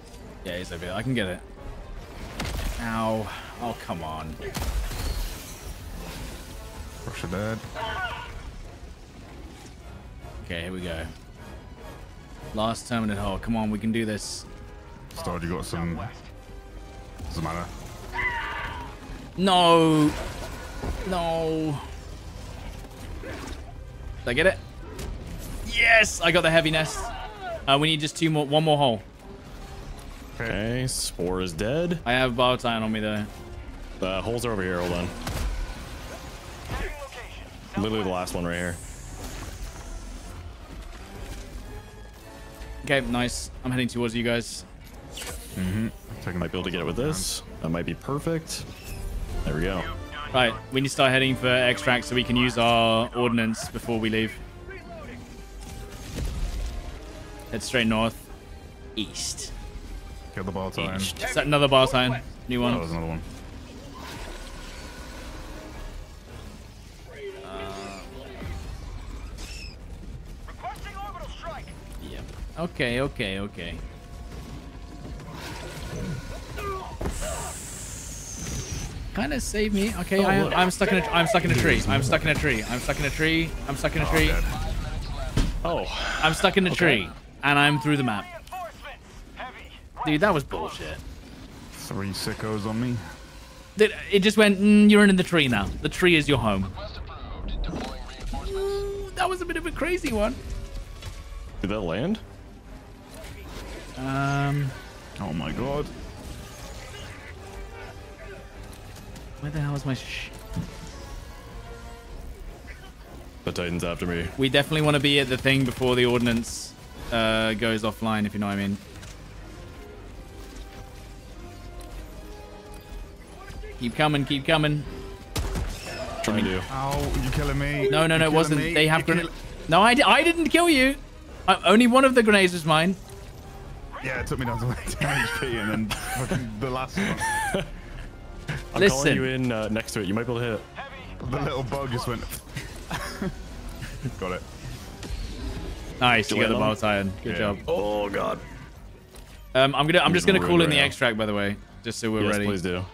Yeah, he's over here. I can get it. Ow. Oh, come on. Russia dead. Okay, here we go. Last Terminid hole. Come on, we can do this. Starred, you got some. Doesn't matter. No. No. Did I get it? Yes, I got the heavy nest. Uh, we need just two more, one more hole. Okay, Spore is dead. I have Bile Titan on me though. The holes are over here. Hold on. Literally the last one right here. Okay, nice. I'm heading towards you guys. Mm-hmm. Taking Might be able to get it with this. That might be perfect. There we go. Right, we need to start heading for extract so we can use our ordnance before we leave. Head straight north. East. Kill the Bile Titan. Set another bar sign. New Oh, one. there's another one. Okay, okay, okay. Kind of save me. Okay, I, look. I'm stuck in a. I'm stuck in a tree. I'm stuck in a tree. I'm stuck in a tree. I'm stuck in a tree. Oh, I'm stuck in a tree, and I'm through the map. Dude, that was bullshit. Three sickos on me. It, it just went. Mm, you're in the tree now. The tree is your home. Ooh, that was a bit of a crazy one. did that land? Um, Oh my god. where the hell is my? Sh The Titan's after me. we definitely want to be at the thing before the ordnance uh, goes offline, if you know what I mean. Keep coming, keep coming. Trying to. Ow, you killing me. No, no, no, it wasn't. me. They have grenades. No, I, I didn't kill you. I, only one of the grenades was mine. Kill- Yeah, it took me down to like (laughs) 10 HP and then fucking the last one. I'm Listen. calling you in uh, next to it. You might be able to hit it. The little bug just went. (laughs) Got it. Nice, you got the it, bow Mom? tie in. Good Yeah. job. Oh god. Um, I'm gonna, I'm just gonna call in the right now. extract, by the way, just so we're yes, ready. please do.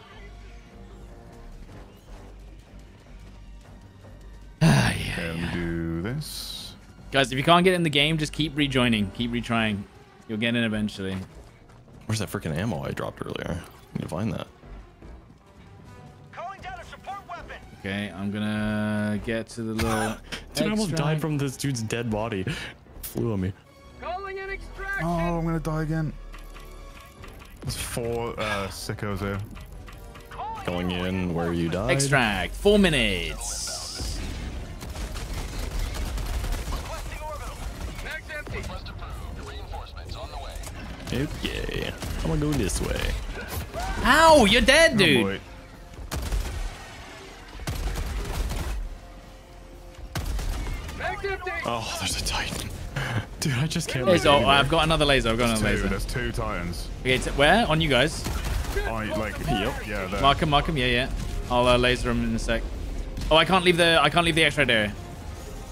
Ah, (sighs) yeah. Okay, let do this. Guys, if you can't get in the game, just keep rejoining, keep retrying. You'll get in eventually. Where's that freaking ammo I dropped earlier? I need to find that. Okay, I'm gonna get to the little. (laughs) Dude, I almost died from this dude's dead body. (laughs) Flew on me. Oh, I'm gonna die again. There's four uh, sickos here. Going in where you died. Extract. Four minutes. Okay. I'm gonna go this way. Ow! You're dead, Oh, dude. empty. Oh, there's a titan. (laughs) Dude, I just can't. Laser. it Oh, I've got another laser. I've got another Two, laser. there's two titans. Okay, where? On you guys. I like. (laughs) Yep. Yeah. There. Mark him, mark him. Yeah, yeah. I'll uh, laser him in a sec. Oh, I can't leave the I can't leave the extract area.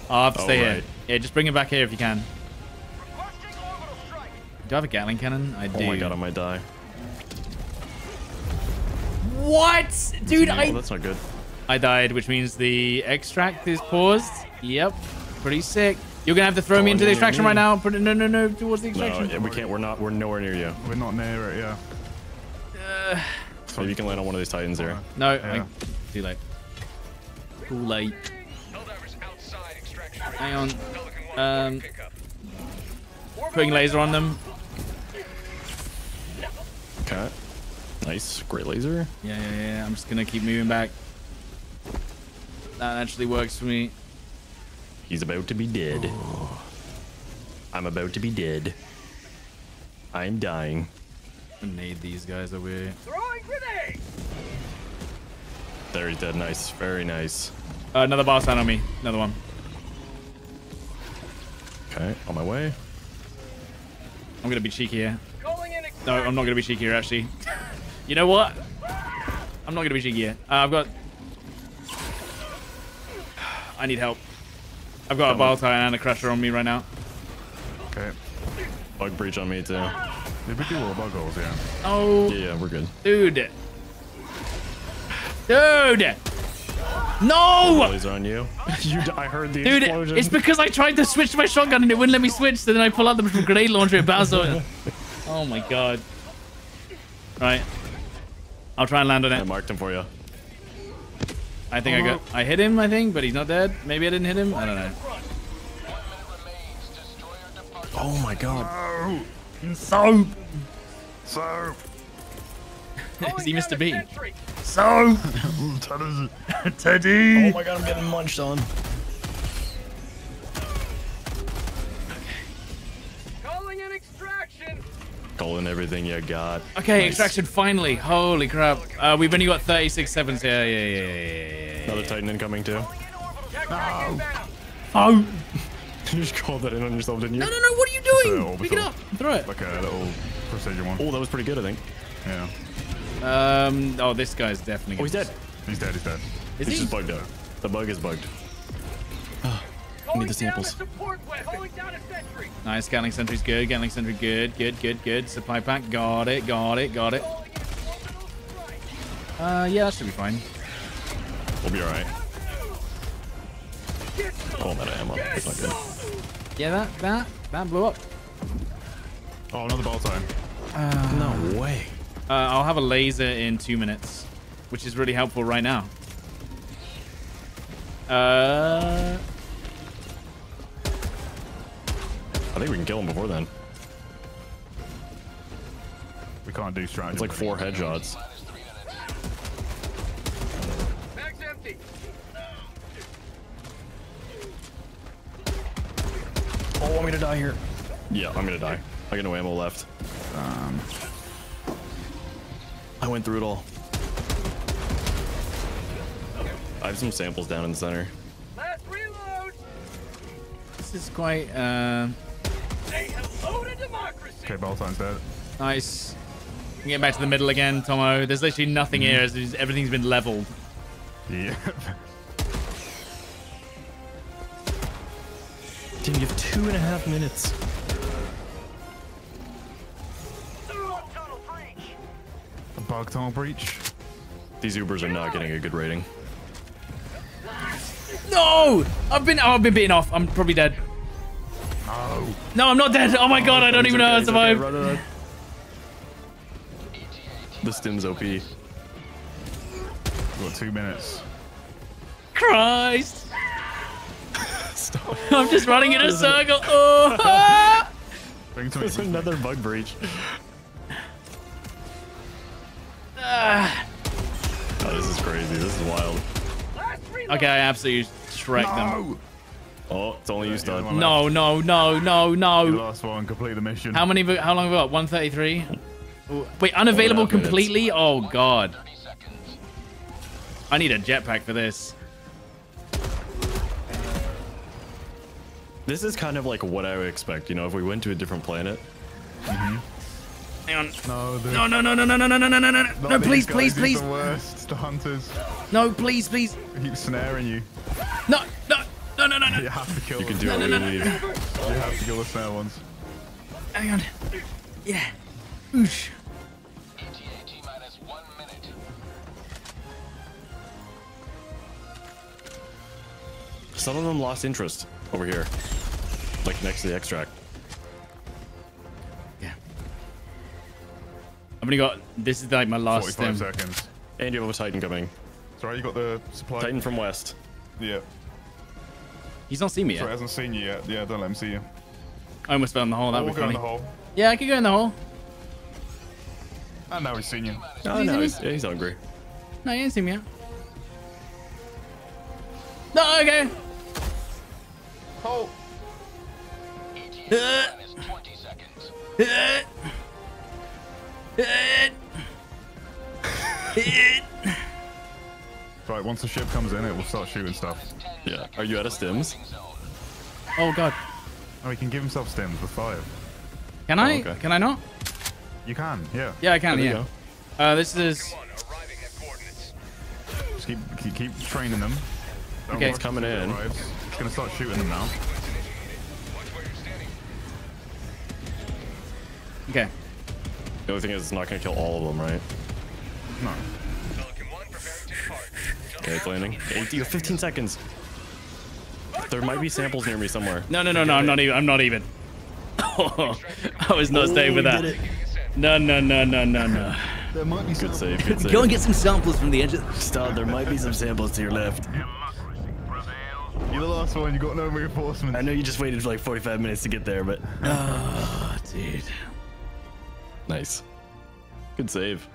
I'll have to Oh, stay here. Yeah, just bring him back here if you can. Do I have a Gatling cannon? I do. Oh my god, I might die. What? Dude, I that's not good. I died, which means the extract is paused. Yep. Pretty sick. You're gonna have to throw me Oh, into the extraction me. right now. Put it, no, no, no, towards the extraction. yeah, we can't. We're not. We're nowhere near you. We're not near it. Yeah. Maybe you can land on one of these titans there. No, Yeah. I, too late. Too late. Helldivers outside extraction. Hang on. Um, putting laser on them. Okay. Nice. Great laser. Yeah, yeah, yeah. I'm just gonna keep moving back. That actually works for me. He's about to be dead. I'm about to be dead. I'm dying. I need these guys over here. Throwing grenade. There he's dead. Nice. Very nice. Uh, another boss down on me. Another one. Okay. On my way. I'm gonna be cheeky here. Calling in No. I'm not gonna be cheeky here. Actually, you know what? I'm not gonna be cheeky here. Uh, I've got. I need help. I've got a bile titan and a crusher on me right now. Okay. Bug breach on me too. Did we do all bug holes? Yeah. Oh, Yeah, yeah, we're good. dude. Dude. No. Laser on you. (laughs) you. d- I heard the Dude, explosion. it's because I tried to switch to my shotgun and it wouldn't let me switch. So then I pull out the grenade launcher and bounce on it. (laughs) Oh my god. Right. I'll try and land on it. I marked him for you. I think I got. Uh-huh. I hit him. I think, but he's not dead. Maybe I didn't hit him. I don't know. Oh my god. Oh, so. So. (laughs) Is he Mr. Bean? Sentry. So. (laughs) Teddy. Oh my god, I'm getting munched on. Calling everything you got. Okay, Nice. extraction finally. Holy crap. Uh, we've only got 36 sevens Yeah, yeah, yeah, yeah, yeah, yeah. Another Titan incoming too. Oh. Oh. (laughs) you just called that in on yourself, didn't you? No, no, no. What are you doing? a Pick it up. Throw it. Like a little precision one. Oh, that was pretty good, I think. Yeah. Um. Oh, this guy's definitely. Oh, he's gonna- dead. He's dead. He's dead. Is He's he? just bugged out. The bug is bugged. Calling the samples. support web. Calling down a sentry. Nice. Gatling sentry's good. Gatling sentry good. Good. Good. Good. Supply pack. Got it. Got it. Got it. Calling in orbital strike. Uh. Yeah, that should be fine. We'll be alright. Get some. Oh, I'm out of ammo. That's not good. Yeah, that that that blew up. Oh, another Bile Titan. No way. Uh, I'll have a laser in two minutes, which is really helpful right now. Uh. I think we can kill him before then. We can't do strategy. It's like four headshots. Mag's empty. Oh, I'm gonna die here. Yeah, I'm gonna die. I got no ammo left. Um, I went through it all. I have some samples down in the center. Last reload. This is quite uh, Okay, Bile Titan's dead. nice. Get back to the middle again, Tomo. There's literally nothing here. Mm-hmm. as there's- Everything's been leveled. Yeah. (laughs) Dude, you have two and a half minutes. A bug tunnel breach. These Ubers are not getting a good rating. No! I've been. Oh, I've been beaten off. I'm probably dead. No. No, I'm not dead. Oh my god, I don't even know how to survive. The stim's OP. We've got two minutes. Christ! (laughs) Stop. I'm just running in a (laughs) circle. Oh! Bring some There's another bug breach. Ah. Oh, this is crazy. This is wild. okay, I absolutely shreked them. No! Oh, it's only you, Stod. one No, no, no, no, The no. last one, complete the mission. How many? How long have we got? 133. Wait, unavailable Oh, minutes. completely? Oh god. I need a jetpack for this. This is kind of like what I would expect, you know, if we went to a different planet. Hang on. No, the, No, no, no, no, no, no, no, no, no, no, no, no, please, please, please. The worst. The hunters. No, please, please. They keep snaring you. No, no, no, no, no, no. You have to kill You can them. do it no, when we leave. You have to kill the snare ones. Hang on. Yeah. Oosh. Some of them lost interest over here. Like next to the extract. Yeah. I've only got. This is like my last 45 stem. seconds. And you have a Titan coming. Sorry, you got the supply. Titan from west. Yeah. He's not seen me Sorry, he hasn't seen you yet. Yeah, don't let him see you. I almost fell in the hole. That'd We'll be go in the hole. Yeah, I could go in the hole. And now he's seen you. Oh, He's no, he's, it. yeah, he's hungry. No, he ain't seen me yet. No, okay. Hole. Uh, uh, uh. Right, once the ship comes in, it will start shooting stuff. Yeah. Are you out of stims? Oh god. Oh, he can give himself stims with five. Can I? okay. Can I not? You can, yeah. Yeah, I can. There yeah. Uh, this is. Just keep keep, keep training them. Don't Okay. It's coming in. arrives. It's gonna start shooting them now. Okay. The only thing is it's not going to kill all of them, right? No. Okay, it's landing. 80 or 15 seconds. There might be samples near me somewhere. No, no, no, no. I'm not even. I'm not even. Oh, (laughs) I was not oh, staying with that. No, no, no, no, no, no. There might be Good save, good save. Go and get some samples from the edge of. (laughs) Stod, there might be some samples to your left. You're the last one. You got no reinforcements. I know you just waited for like 45 minutes to get there, but Oh, dude. nice. Good save.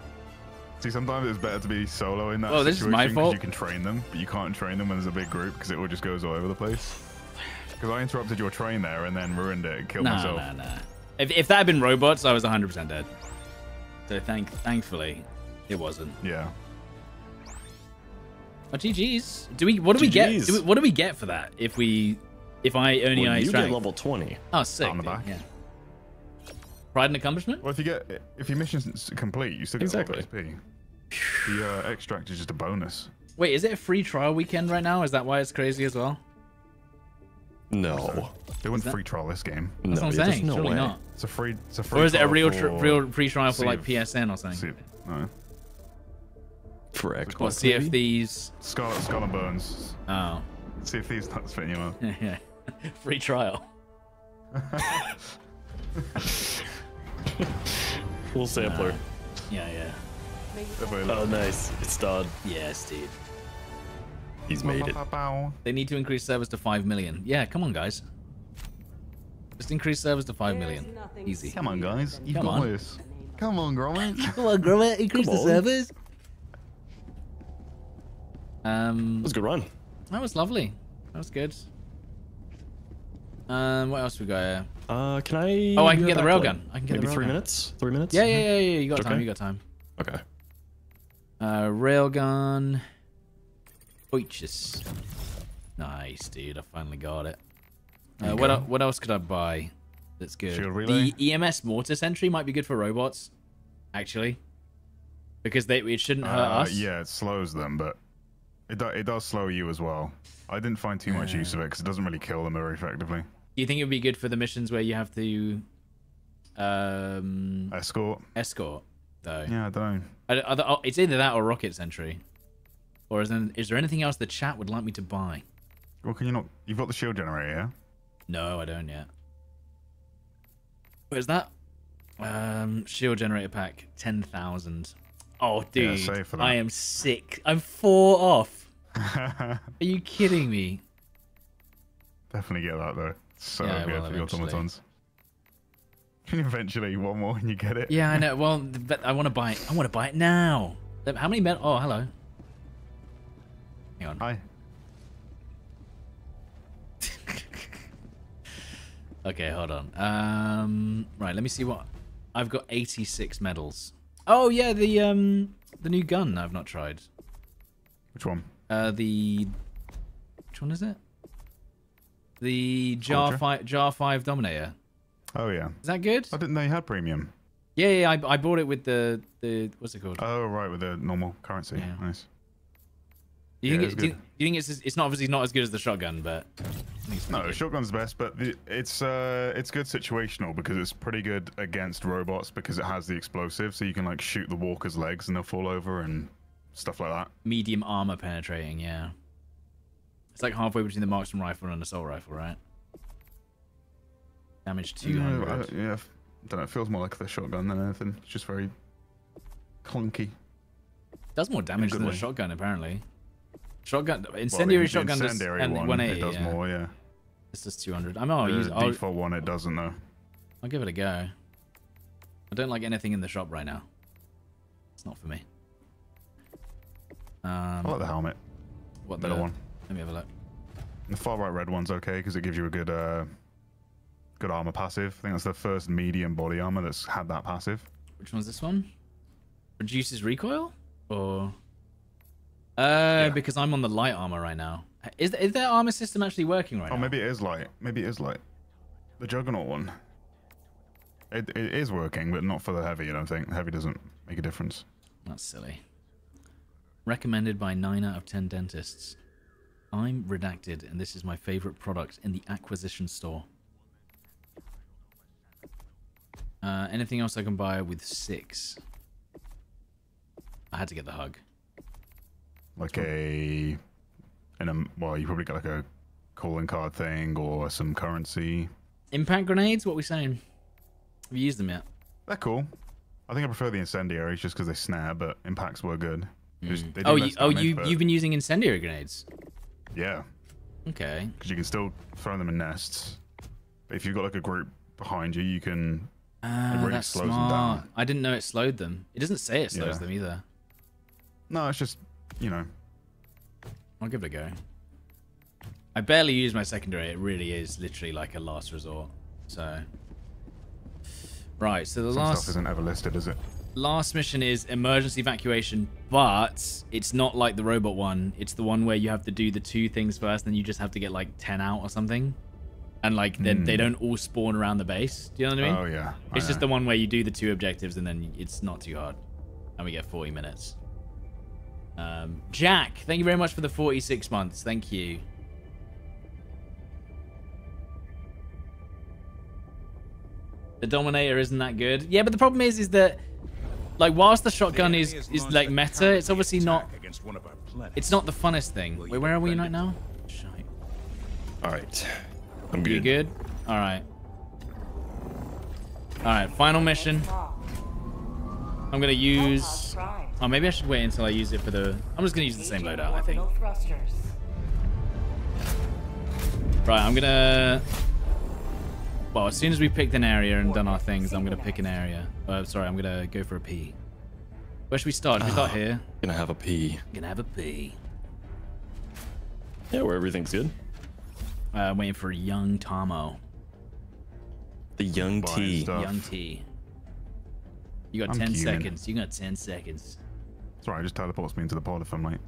See, sometimes it's better to be solo in that Oh, this is situation my 'cause fault. you can train them, but you can't train them when there's a big group because it all just goes all over the place. Because I interrupted your train there and then ruined it and killed No, myself. no, no. If, if that had been robots, I was 100% dead. So thank, thankfully, it wasn't. Yeah. Oh, GG's. Do we? What do we get? Do we, what do we get for that? If we, if I only Well, I you extract? get level 20. oh, sick. On the dude, back. Yeah. Pride and accomplishment. Well, if you get if your mission's complete, you still get Exactly. exactly. XP. The uh, extract is just a bonus. Wait, is it a free trial weekend right now? Is that why it's crazy as well? No. They wouldn't that- free trial this game. That's no, what I'm there's saying. no Surely way. not. It's a free. It's a free. Or is it a real, for real free trial for like PSN or something? Sea, no. For Or See if these. Scarlet, Scarlet Bones. Oh, See if these nuts fit you (laughs) up. yeah. (laughs) free trial. (laughs) Full sampler. Yeah, yeah. Oh, nice. It's done. Yes, dude. He's made it. They need to increase servers to 5 million. Yeah, come on, guys. Just increase servers to 5 million. Easy. Come on, guys. You've Come got on. this. Come on, Gromit. (laughs) Come on, Gromit. Increase Come the on. servers. Um, That was a good run. that was lovely. That was good. Um, what else we got here? Uh, can I? Oh, I can get the railgun. I can get Maybe the three railgun. minutes. Three minutes. Yeah, yeah, yeah, yeah. You got Okay. time. You got time. Okay. Uh, railgun. Oiches. Nice, dude. I finally got it. Uh, what, el- what else could I buy that's good? The EMS mortar sentry might be good for robots, actually. Because they it shouldn't hurt Uh, us. yeah, it slows them, but it, do, it does slow you as well. I didn't find too much use of it because it doesn't really kill them very effectively. Do you think it would be good for the missions where you have to um, Escort. escort, though? Yeah, I don't know. Are- are the- oh, it's either that or rocket sentry. Or is there, is there anything else the chat would like me to buy? Well, can you not? You've got the shield generator, yeah? No, I don't yet. Where's that? Um, shield generator pack, ten thousand. Oh, dude, that. I am sick. I'm four off. (laughs) Are you kidding me? Definitely get that though. So Yeah, good will for your automatons. (laughs) Eventually, one more and you get it. Yeah, I know. (laughs) Well, but I want to buy it. I want to buy it now. How many men? Oh, hello. Hang on. Hi. (laughs) Okay, hold on. Um, right, let me see what I've got. 86 medals. Oh yeah, the um, the new gun I've not tried. Which one? Uh, the which one is it? The Jar five Jar five Dominator. Oh yeah. Is that good? I didn't know you had premium. Yeah, yeah. I, I bought it with the the what's it called? Oh right, with the normal currency. Yeah. Nice. Do you yeah, think it, do, you, do you think it's it's not obviously not as good as the shotgun, but I think it's No, good. shotgun's best, but the, it's uh, it's good situational because it's pretty good against robots because it has the explosive, so you can like shoot the walker's legs and they'll fall over and stuff like that. medium armor penetrating. Yeah, it's like halfway between the marksman rifle and an assault rifle, right? Damage two Yeah. I- yeah, I don't know. It feels more like the shotgun than anything. It's just very clunky. Does more damage than a shotgun apparently. Shotgun, incendiary in- shotgun does incendiary and one, 180. it does yeah. more. Yeah. This does 200. I'm the use, I'll, default one, it doesn't though. I'll give it a go. I don't like anything in the shop right now. It's not for me. I Um, like the helmet. what the, one. Let me have a look. The far right red one's okay because it gives you a good uh, good armor passive. I think that's the first medium body armor that's had that passive. Which one's this one? Reduces recoil? Or. Uh, because I'm on the light armor right now. Is, is their armor system actually working right Oh, now? maybe it is light. Maybe it is light. The Juggernaut one. It, it is working, but not for the heavy. I don't think heavy doesn't make a difference. That's silly. Recommended by 9 out of 10 dentists. I'm redacted, and this is my favorite product in the acquisition store. Uh, anything else I can buy with 6? I had to get the hug. Like a, in a well, you probably got like a calling card thing or some currency. Impact grenades? What are we saying? Have you used them yet? They're cool. I think I prefer the incendiaries just because they snare, but impacts were good. Just- Oh, you, oh, you but... you've been using incendiary grenades. yeah, Okay. because you can still throw them in nests. But if you've got like a group behind you, you can. Ah, really that's slows them smart. down. I didn't know it slowed them. It doesn't say it slows Yeah. them either. No, it's just you know. I'll give it a go. I barely use my secondary. It really is literally like a last resort. So, right. So the Some last stuff isn't ever listed, is it? last mission is emergency evacuation, but it's not like the robot one. It's the one where you have to do the two things first, and then you just have to get like ten out or something, and like they they don't all spawn around the base. Do you know what I mean? Oh yeah. I It's just the one where you do the two objectives and then it's not too hard. And we get 40 minutes. Um, Jack, thank you very much for the 46 months. Thank you. The Dominator isn't that good. Yeah, but the problem is, is that, like, whilst the shotgun is is like meta, it's obviously not. Against one of our. It's not the funnest thing. Wait, where are we right now? Shite. All right. I'm You good. good? All right. All right. Final mission. I'm gonna use. Oh, maybe I should wait until I use it for the. I'm just gonna use the same loadout, I think. Right, I'm gonna. Well, as soon as we picked an area and done our things, I'm gonna pick an area. Uh, sorry, I'm gonna go for a pee. Where should we start? Should we start here? Gonna have a pee. gonna have a pee. Yeah, where everything's good. Uh, I'm waiting for young Tomo. The young T. stuff. Young T. You got I'm 10 fuming. seconds. You got 10 seconds. Sorry, it just teleports me into the pod if I'm late.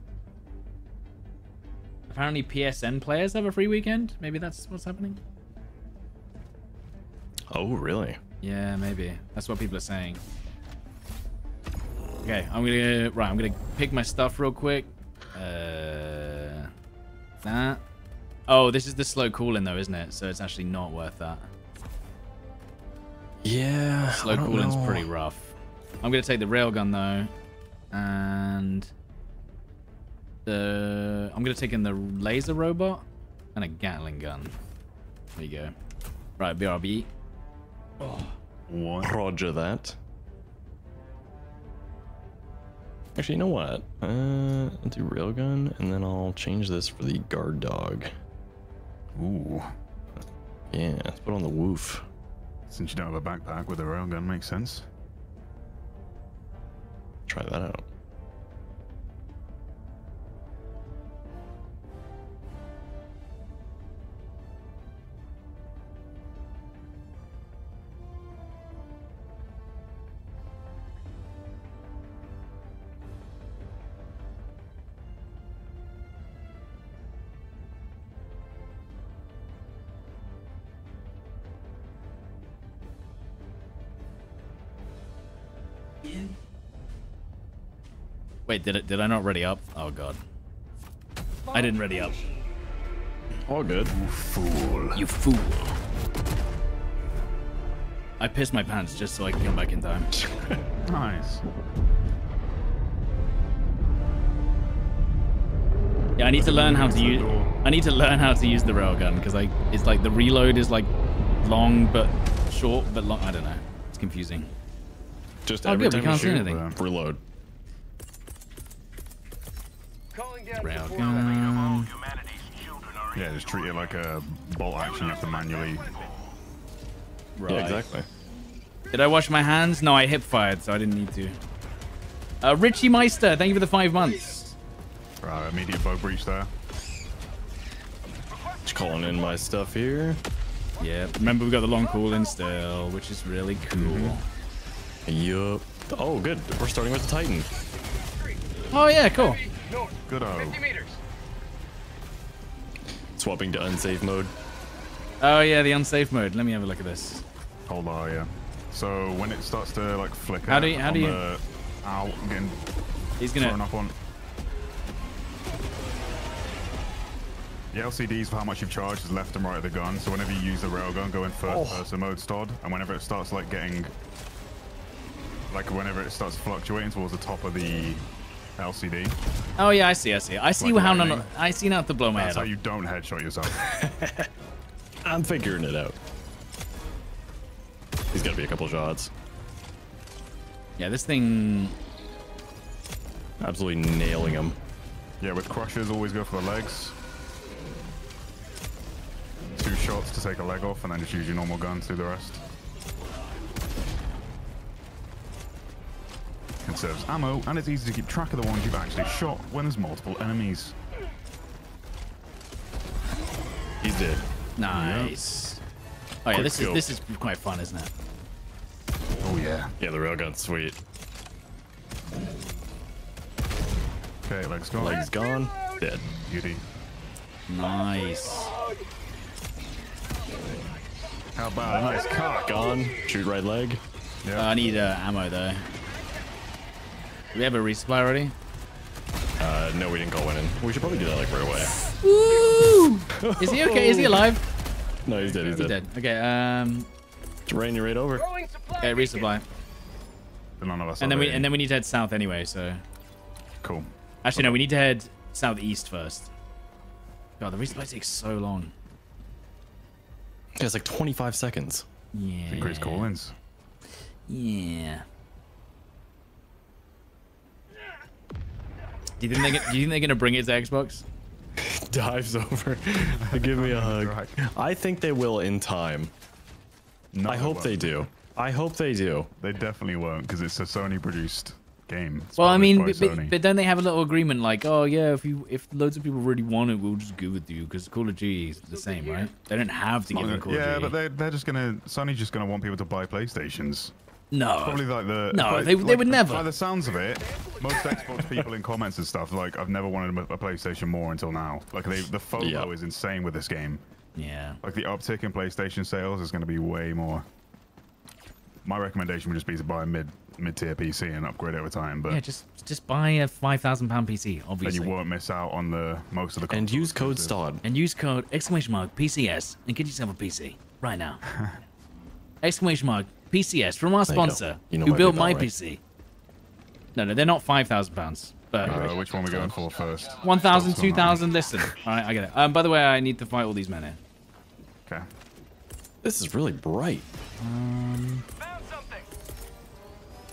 Apparently, PSN players have a free weekend. Maybe that's what's happening. Oh, really? Yeah, maybe. That's what people are saying. Okay, I'm gonna right. I'm gonna pick my stuff real quick. Uh, that. Oh, this is the slow cooling though, isn't it? So it's actually not worth that. Yeah. Slow cooling's pretty rough. I'm gonna take the railgun though, and the I'm gonna take in the laser robot and a Gatling gun. There you go. Right, BRB. One. Roger that. Actually, you know what? Uh, I'll do railgun, and then I'll change this for the guard dog. Ooh. Yeah, let's put on the woof. Since you don't have a backpack with a railgun, makes sense. Try that out. Wait, did it? Did I not ready up? Oh god. I didn't ready up. All good. You Fool. You fool. I pissed my pants just so I can come back in time. (laughs) Nice. Yeah, I need to learn how to use. I need to learn how to use the railgun because I. It's like the reload is like long but short but long. I don't know. It's confusing. Just Oh, every good, time you can't see shoot, anything. Uh, reload. Calling down support. Railgun. Yeah, just treat it like a bolt action. You have to manually. Right. Yeah, exactly. Did I wash my hands? No, I hip fired, so I didn't need to. Uh, Richie Meister, thank you for the five months. Right, immediate bow breach there. Just calling in my stuff here. Yeah, remember we got the long cooling still, which is really cool. Yup. Oh, good. We're starting with the Titan. Oh yeah, cool. North. Good o. 50 meters. Swapping to unsafe mode. Oh yeah, the unsafe mode. Let me have a look at this. Hold on, yeah. So when it starts to like flicker, How do you- how do you- the- Ow, I'm getting He's gonna. up on. The LCDs for how much you've charged is left and right of the gun. So whenever you use the railgun, go in first oh. person mode stod, and whenever it starts like getting, like whenever it starts fluctuating towards the top of the LCD, Oh yeah, I see, I see. I see Like how lightning. none. I see now to blow my that's head how off. you don't headshot yourself. (laughs) I'm figuring it out. He's got to be a couple shots. Yeah, this thing. Absolutely nailing him. yeah, with crushers, always go for the legs. Two shots to take a leg off, and then just use your normal gun to do the rest. Conserves ammo, and it's easy to keep track of the ones you've actually shot when there's multiple enemies. He's dead. Nice. Oh yeah, Quick this is this is quite fun, isn't it? Oh yeah. Yeah, the railgun's sweet. Okay, legs gone. Legs gone. Dead. Beauty. Nice. How about a nice cock? Gone. Shoot right leg. Uh, I need uh, ammo though. Do we have a resupply already? Uh, no, we didn't call one in. We should probably do that like right away. Woo! Is he okay? Is he (laughs) alive? No, he's dead. He's, He's dead. dead. Okay. Um. Just ran you right over. Okay, beacon. resupply. None of us And are then we and then we need to head south anyway. So Cool. actually no, we need to head southeast first. God, the resupply takes so long. Yeah, it's like 25 seconds. Yeah. Increase call-ins. Yeah. Do you think they're, do you think they're gonna bring it to Xbox? (laughs) Dives over (laughs) give me a hug. I think they will in time. No, I hope they won't. do. I hope they do. They definitely won't because it's a Sony-produced game. It's Well, I mean, but, but, but don't they have a little agreement like, oh yeah, if you if loads of people really want it, we'll just give it to you because Call of Duty is the same, right? They don't have to give them Call yeah, of but they're, they're just gonna Sony's just gonna want people to buy PlayStations. No, Probably like the No, like- they- they like, would never. By the sounds of it, most Xbox people in comments and stuff like I've never wanted a, a PlayStation more until now. Like they, the FOMO Yeah. is insane with this game. yeah. Like the uptick in PlayStation sales is going to be way more. My recommendation would just be to buy a mid mid tier PC and upgrade over time, but Yeah, just just buy a five thousand pound PC, obviously. And you won't miss out on the most of the. And use code exclusives. STOD. and use code exclamation mark PCS and get yourself a PC right now. (laughs) exclamation mark PCS from our There you sponsor You know who built my right? PC. No, no, they're not five thousand pounds, but Uh, which one are we going for first? 1,000, 2,000, listen. All right, I get it. Um, by the way, I need to fight all these men here. Okay. This is really bright. Found something.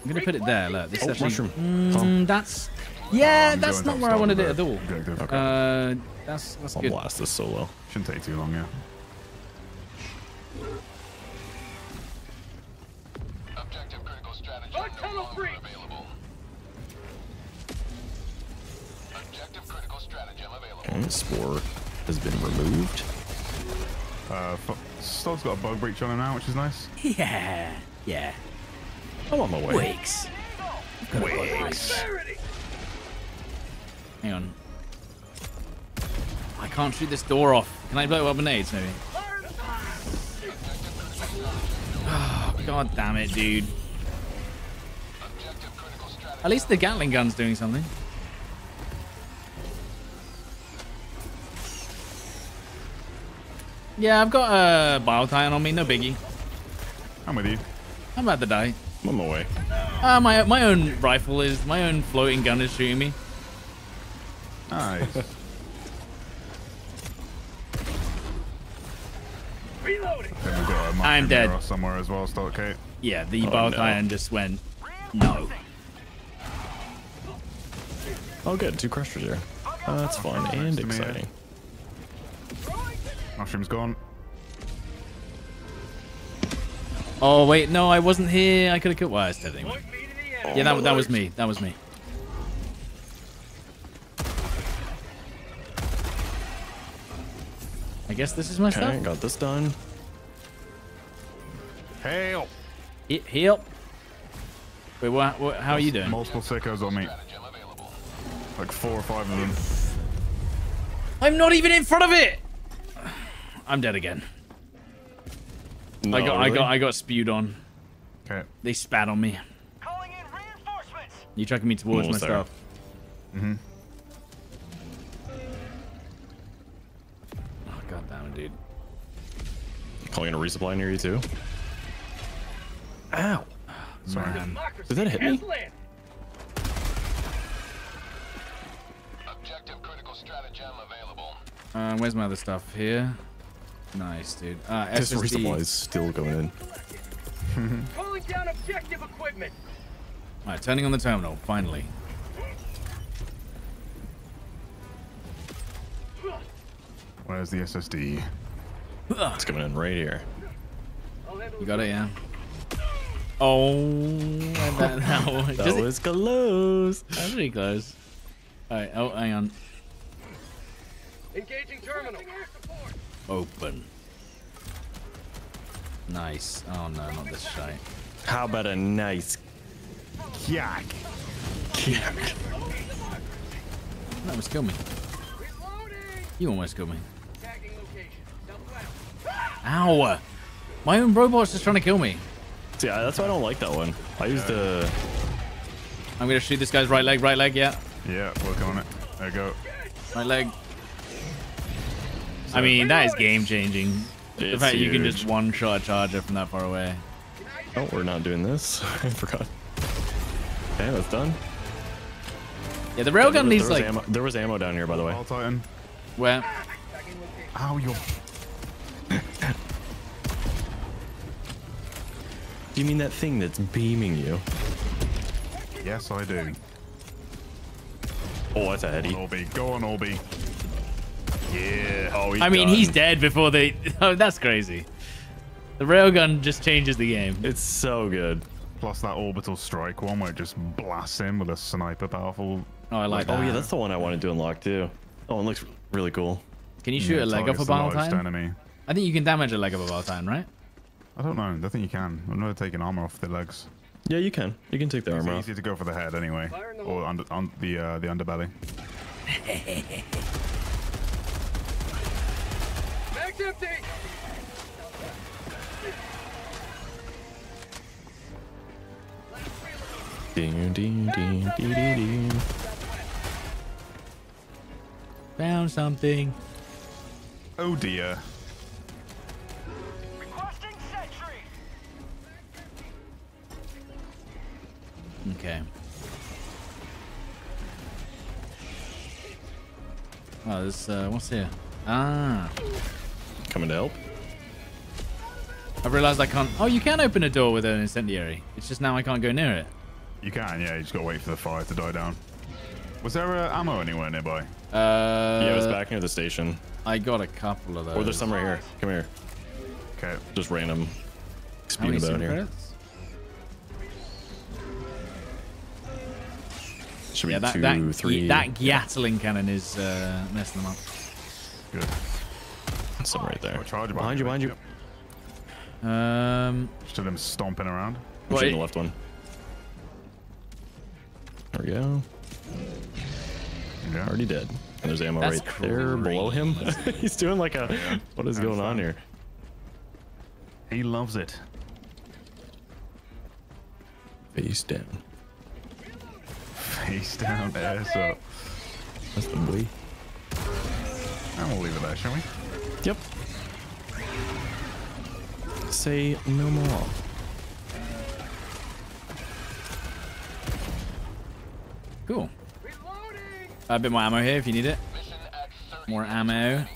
I'm gonna put it there. Look, this Oh, actually. mushroom. Mm, that's. Yeah, I'm that's not to where I start wanted it at all. objective. Uh, that's that's I'll good. blast this solo. Shouldn't take too long, yeah. Critical stratagem no tunnel breach! available. Objective critical stratagem available. Okay, spore has been removed. Uh, F- Stod's got a bug breach on him now, which is nice. (laughs) Yeah, yeah. I'm on my way. Wigs. Prosperity! Hang on. I can't shoot this door off. Can I blow it up with nades, maybe? Oh, (sighs) God damn it, dude. Objective critical stratagem. At least the Gatling gun's doing something. Yeah, I've got a uh, bile titan on me, no biggie. I'm with you. I'm about to die. I'm on my way. Uh, my my own rifle is my own floating gun is shooting me. Nice. Reloading! (laughs) then we've got a I'm dead. somewhere as well, Stalk Kate. Yeah, the Oh, bile no. titan just went no. Oh, good. Two crushers here. Oh, uh, that's fun and to me, yeah. exciting. Mushroom's gone. Oh wait, no, I wasn't here. I could have killed. Well, I was dead anyway. Point me to the end. Yeah, that that was me. That was me. I guess this is my Okay, stuff. got this done. Hail! He- Heal. Wait, what, what? How are you doing? Multiple sickos on me. Stratagem available. Like four or five of them. I'm not even in front of it. I'm dead again. No, I got, I got, I got spewed on. Okay. They spat on me. Calling in reinforcements! You chucking me towards Almost my there. stuff. Mm-hmm. Oh god damn it, dude. Calling in a resupply near you too. Ow. Sorry. Democracy Did that hit me? Uh, where's my other stuff? Here. Nice, dude. Uh, This resupply SSD. is still going in. (laughs) Calling down objective equipment! Alright, turning on the terminal. Finally. Where's the SSD? It's coming in right here. You got it, yeah. Oh, that, (laughs) that, was- That just- was close. That's pretty close. Alright, oh, hang on. Engaging terminal. Open. Nice. Oh no, not this shite. How about a nice Yak! That almost killed me. You almost killed me. Tagging location. Southwest. Ow! My own robot's just trying to kill me. See, I- that's why I don't like that one. I used the. I'm gonna shoot this guy's right leg, right leg, yeah. Yeah, working on it. There you go. Right leg. I mean, that is game changing. The It's fact you can just one shot a charger from that far away. Oh, we're not doing this. (laughs) I forgot. Okay, that's done. Yeah, the railgun there, needs was like ammo, there was ammo down here, by the way. Bile Titan. where Ow, you're... Do you mean that thing that's beaming you? Yes, I do. Oh, that's a Go heady. on, Orby. Go on, Orby. Yeah. Oh, he's I mean, he's dead before they. (laughs) Oh, that's crazy. The railgun just changes the game. It's so good. Plus that orbital strike one where it just blasts him with a sniper powerful. Oh, I like Oh yeah, that's the one I wanted to unlock too. Oh, it looks really cool. Can you shoot Yeah, a leg up targets a the time? enemy. I think you can damage a leg of a bile titan, right? I don't know. I think you can. I've never taken armor off the legs. Yeah, you can. You can take the It's armor off. easier to go for the head anyway, the or under, on the uh, the underbelly. (laughs) Mag's empty! Ding, ding, ding, ding, ding, ding. Found something. Oh dear. Requesting sentry! Okay. Oh, this, uh, what's here? Ah. Coming to help. I realized I can't. Oh, you can open a door with an incendiary. It's just now I can't go near it. You can, yeah. You just gotta wait for the fire to die down. Was there uh, ammo anywhere nearby? Uh, yeah, it was back near the station. I got a couple of those. Or there's some right here. Come here. Okay. Just random How many speeding about here. credits? Should be Yeah, that two, that, three. that Gatling cannon is uh, messing them up. Good. Some right there. Got a Behind you, behind you. Yep. Um, Just them stomping around. I'm shooting Wait. the left one. There we go. Yeah. Already dead. And there's ammo That's right there below him. (laughs) (laughs) He's doing like a. What is That's going on here? He loves it. Face down. Face down, (laughs) ass up. That's the boy. And we'll leave it there, shall we? Yep. Say no more. cool. Reloading! A bit more ammo here if you need it. Mission at 30. More ammo.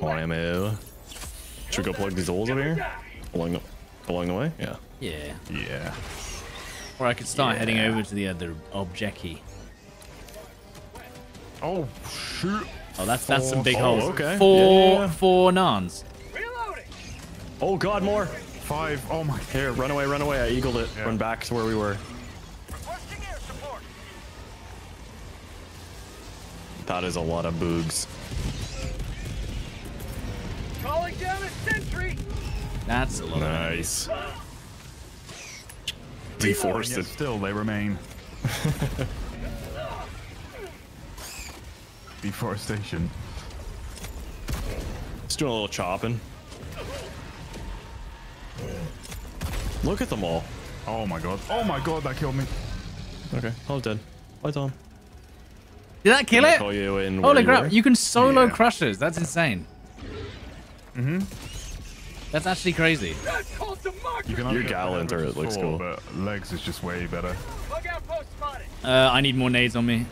More ammo. Should we go plug these holes over here? Along the, along the way? Yeah. Yeah. Yeah. Or I could start heading over to the other objecty. Oh, shoot. Oh, that's that's some big Oh, holes. okay. Four Yeah, yeah, yeah. four nans. Reloading! Oh god, more! Five. Oh my. Here, run away, run away. I eagled it. Yeah. Run back to where we were. Requesting air support. That is a lot of boogs. Calling down a sentry. That's a lot. of ammo. Nice. Yet Deforested. still, they remain. (laughs) Deforestation. Just doing a little chopping. Look at them all. Oh my god. Oh my god, that killed me. Okay, all dead. Bye, Tom. Did that kill it? you in Holy crap! were. You can solo Yeah. crushers. That's insane. Mm-hmm. That's actually crazy. That's. You can Your only gallant or it looks for, cool. But legs is just way better. Bug outpost spotted. Uh, I need more nades on me.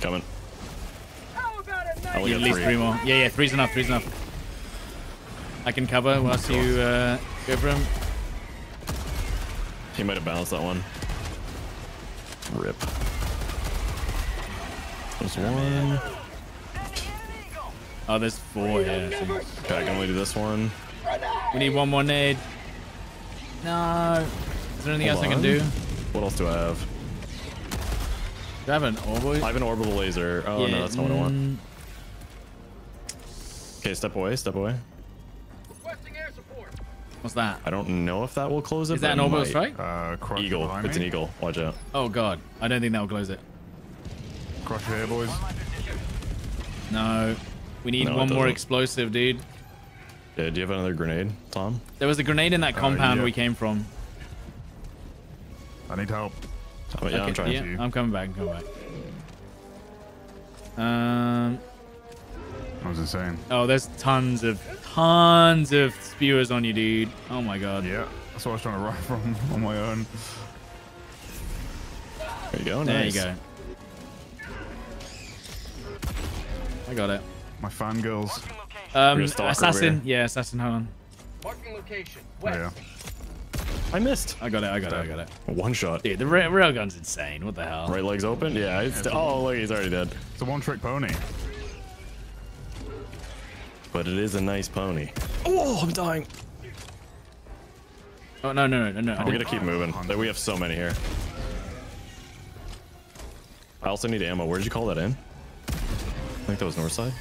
Coming. At least three. three more. Yeah, yeah, three's enough. Three's enough. I can cover whilst you uh, go for him. He might have balanced that one. Rip. There's one. Oh, there's four here. Think. Okay, I can only do this one. We need one more nade. No. Is there anything Hold else I can do? What else do I have? Do I have an orb? I have an orbital laser. Oh no, that's not what I want. Okay, step away, step away. Requesting air support. What's that? I don't know if that will close it. Is that an it orbital might. strike? Uh, Eagle. It's me. an eagle. Watch out. Oh god. I don't think that will close it. Crush here, boys. No. We need No, one more explosive, dude. Yeah, do you have another grenade, Tom? There was a grenade in that compound yeah. we came from. I need help. Oh, yeah, I'm trying yeah, to. I'm coming back. I'm coming back. Um. That was insane. Oh, there's tons of tons of spewers on you, dude. Oh my god. Yeah, that's what I was trying to run from (laughs) on my own. There you go. There nice. you go. I got it. My fangirls. Um, gonna stalk over assassin. Yeah, assassin. Hold on. Marking location. Oh, yeah. I missed. I got it. I got it. I got it. One shot. Dude, the ra- railgun's insane. What the hell? Right leg's open. Yeah. It's oh look, he's already dead. It's a one-trick pony. But it is a nice pony. Oh, I'm dying. Oh no no no no no! I We're didn't- gonna keep moving. We have so many here. I also need ammo. Where did you call that in? I think that was north side.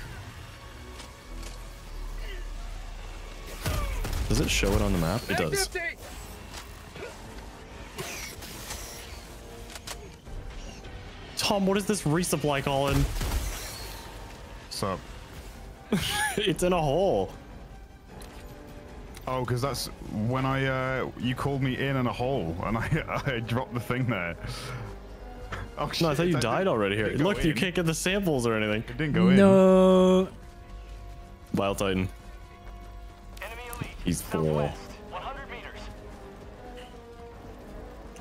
Does it show it on the map? It does. Tom, what is this resupply calling? What's up? (laughs) it's in a hole. Oh, because that's when I uh, you called me in in a hole and (laughs) I I dropped the thing there. (laughs) Oh shit! No, I thought you that died already here. didn't Look, you can't get the samples or anything. It didn't go in. No. Bile Titan. He's full.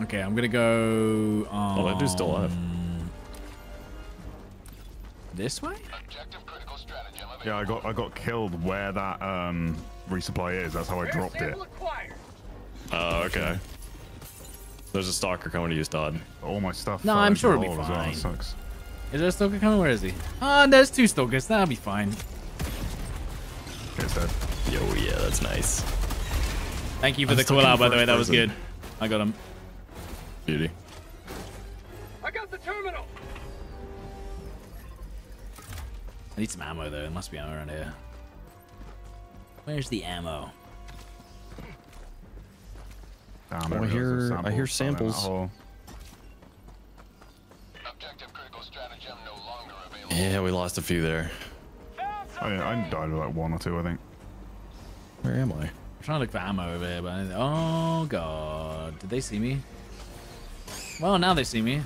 Okay, I'm gonna go. Um, Oh, that dude's still alive. This way? Objective critical stratagem available. Yeah, I got I got killed where that um resupply is. That's how I dropped it. Oh, okay. There's a stalker coming to you, Todd. All my stuff. No, I'm sure the it'll be hole as well, fine. it sucks. Is there a stalker coming? Where is he? Oh, there's two stalkers. That'll be fine. Okay, it's. Yo, yeah, that's nice. Thank you for I'm the stuck call out, by the first way. That was good. I got him. Beauty. I got the terminal. I need some ammo, though. There must be ammo around here. Where's the ammo? Damn, Oh, I there goes hear- I hear fell in that samples. hole. Objective critical stratagem no. Yeah, we lost a few there. Yeah, I died with like one or two, I think. Where am I? I'm trying to look for ammo over here, but I- oh god, did they see me? Well, now they see me.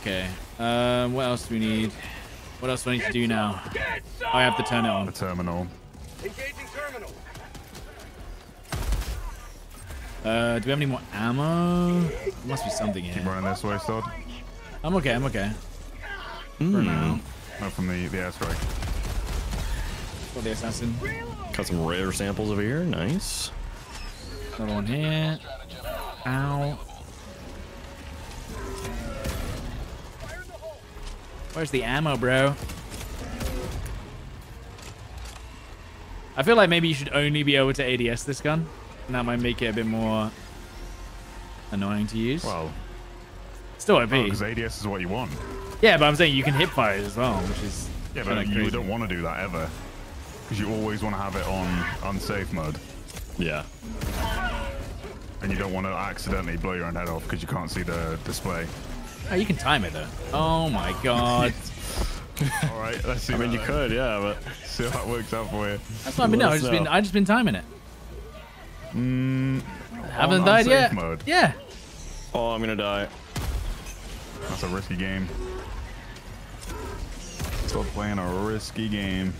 Okay. Um, what else do we need? What else do I need to do now? Oh, I have to turn it The terminal. Engaging terminal. Uh, do we have any more ammo? There must be something here. Keep running this way, Stod. I'm okay. I'm okay. For Hmm. now. No, from the, the airstrike. For the assassin. Got some rare samples over here. Nice. Another one here. Ow. Where's the ammo, bro? I feel like maybe you should only be able to ADS this gun. And that might make it a bit more annoying to use. Well, Still OP. because ADS is what you want. yeah, but I'm saying you can hip fire as well, which is Yeah, kinda but you crazy. don't want to do that ever. Because you always want to have it on unsafe mode. Yeah. And you don't want to accidentally blow your own head off because you can't see the display. Oh, you can time it though. Oh my god. (laughs) All right, let's see. I mean, you could, yeah, but See how that works out for you. That's what I've been doing. I've just been know. I just been timing it. Mm, Haven't on died unsafe yet. Mode. Yeah. oh, I'm gonna die. That's a risky game. Stop playing a risky game.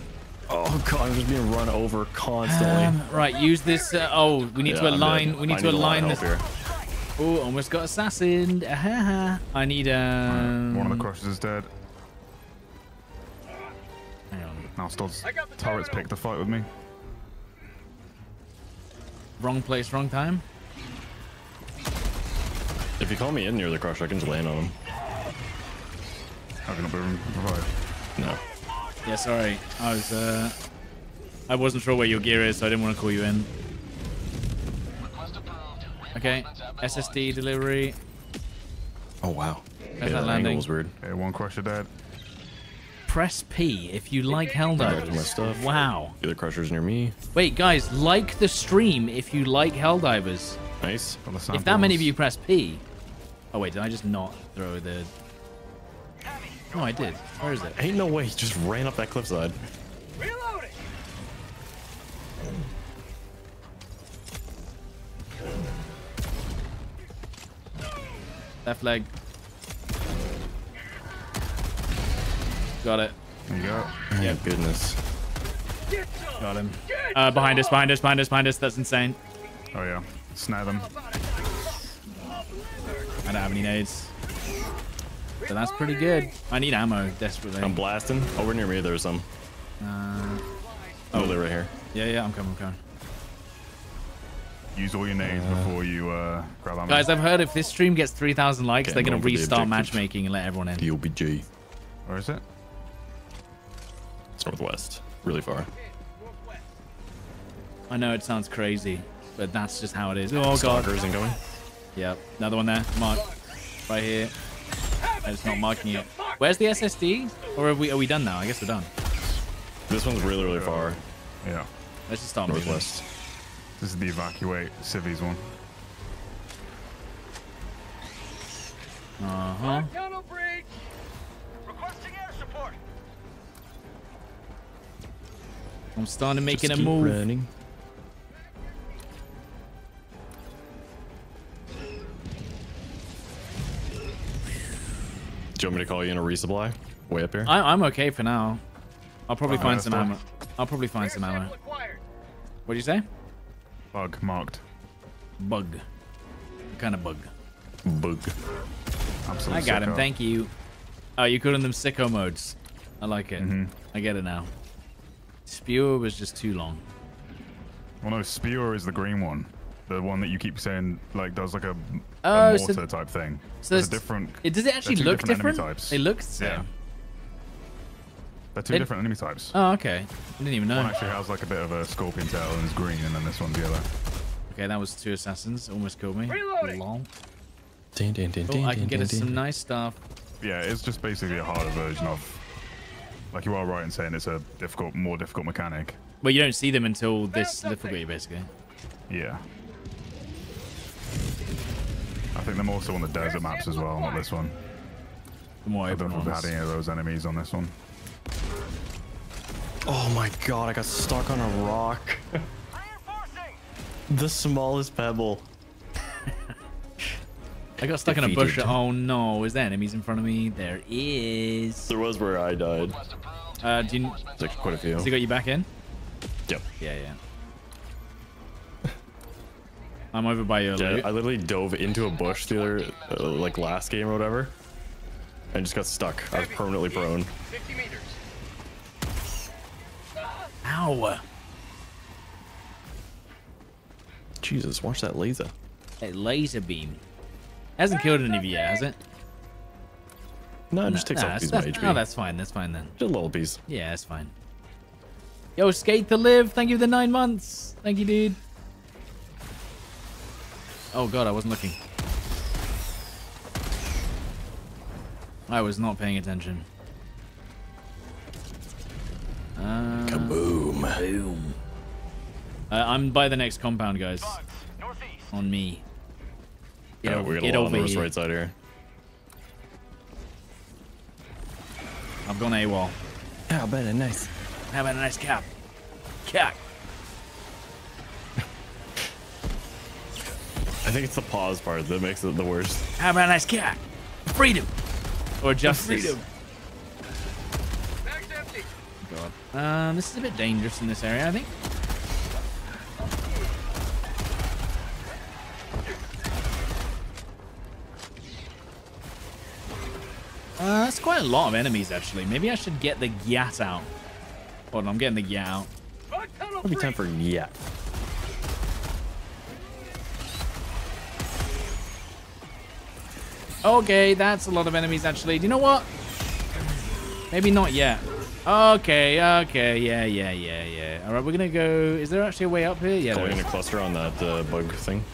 Oh god, I'm just being run over constantly. Um, right, use this. Uh, oh, we need Yeah, to align. We need I to a lot align this. here. Oh, almost got assassined. I need um. One of the crushers is dead. Hang on. Now Stod's I got the turrets terminal. picked the fight with me. Wrong place, wrong time. If you call me in near the crush, I can just land on him. How can I be revived? No. Yeah, sorry. I was. uh I wasn't sure where your gear is, so I didn't want to call you in. Request approved. Okay. Reinforcements have been SSD delivery. Oh wow. There's Okay, that that landing. was weird. Okay, one crusher dead. Press P if you like Back to my Helldivers. Wow. The other crushers near me. Wait, guys, like the stream if you like Helldivers. Nice. If that many of you press P. Oh wait, did I just not throw the? No, I did. Where is it? Ain't no way he just ran up that cliffside. Left leg. Got it. There you go. Yeah, goodness. Got him. Uh, behind us, behind us, behind us, behind us. That's insane. Oh yeah. Snare them. I don't have any nades. So that's pretty good. I need ammo desperately. I'm blasting. Over near me, there's some. Uh, Oh, they're right here. yeah, yeah, I'm coming, I'm coming. Use all your nades before you uh, grab ammo. Guys, I've heard if this stream gets 3,000 likes, Okay, they're gonna going for the restart matchmaking and let everyone in. The OBG. Where is it? It's northwest. Really far. I know it sounds crazy, but that's just how it is. Oh god. Stalkers incoming. Yep, another one there. Mark, right here. I'm just not marking it. Where's the SSD? Or are we are we done now? I guess we're done. This one's really, really far. Yeah. Let's just start moving. Northwest. This is the evacuate civvies one. Uh huh. Tunnel breach. Requesting air support. I'm starting making Just a keep move. running. Do you want me to call you in a resupply? Way up here? I, I'm okay for now. I'll probably Oh, find some ammo. I'll probably find Air some ammo. What do you say? Bug marked. Bug. What kind of bug? Bug. I got him. Thank you. Oh, you calling them sicko modes? I like it. Mhm. I get it now. Spewer was just too long. Well, no, Spear is the green one. The one that you keep saying like does like a, Oh, a so- type thing. So There's a different. It, does it actually look different different? types. They look the same. Yeah. They're two They- different enemy types. Oh, okay. I didn't even know. One actually has like a bit of a scorpion tail and is green, and then this one's yellow. Okay, that was two assassins. Almost killed me. Reloading. Lol. Ding, ding, ding, Oh, ding, I can ding, get ding, us some ding. nice stuff. Yeah, it's just basically a harder version of. Like you are right in saying it's a difficult, more difficult mechanic. Well, you don't see them until this difficulty, basically. Yeah. I think they're also on the desert maps as well, not this one. The more I don't know if we've had any of those enemies on this one. Oh my god, I got stuck on a rock. (laughs) the smallest pebble. I got stuck in a bush. Oh no, is there enemies in front of me? There is. There was where I died. Uh, do you, There's like quite a few. has he got you back in? Yep. Yeah, yeah. I'm over by your Yeah, loot. I literally dove into a bush the other, uh, like last game or whatever, and just got stuck. I was permanently prone. 50 meters. Ow! Jesus, watch that laser. A laser beam. Hasn't killed any of you yet, has it? No, it just takes Nah, off these that's- HP. Oh, that's fine. That's fine then. Just a little piece. Yeah, that's fine. Yo, skate to live. Thank you for the nine months. Thank you, dude. Oh god, I wasn't looking. I was not paying attention. Uh, Boom. boom. Uh, I'm by the next compound, guys. On me. Get, Yeah, over, we're gonna get land on over the right side here. I've gone AWOL. Yeah, I bet it nice. How about a nice cap? Cap. I think it's the pause part that makes it the worst. How about a nice cat? Freedom. Or justice. Freedom. Um, this is a bit dangerous in this area, I think. Uh, that's quite a lot of enemies, actually. Maybe I should get the Gyat out. Hold on, I'm getting the Gyat out. It'll be time for yeah. Okay, that's a lot of enemies, actually. Do you know what? Maybe not yet. Okay, okay, yeah, yeah, yeah, yeah. All right, we're gonna go. Is there actually a way up here? Yeah, there Going in a cluster on that uh, bug thing.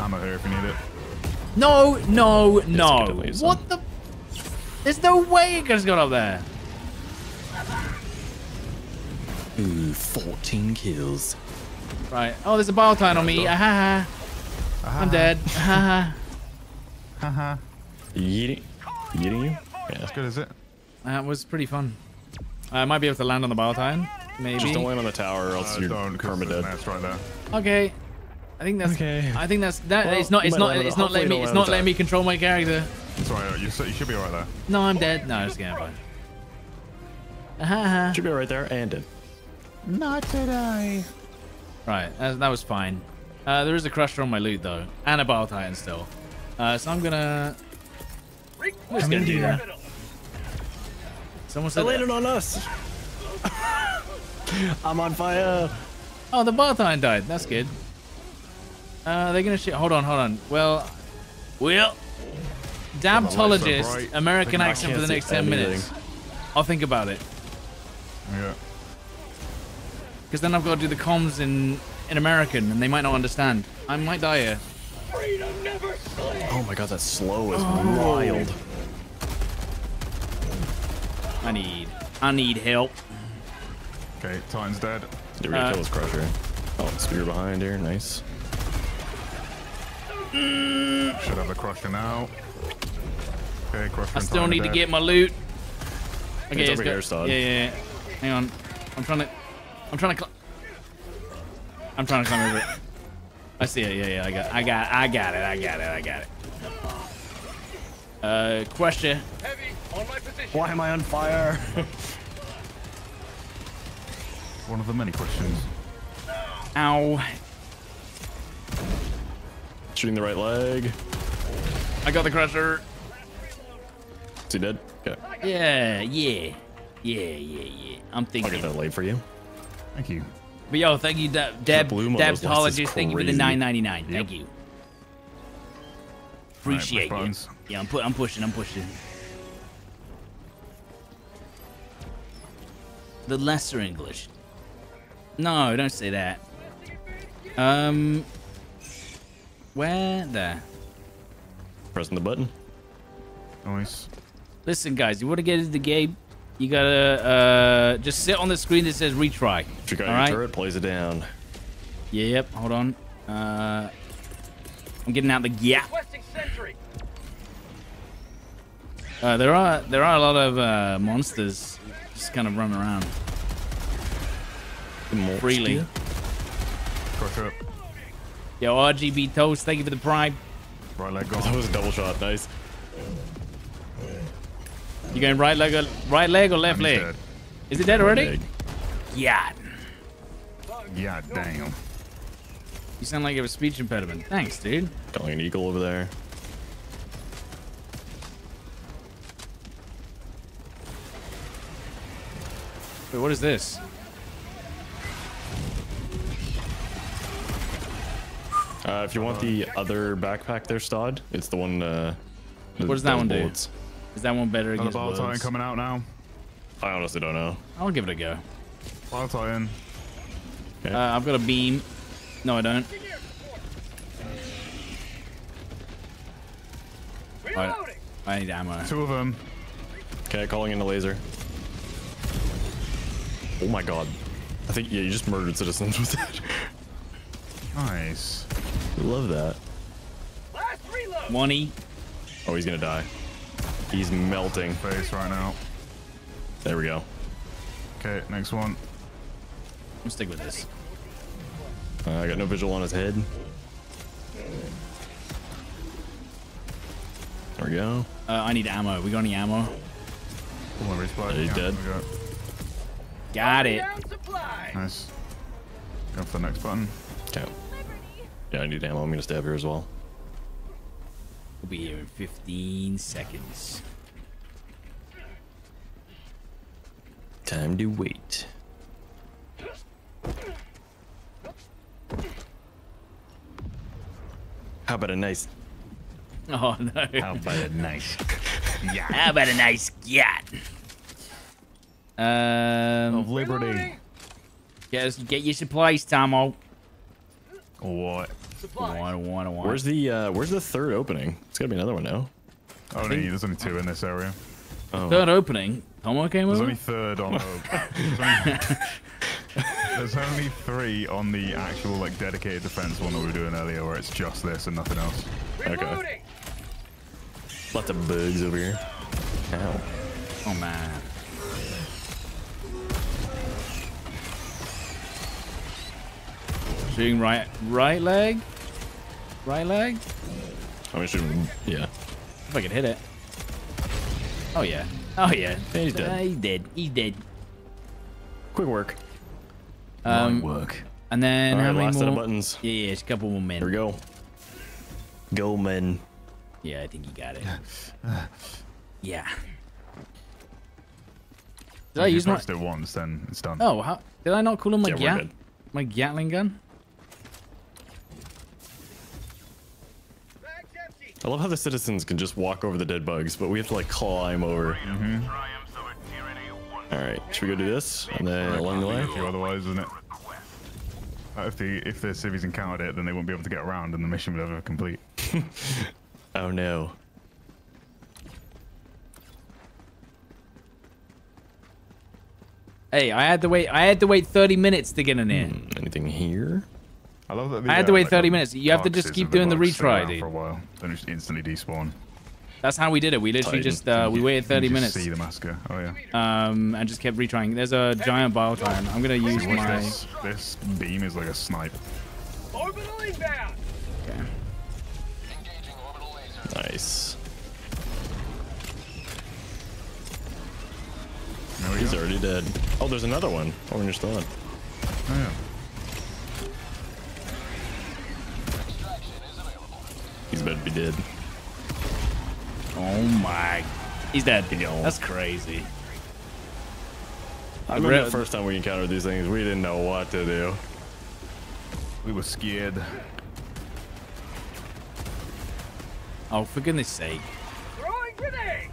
Ammo here if you need it. No, no, no. good to leave What the? There's no way it just got up there. Ooh, 14 kills. Right. Oh, there's a bile titan on me. Ah, I'm dead. Ah, Haha. Yeeting, yeeting you? Yeah. As good as it. that was pretty fun. I might be able to land on the bile titan. Maybe. Just don't land on the tower or else Uh, you're don't, 'cause perma dead. an there. Okay. I think that's. Okay. I think that's that. Well, it's not. It's not. It's not letting me. It's don't not land on letting me control my character. It's alright. You, you should be alright there. No, I'm dead. No, i just kidding. Fine. Ah, (laughs) Should be right there and in. Not today. Right. That, that was fine. Uh, there is a crusher on my loot though, and a bile titan still. Uh, so I'm gonna. I'm just gonna do that. Someone said. on us. (laughs) I'm on fire. Oh, the Barthine died. That's good. Uh, they're gonna shoot. Hold on, hold on. Well, well, Dabtologist, bright. American accent for the next see 10 minutes. I'll think about it. Yeah. Because then I've got to do the comms in, in American and they might not understand. I might die here. Freedom never. Oh my god, that slow is Oh. wild. I need, I need help. Okay, Titan's dead. Did we Uh, kill this crusher? Oh, spear behind here. Nice. Should have the crusher now. Okay, crusher. I still Titan need to get my loot. Okay, It's let's over go. here, Stod. Yeah, yeah, yeah. Hang on. I'm trying to, I'm trying to, I'm trying to climb over it. I see it. Yeah, yeah. I got, I got, I got it. I got it. I got it. Uh, question. Heavy on my position. Why am I on fire? (laughs) One of the many questions. Ow. Shooting the right leg. I got the crusher. Is he dead? Okay. Yeah, yeah. Yeah, yeah, yeah. I'm I'll thinking. get that leg for you. Thank you. But yo, thank you, Deb. Deb bloom on those lights is Debtologist. Thank you for the crazy. 9.99. Thank you. Appreciate push you. Yeah, I'm, pu- I'm pushing. I'm pushing. The lesser English. No, don't say that. Um, where there? Pressing the button. Nice. Listen, guys, you want to get into the game? You gotta uh, just sit on the screen that says retry. If you got All your right? turret, plays it down. Yep. Hold on. Uh, I'm getting out the gap. Uh, there are there are a lot of uh, monsters just kind of run around freely. Go through it. Yo, RGB Toast, thank you for the prime. Right leg That was a double shot. Nice. You going right leg, or, right leg or left leg? dead. Is it dead already? Leg. Yeah. Yeah, damn. You sound like you have a speech impediment. Thanks, dude. Calling an eagle over there. Wait, what is this? Uh, if you want the other backpack there, Stod, it's the one. Uh, the- What does that those one do? Is that one better Another against Bile Titan words? coming out now. I honestly don't know. I'll give it a go. Bile Titan. Uh, I've got a beam. No, I don't. I, Reloading. I need ammo. Two of them. Okay, calling in the laser. Oh my god. I think, yeah, you just murdered citizens with that. Nice. Love that. Last reload. Money. Oh, he's gonna die. He's melting. Face right now. There we go. Okay, next one. I'm stick with this. Uh, I got no visual on his head. There we go. Uh, I need ammo. We got any ammo? Come on, resupply. Yeah, he's dead. There we go. Got it. Nice. Go for the next button. Okay. Yeah, I need ammo. I'm gonna stab here as well. We'll be here in 15 seconds. Time to wait. How about a nice Oh no. How about a nice yeah. (laughs) How about a nice yacht? Um, of liberty? get, us- get your supplies, Tomo. What? Supplies. One, one, one. Where's the uh where's the third opening? It's gotta be another one now. Only there's only two in this area. Oh. third opening? Tomo came There's over. only third on. there's, only, (laughs) there's only three on the actual like dedicated defense one that we were doing earlier, where it's just this and nothing else. Reloading. Lots of bugs over here. Ow. Oh man. Shooting right, right leg, right leg. I mean shooting yeah. If I could hit it. Oh yeah. Oh yeah. He's dead. Uh, he's dead. He's dead. Quick work. Um, work. and then how Alright, many last more? set of buttons. Yeah, yeah, it's a couple more men. Here we go. Go men. Yeah, I think you got it. (sighs) yeah. Did I if you use my? it once, then it's done. Oh, how, did I not call him my Yeah, Gat? My Gatling gun? Bag's empty. I love how the citizens can just walk over the dead bugs, but we have to like climb over. Alright, should we go do this? And then along the way? Otherwise, isn't it? Uh, if the if the civvies encountered it, then they wouldn't be able to get around, and the mission would never complete. (laughs) Oh no. Hey, I had to wait. I had to wait 30 minutes to get in here. Hmm, Anything here? I love that. The, I had to uh, wait like, 30 the minutes. You have to just keep and the doing the bugs retry, dude. For a while, then just instantly despawn. That's how we did it. We literally Titan. just uh, we You- waited 30 just minutes, See the massacre. Oh yeah. um, and just kept retrying. There's a giant bile titan. I'm gonna use Watch my. this. This beam is like a snipe. Orbital inbound. Okay. Engaging orbital laser. Nice. He's go. already dead. Oh, there's another one. Oh, when you're still on. Oh, yeah. He's about to be dead. Oh my. He's dead. That's crazy. I remember the first time we encountered these things, we didn't know what to do. We were scared. Oh, for goodness sake. Throwing grenade!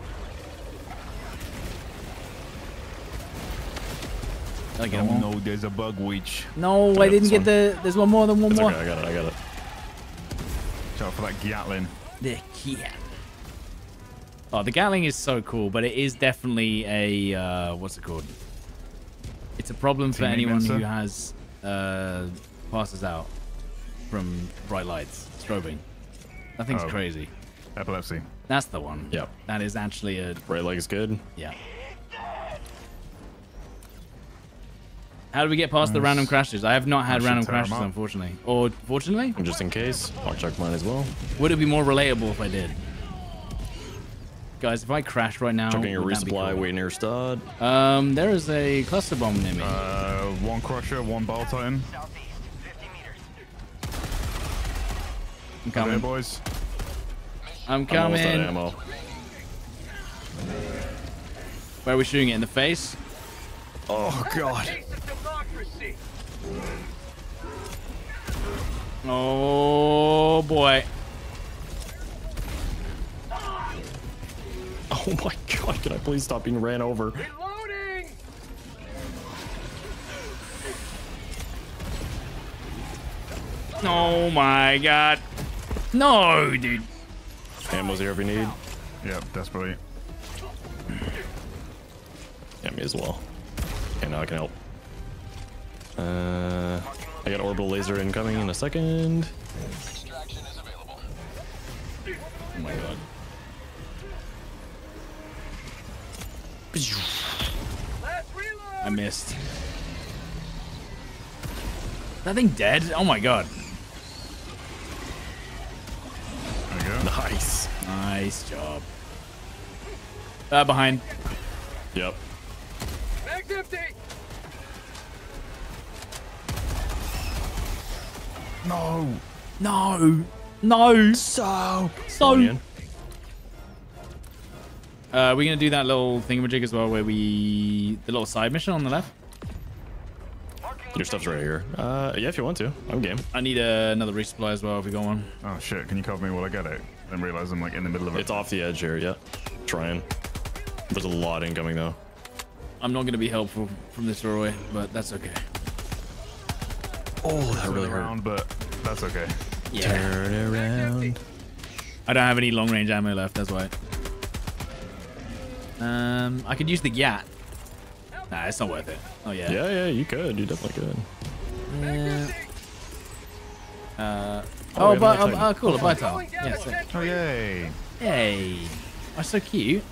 I get Oh them all? no, there's a bug witch. No, I got didn't get one. the. There's one more than one It's more. okay, I got it, I got it. Shout out for that Gatling. The yeah. Oh, the Gatling is so cool, but it is definitely a uh, what's it called? It's a problem for Teammate anyone who has uh, passes out from bright lights, strobing. That thing's Oh. crazy. Epilepsy. That's the one. Yep. That is actually a Right is good. yeah. How do we get past the random crashes? I have not had random crashes, unfortunately. Or fortunately, just in case, I'll check mine as well. would it be more relatable if I did? Guys, if I crash right now, Checking your would that be resupply, cool? waiting near Stod. Um, there is a cluster bomb near me. Uh, one crusher, one bile titan. I'm Come coming. here, boys. I'm coming. I'm almost out of coming. ammo. Where are we shooting it? In the face? Oh god. Taste of democracy! Oh boy. Oh my god, can I please stop being ran over? Reloading! Oh my god. No, dude. Ammo's here if you need. Yep, desperately. Yeah, me as well. Okay, now I can help. Uh, I got orbital laser incoming in a second. Extraction is available. Oh my god. I missed. That thing dead? Oh my god. Go. Nice. Nice job. Uh, behind. Yep. Mag's empty! No. No. No. So. So. Going. Uh, we're gonna do that little thingamajig as well, where we the little side mission on the left. Your stuff's right here. Uh, yeah, if you want to. I'm game. I need uh, another resupply as well if we go on. Oh shit, can you cover me while I get it? I didn't realize I'm like in the middle of it. It's off the edge here, yeah. Trying. There's a lot incoming though. I'm not gonna be helpful from this doorway, but that's okay. Oh, that really hurt. but that's okay. Yeah. Turn around. I don't have any long range ammo left. That's why. Um, I could use the Gat. Nah, it's not worth it. Oh yeah. Yeah, yeah, you could. You definitely could. Yeah. Uh, Oh, oh, but another oh, Titan. oh, cool, a Going vital. down Yeah, sick. Oh yay! Yay. That's so cute.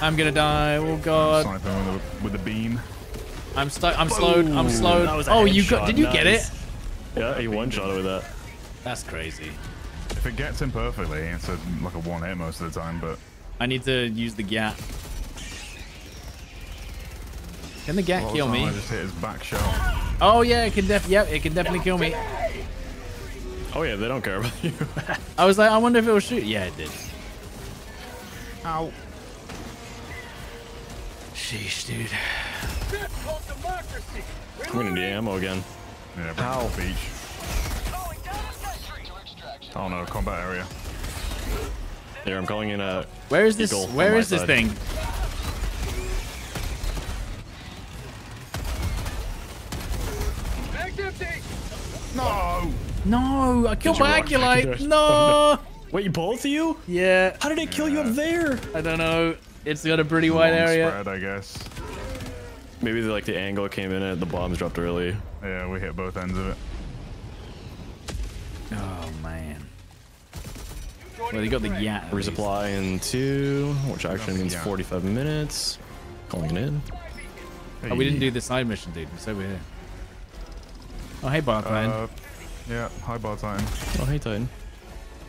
I'm gonna die. Oh god. Sniping with the, with the beam. I'm stuck. I'm slowed. I'm slowed. That was a Oh, you got? Did you get it? Yeah, he one shot with that. That's crazy. If it gets him perfectly, it's a, like a one hit most of the time, but I need to use the Gat. Can the Gat a lot of kill the time me? I just hit his back shell. Oh yeah, it can def. Yep, it can definitely kill me. Oh yeah, they don't care about (laughs) you. I was like, I wonder if it will shoot. Yeah, it did. Ow. Sheesh, dude. That's called democracy! I'm gonna need ammo again. Yeah, bring Ow. it the beach. Going down to sentry! Oh no, combat area. Here, I'm calling in a. Where is this? Eagle on Where my is this side. thing? No! No, I killed you my walk back Aculite. into? No. (laughs) Wait, you both of you? Yeah, How did it kill you up there? I don't know. It's got a pretty wide Long area. Spread, I guess. Maybe the, like the angle came in and the bombs dropped early. Yeah, we hit both ends of it. Oh man. Well, they got the Gat. at least. Resupply in two, which actually means Yeah. 45 minutes. Calling it in. Oh, we didn't do the side mission, dude. It's over here. Oh, hey, Barclay. Uh, yeah, hi, bar time. Oh, hey, Titan.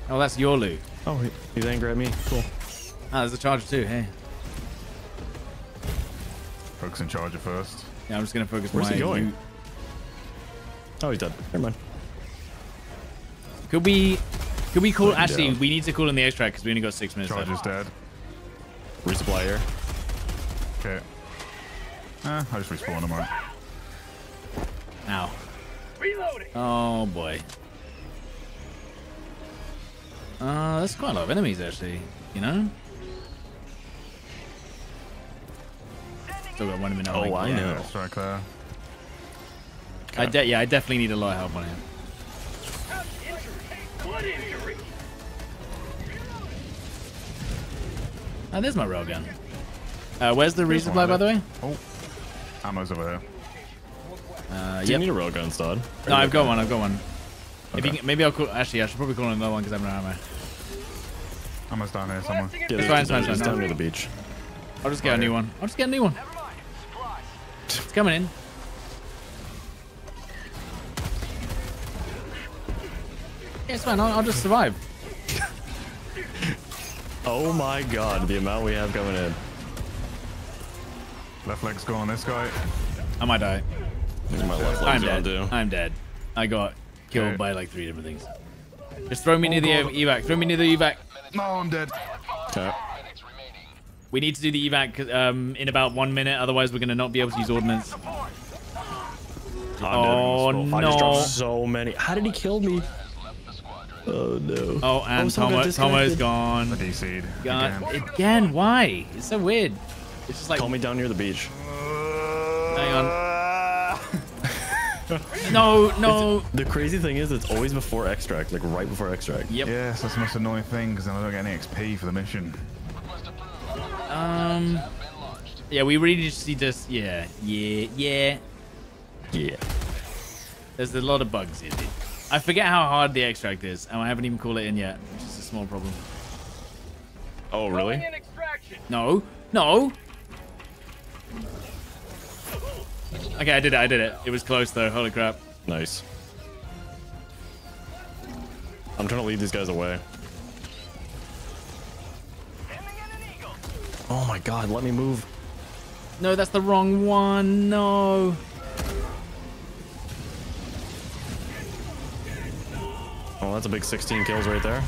oh, that's your loot. Oh, he, he's angry at me. Cool. Ah, there's a charger too. Hey. Focus and charger first. Yeah, I'm just gonna focus Where's my he going? loot. Oh, he's dead. Never mind. Could we? Could we call? Actually, down. we need to call in the extract because we only got six minutes Charger's left. dead. Resupply here. Okay. Eh, I just respawn them, right? Ow. Reloading. Oh boy. Uh, there's quite a lot of enemies actually. You know. Still got one minute. Oh, I Yeah, know. strike there. I de- yeah, I definitely need a lot of help on him. Blood. Oh, there's my railgun. Uh, where's the There's resupply, by the way? Oh, ammo's over here. Uh, Do you need a railgun, Stod? No, I've got one. I've got one. If you Okay. can, maybe I'll call. Actually, I should probably call another one because I have no ammo. Ammo's down here somewhere. Blasting Yeah, it there's, fine, it's fine, it's fine. down near the beach. I'll just get a new one. I'll just get a new one. It's coming in. Yeah, it's fine. I'll, I'll just survive. (laughs) Oh my god, the amount we have coming in. Left leg's gone this guy. I might die. My left I'm dead. too. I'm dead. I got killed Okay. by like three different things. Just throw me near oh the evac. Throw me near the evac. No, I'm dead. Okay. We need to do the evac um, in about one minute, otherwise we're gonna not be able to use ordnance. Oh, dead. I just dropped no. so many. How did he kill me? Oh no. Oh, and someone got Tomo, Tomo's disconnected. gone. I DC'd. God, again. again, why? It's so weird. It's just like, Call me down near the beach. hang on. (laughs) No, no. The crazy thing is, it's always before extract, like right before extract. Yep. Yes, that's the most annoying thing because then I don't get any XP for the mission. Um. Yeah, we really just need this. Yeah, yeah, yeah. Yeah. There's a lot of bugs in it. I forget how hard the extract is, and I haven't even called it in yet, which is a small problem. Oh really? No, no. Okay, I did it. I did it. It was close though. Holy crap. Nice. I'm trying to lead these guys away. Oh my god, let me move. No, that's the wrong one. No. Oh, that's a big 16 kills right there.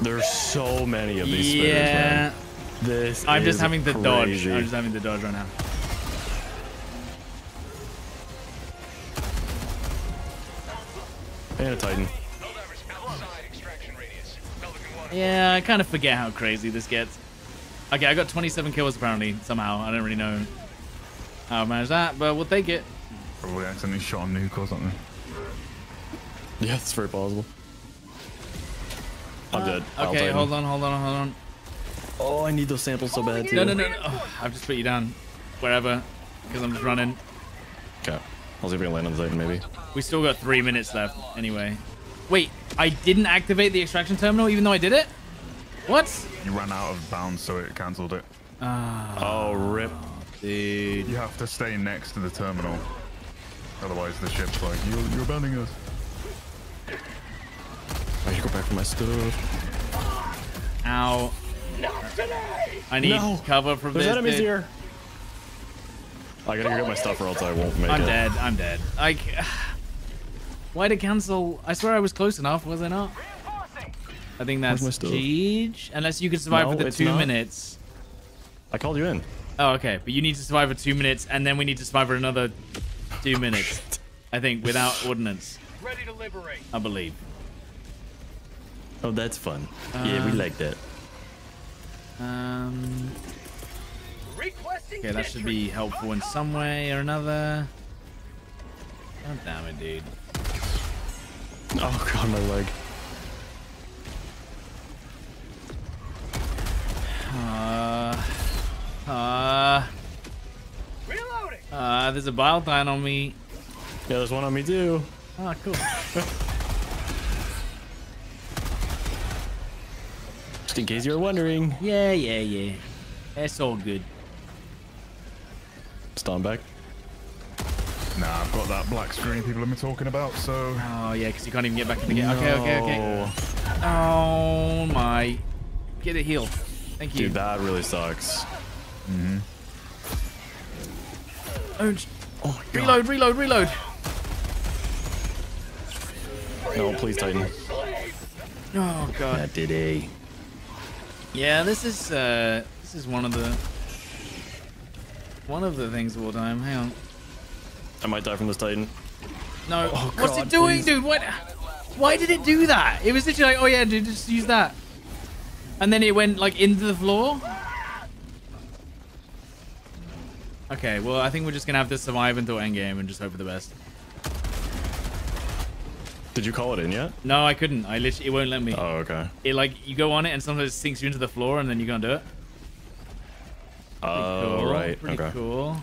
There's so many of these Yeah. man. This I'm just having the dodge. I'm just having the dodge right now. And a Titan. Yeah, I kind of forget how crazy this gets. Okay, I got 27 kills apparently, somehow. I don't really know how I managed that, but we'll take it. Probably accidentally shot a nuke or something. (laughs) Yeah, that's very possible. I'm dead. I'll Uh, Okay, hold on, hold on, hold on. Oh, I need those samples so bad too. No, no, no, no. Oh, I've just put you down. Wherever. Because I'm just running. Okay. I'll see if we can land on the Titan maybe. We still got three minutes left, anyway. Wait, I didn't activate the extraction terminal even though I did it? What? You ran out of bounds, so it cancelled it. Ah. Oh, rip. Dude. You have to stay next to the terminal. Otherwise, the ship's like, you're, you're abandoning us. I should go back for my stuff. Ow. I need No. cover from There's this. enemies dude. here. I gotta go get my stuff or else I won't make it. I'm dead. I'm dead. Like, (sighs) why did cancel? I swear I was close enough, was I not? I think that's my stuff? Unless you could survive No, for the two not. minutes. I called you in. Oh, okay. But you need to survive for two minutes, and then we need to survive for another two minutes. I think without ordnance, Ready to liberate. I believe. Oh, that's fun. yeah, we Um, like that. Um. Requesting Okay, that should be helpful in some way or another. God damn it, dude. Oh god, my leg. Uh. Uh. Reloading. Uh. There's a bile sign on me. Yeah, there's one on me too. Oh, cool. (laughs) Just in case you're wondering. Yeah, yeah, yeah. That's all good. Stomp back. Nah, I've got that black screen people have been talking about, so Oh, yeah, because you can't even get back in the game. Okay, okay, okay. Oh, my. Get a heal. Thank you. Dude, that really sucks. Oh, j- Oh god. reload, reload, reload. No, please Titan. Oh, God. That did a. Yeah, this is uh, this is one of the one of the things of all time. Hang on. I might die from this Titan. No. Oh, What's God, it doing, please. dude? What? Why did it do that? It was literally like, oh yeah, dude, just use that. And then it went like into the floor. Okay, well, I think we're just gonna have to survive until endgame and just hope for the best. Did you call it in yet? No, I couldn't. I literally, it won't let me. Oh, okay. It like you go on it and sometimes it sinks you into the floor and then you can't do it. Oh, cool. right. Pretty okay. cool.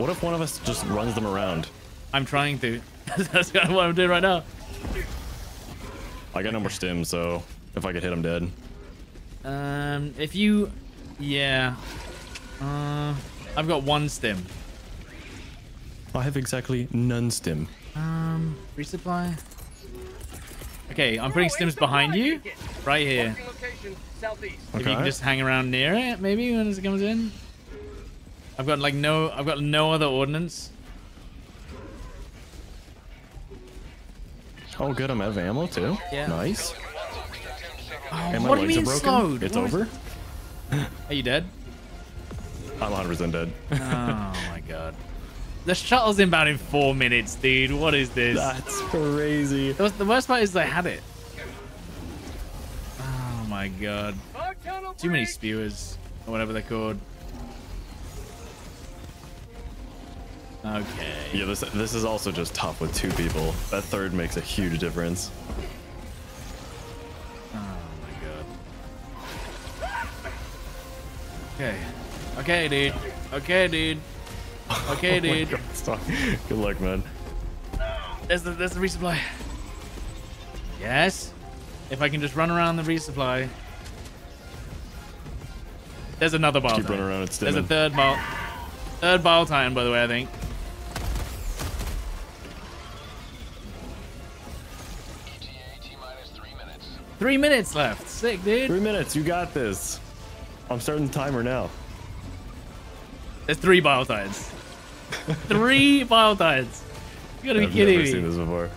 What if one of us just runs them around? I'm trying to. (laughs) That's kind of what I'm doing right now. I got no more stim, so if I could hit him dead. Um, if you, yeah, uh, I've got one stim. I have exactly none stim. Um, resupply. Okay, I'm putting stims behind you, right here. Marking southeast. If you can Okay. just hang around near it, maybe when it comes in. I've got like no, I've got no other ordnance. Oh, good. I'm out of ammo too. Yeah. Nice. Oh, And my what do you legs are mean broken. slowed? It's What is- over. Are you dead? (laughs) I'm 100% dead. oh my god. The shuttle's inbound in four minutes, dude. What is this? That's crazy. The, the worst part is I had it. Oh my god. Too many spewers, or whatever they're called. Okay. Yeah, this this is also just tough with two people. That third makes a huge difference. Oh my god. Okay. Okay, dude. Okay, dude. Okay, (laughs) Oh dude. God, stop. Good luck, man. There's the there's the resupply. Yes. If I can just run around the resupply. There's another bile. Keep running around and There's a third bile. Third bile titan, by the way, I think. Three minutes left. Sick, dude. Three minutes. You got this. I'm starting the timer now. There's three bile titans. three (laughs) bile titans. You gotta be I've kidding never seen this before.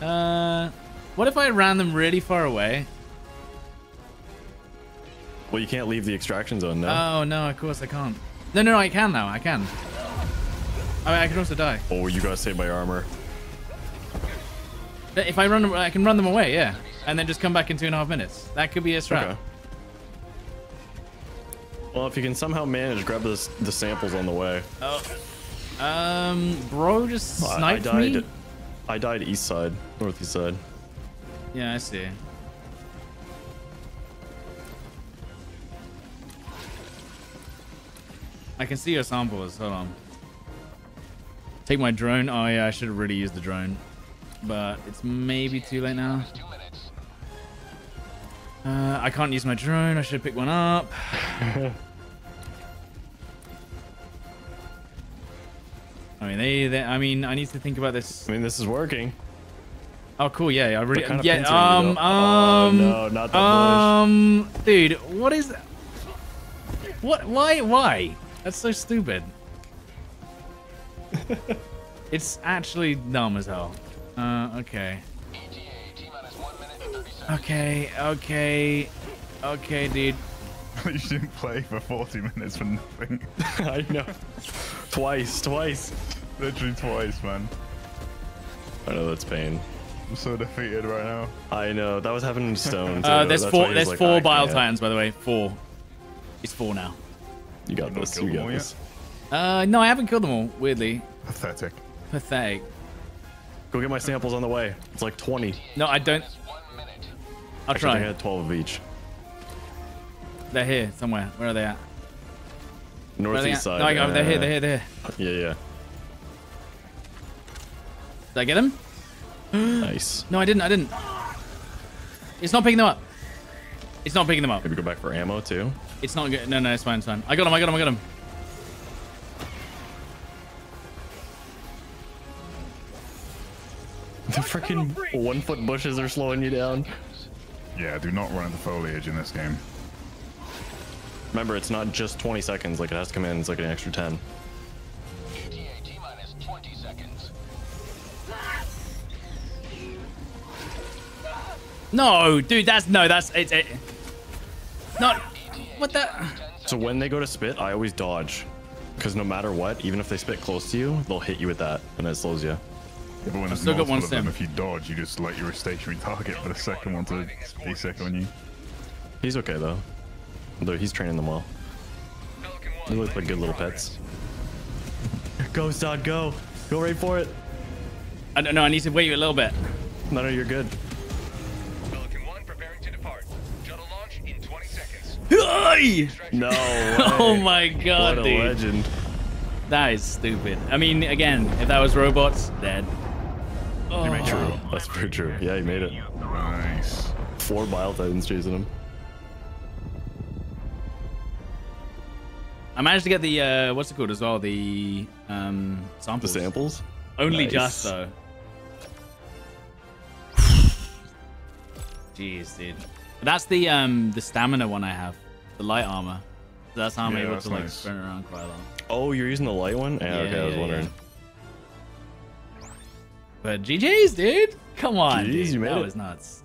Uh, what if I ran them really far away? Well, you can't leave the extraction zone now. Oh no, of course I can't. No, no, no, I can now. I can. I, mean, I can also die. oh, you gotta save my armor. If I run, them- I can run them away, yeah, and then just come back in two and a half minutes. That could be a strat. Okay. Well, if you can somehow manage, grab the, the samples on the way. Oh, um, bro, just I- I died. me. I died east side, northeast side. Yeah, I see. I can see your samples. Hold on. Take my drone. Oh yeah, I should have really used the drone, but it's maybe too late now. Uh, I can't use my drone. I should pick one up. (laughs) I mean, they, they. I mean, I need to think about this. I mean, this is working. Oh, cool. Yeah, I really. Kind of yeah. pins are you, Um. Um. Oh, no, not that Um. Dude, what is? What? Why? Why? That's so stupid. (laughs) it's actually dumb as hell. Uh. Okay. ETA T minus one minute and 30 seconds. Okay. Okay. Okay, dude. (laughs) you didn't play for 40 minutes for nothing. (laughs) I know. twice, twice. Literally twice, man. I know that's pain. I'm so defeated right now. I know that was happening in stone. Uh, too. there's That's four. why he was There's like, four bile can't. titans, by the way. Four. It's four now. You got not this. killed You got all this. Uh, no, I haven't killed them all. Weirdly, Pathetic. pathetic. Go get my samples on the way. It's like 20. No, I don't. I'll Actually, try. I had 12 of each. They're here somewhere. Where are they at? Northeast side. No, I got, they're here. uh, They're here. They're here. Yeah, yeah. Did I get them? nice. (gasps) No, I didn't. I didn't. It's not picking them up. It's not picking them up. Maybe go back for ammo too. It's not good. No, no, it's fine. It's fine. I got them. I got them. I got them. (laughs) The freaking one foot bushes are slowing you down. Yeah, do not run into foliage in this game. Remember, it's not just 20 seconds. Like it has to come in. It's like an extra 10. ETA T minus 20 seconds. No, dude. That's no. That's it's. It, not. What the? So when they go to spit, I always dodge. Because no matter what, even if they spit close to you, they'll hit you with that, and it slows you. Yeah, but when there's still got one of them, stim. if you dodge, you just let your stationary target for the second one to be sick on you. He's okay though. Though he's training them well. They look like good little pets. Go, Stod, go! Go right for it! I don't know. I need to wait you a little bit. No, no, you're good. Pelican 1 preparing to depart. Shuttle launch in 20 seconds. No (laughs) way. Oh my god, What a dude. legend. That is stupid. I mean, again, if that was robots, dead. Oh. True. That's pretty true. Yeah, he made it. Nice. Four Bile Titans chasing him. I managed to get the uh, what's it called as well? The um The samples. samples? Only Nice. just though. (sighs) Jeez, dude. That's the um the stamina one I have, the light armor. So that's how I'm Yeah, able that's to like nice. sprint around quite a lot. Oh, you're using the light one? Yeah, Yeah, okay, I was yeah, wondering. But GG's, dude. Come on, GGs, dude. you made that it. was nuts.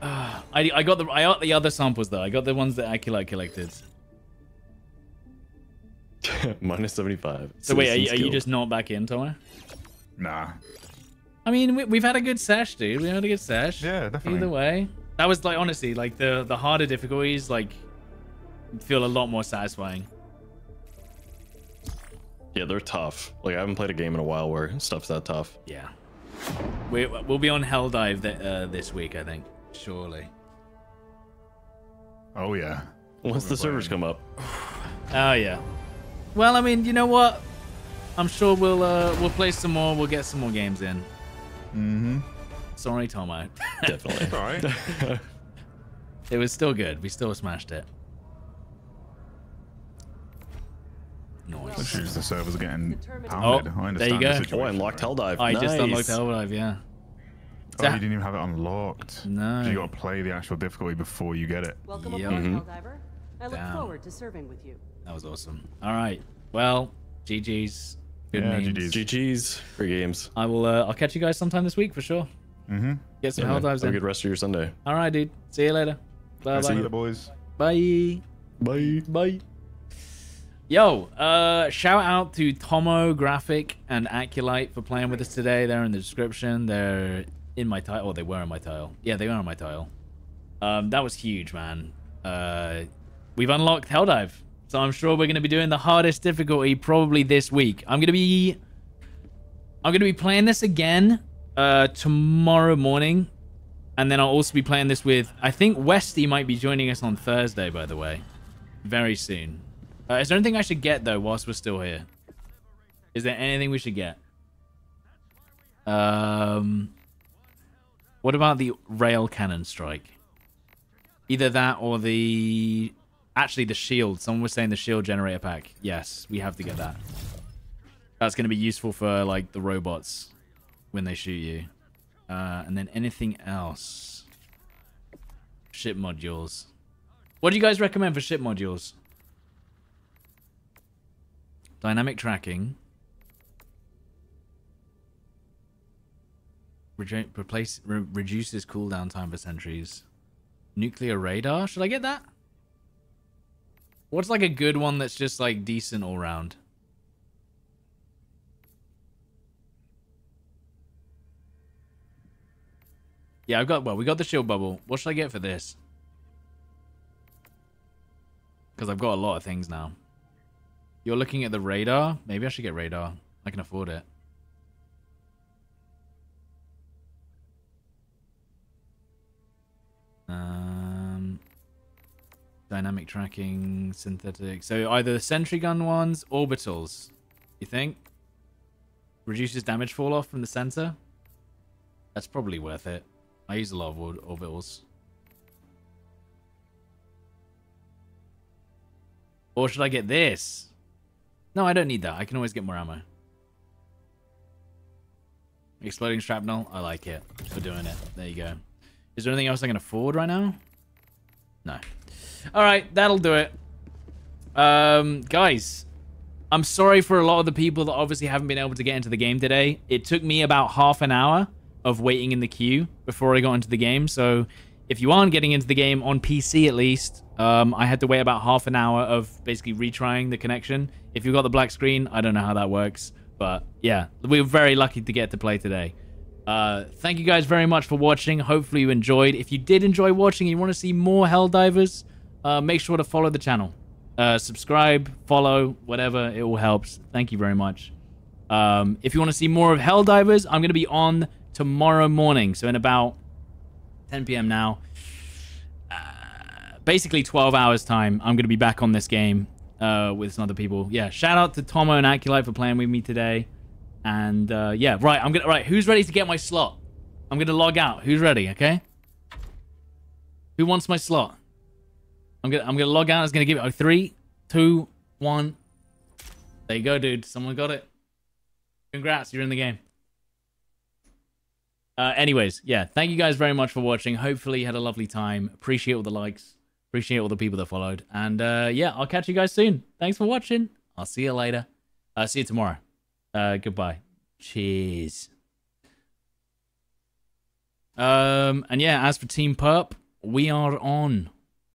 Ah, I I got the I got the other samples though. I got the ones that Aculite collected. (laughs) Minus 75. So wait, are you, Citizen are you just not back in, Tomo? Nah. I mean, we, we've had a good sesh, dude. We had a good sesh. Yeah, definitely. Either way, that was like honestly, like the the harder difficulties, like feel a lot more satisfying. Yeah, they're tough. Like, I haven't played a game in a while where stuff's that tough. Yeah, we we'll be on Helldive th- uh, this week, I think. Surely. Oh yeah. Once the servers come up. (sighs) Oh yeah. Well, I mean, you know what? I'm sure we'll uh we'll play some more. We'll get some more games in. Mm-hmm. Sorry, Tomo. (laughs) Definitely. All right. (laughs) it was still good. We still smashed it. Nice. Literally, just the servers are getting Oh, pounded. I there you understand go. the Oh, situation, Oh, I unlocked right? Helldive. I just unlocked Helldive, yeah. Oh, you didn't even have it unlocked. No. You got to play the actual difficulty before you get it. Welcome Yep. aboard, Mhm. Helldiver. I look Damn. forward to serving with you. That was awesome. All right. Well, GG's. Good Yeah, memes. GG's. GG's. Free games. I will. Uh, I'll catch you guys sometime this week for sure. Mm-hmm. Get some Yeah, hell man. dives Have a good rest of your Sunday. All right, dude. See you later. Bye See you later, boys. Bye. Bye. Bye. Yo, uh, shout out to Tomographic and Aculite for playing with us today. They're in the description. They're in my title. Oh, they were in my title. Yeah, they were in my title. Um, that was huge, man. Uh, we've unlocked Helldive, so I'm sure we're gonna be doing the hardest difficulty probably this week. I'm gonna be, I'm gonna be playing this again uh, tomorrow morning, and then I'll also be playing this with. I think Westy might be joining us on Thursday, by the way very soon. Uh, is there anything I should get though whilst we're still here? Is there anything we should get? Um, what about the rail cannon strike? Either that or the actually the shield. Someone was saying the shield generator pack. Yes, we have to get that. That's going to be useful for like the robots when they shoot you. Uh, and then anything else? Ship modules. What do you guys recommend for ship modules? Dynamic tracking. Reju- replace re- reduces cooldown time for sentries. Nuclear radar. Should I get that? What's like a good one that's just like decent all round? Yeah, I've got well, we got the shield bubble. What should I get for this? Because I've got a lot of things now. You're looking at the radar? Maybe I should get radar. I can afford it. Um, dynamic tracking, synthetic. So either the sentry gun ones, orbitals. You think? Reduces damage fall off from the center. That's probably worth it. I use a lot of orb- orbitals. Or should I get this? No, I don't need that. I can always get more ammo. Exploding shrapnel. I like it. We're doing it. There you go. Is there anything else I can afford right now? No. All right, that'll do it. Um, guys, I'm sorry for a lot of the people that obviously haven't been able to get into the game today. It took me about half an hour of waiting in the queue before I got into the game. So if you aren't getting into the game on PC at least, um, I had to wait about half an hour of basically retrying the connection. If you've got the black screen, I don't know how that works. But yeah, we were very lucky to get to play today. Uh, thank you guys very much for watching. Hopefully you enjoyed. If you did enjoy watching and you want to see more Helldivers, uh, make sure to follow the channel. Uh, subscribe, follow, whatever. It all helps. Thank you very much. Um, if you want to see more of Helldivers, I'm going to be on tomorrow morning. So in about 10 p.m. now. Uh, basically 12 hours time, I'm going to be back on this game uh, with some other people. Yeah, shout out to Tomo and Aculite for playing with me today. And uh, yeah, right, I'm gonna right. Who's ready to get my slot? I'm gonna log out. Who's ready? Okay. Who wants my slot? I'm gonna I'm gonna log out. It's gonna give it. Oh, three, two, one. There you go, dude. Someone got it. Congrats, you're in the game. Uh, anyways, yeah, thank you guys very much for watching. Hopefully, you had a lovely time. Appreciate all the likes. Appreciate all the people that followed. And uh, yeah, I'll catch you guys soon. Thanks for watching. I'll see you later. Uh, see you tomorrow. Uh, goodbye. Cheers. Um, and yeah, as for Team Perp, we are on.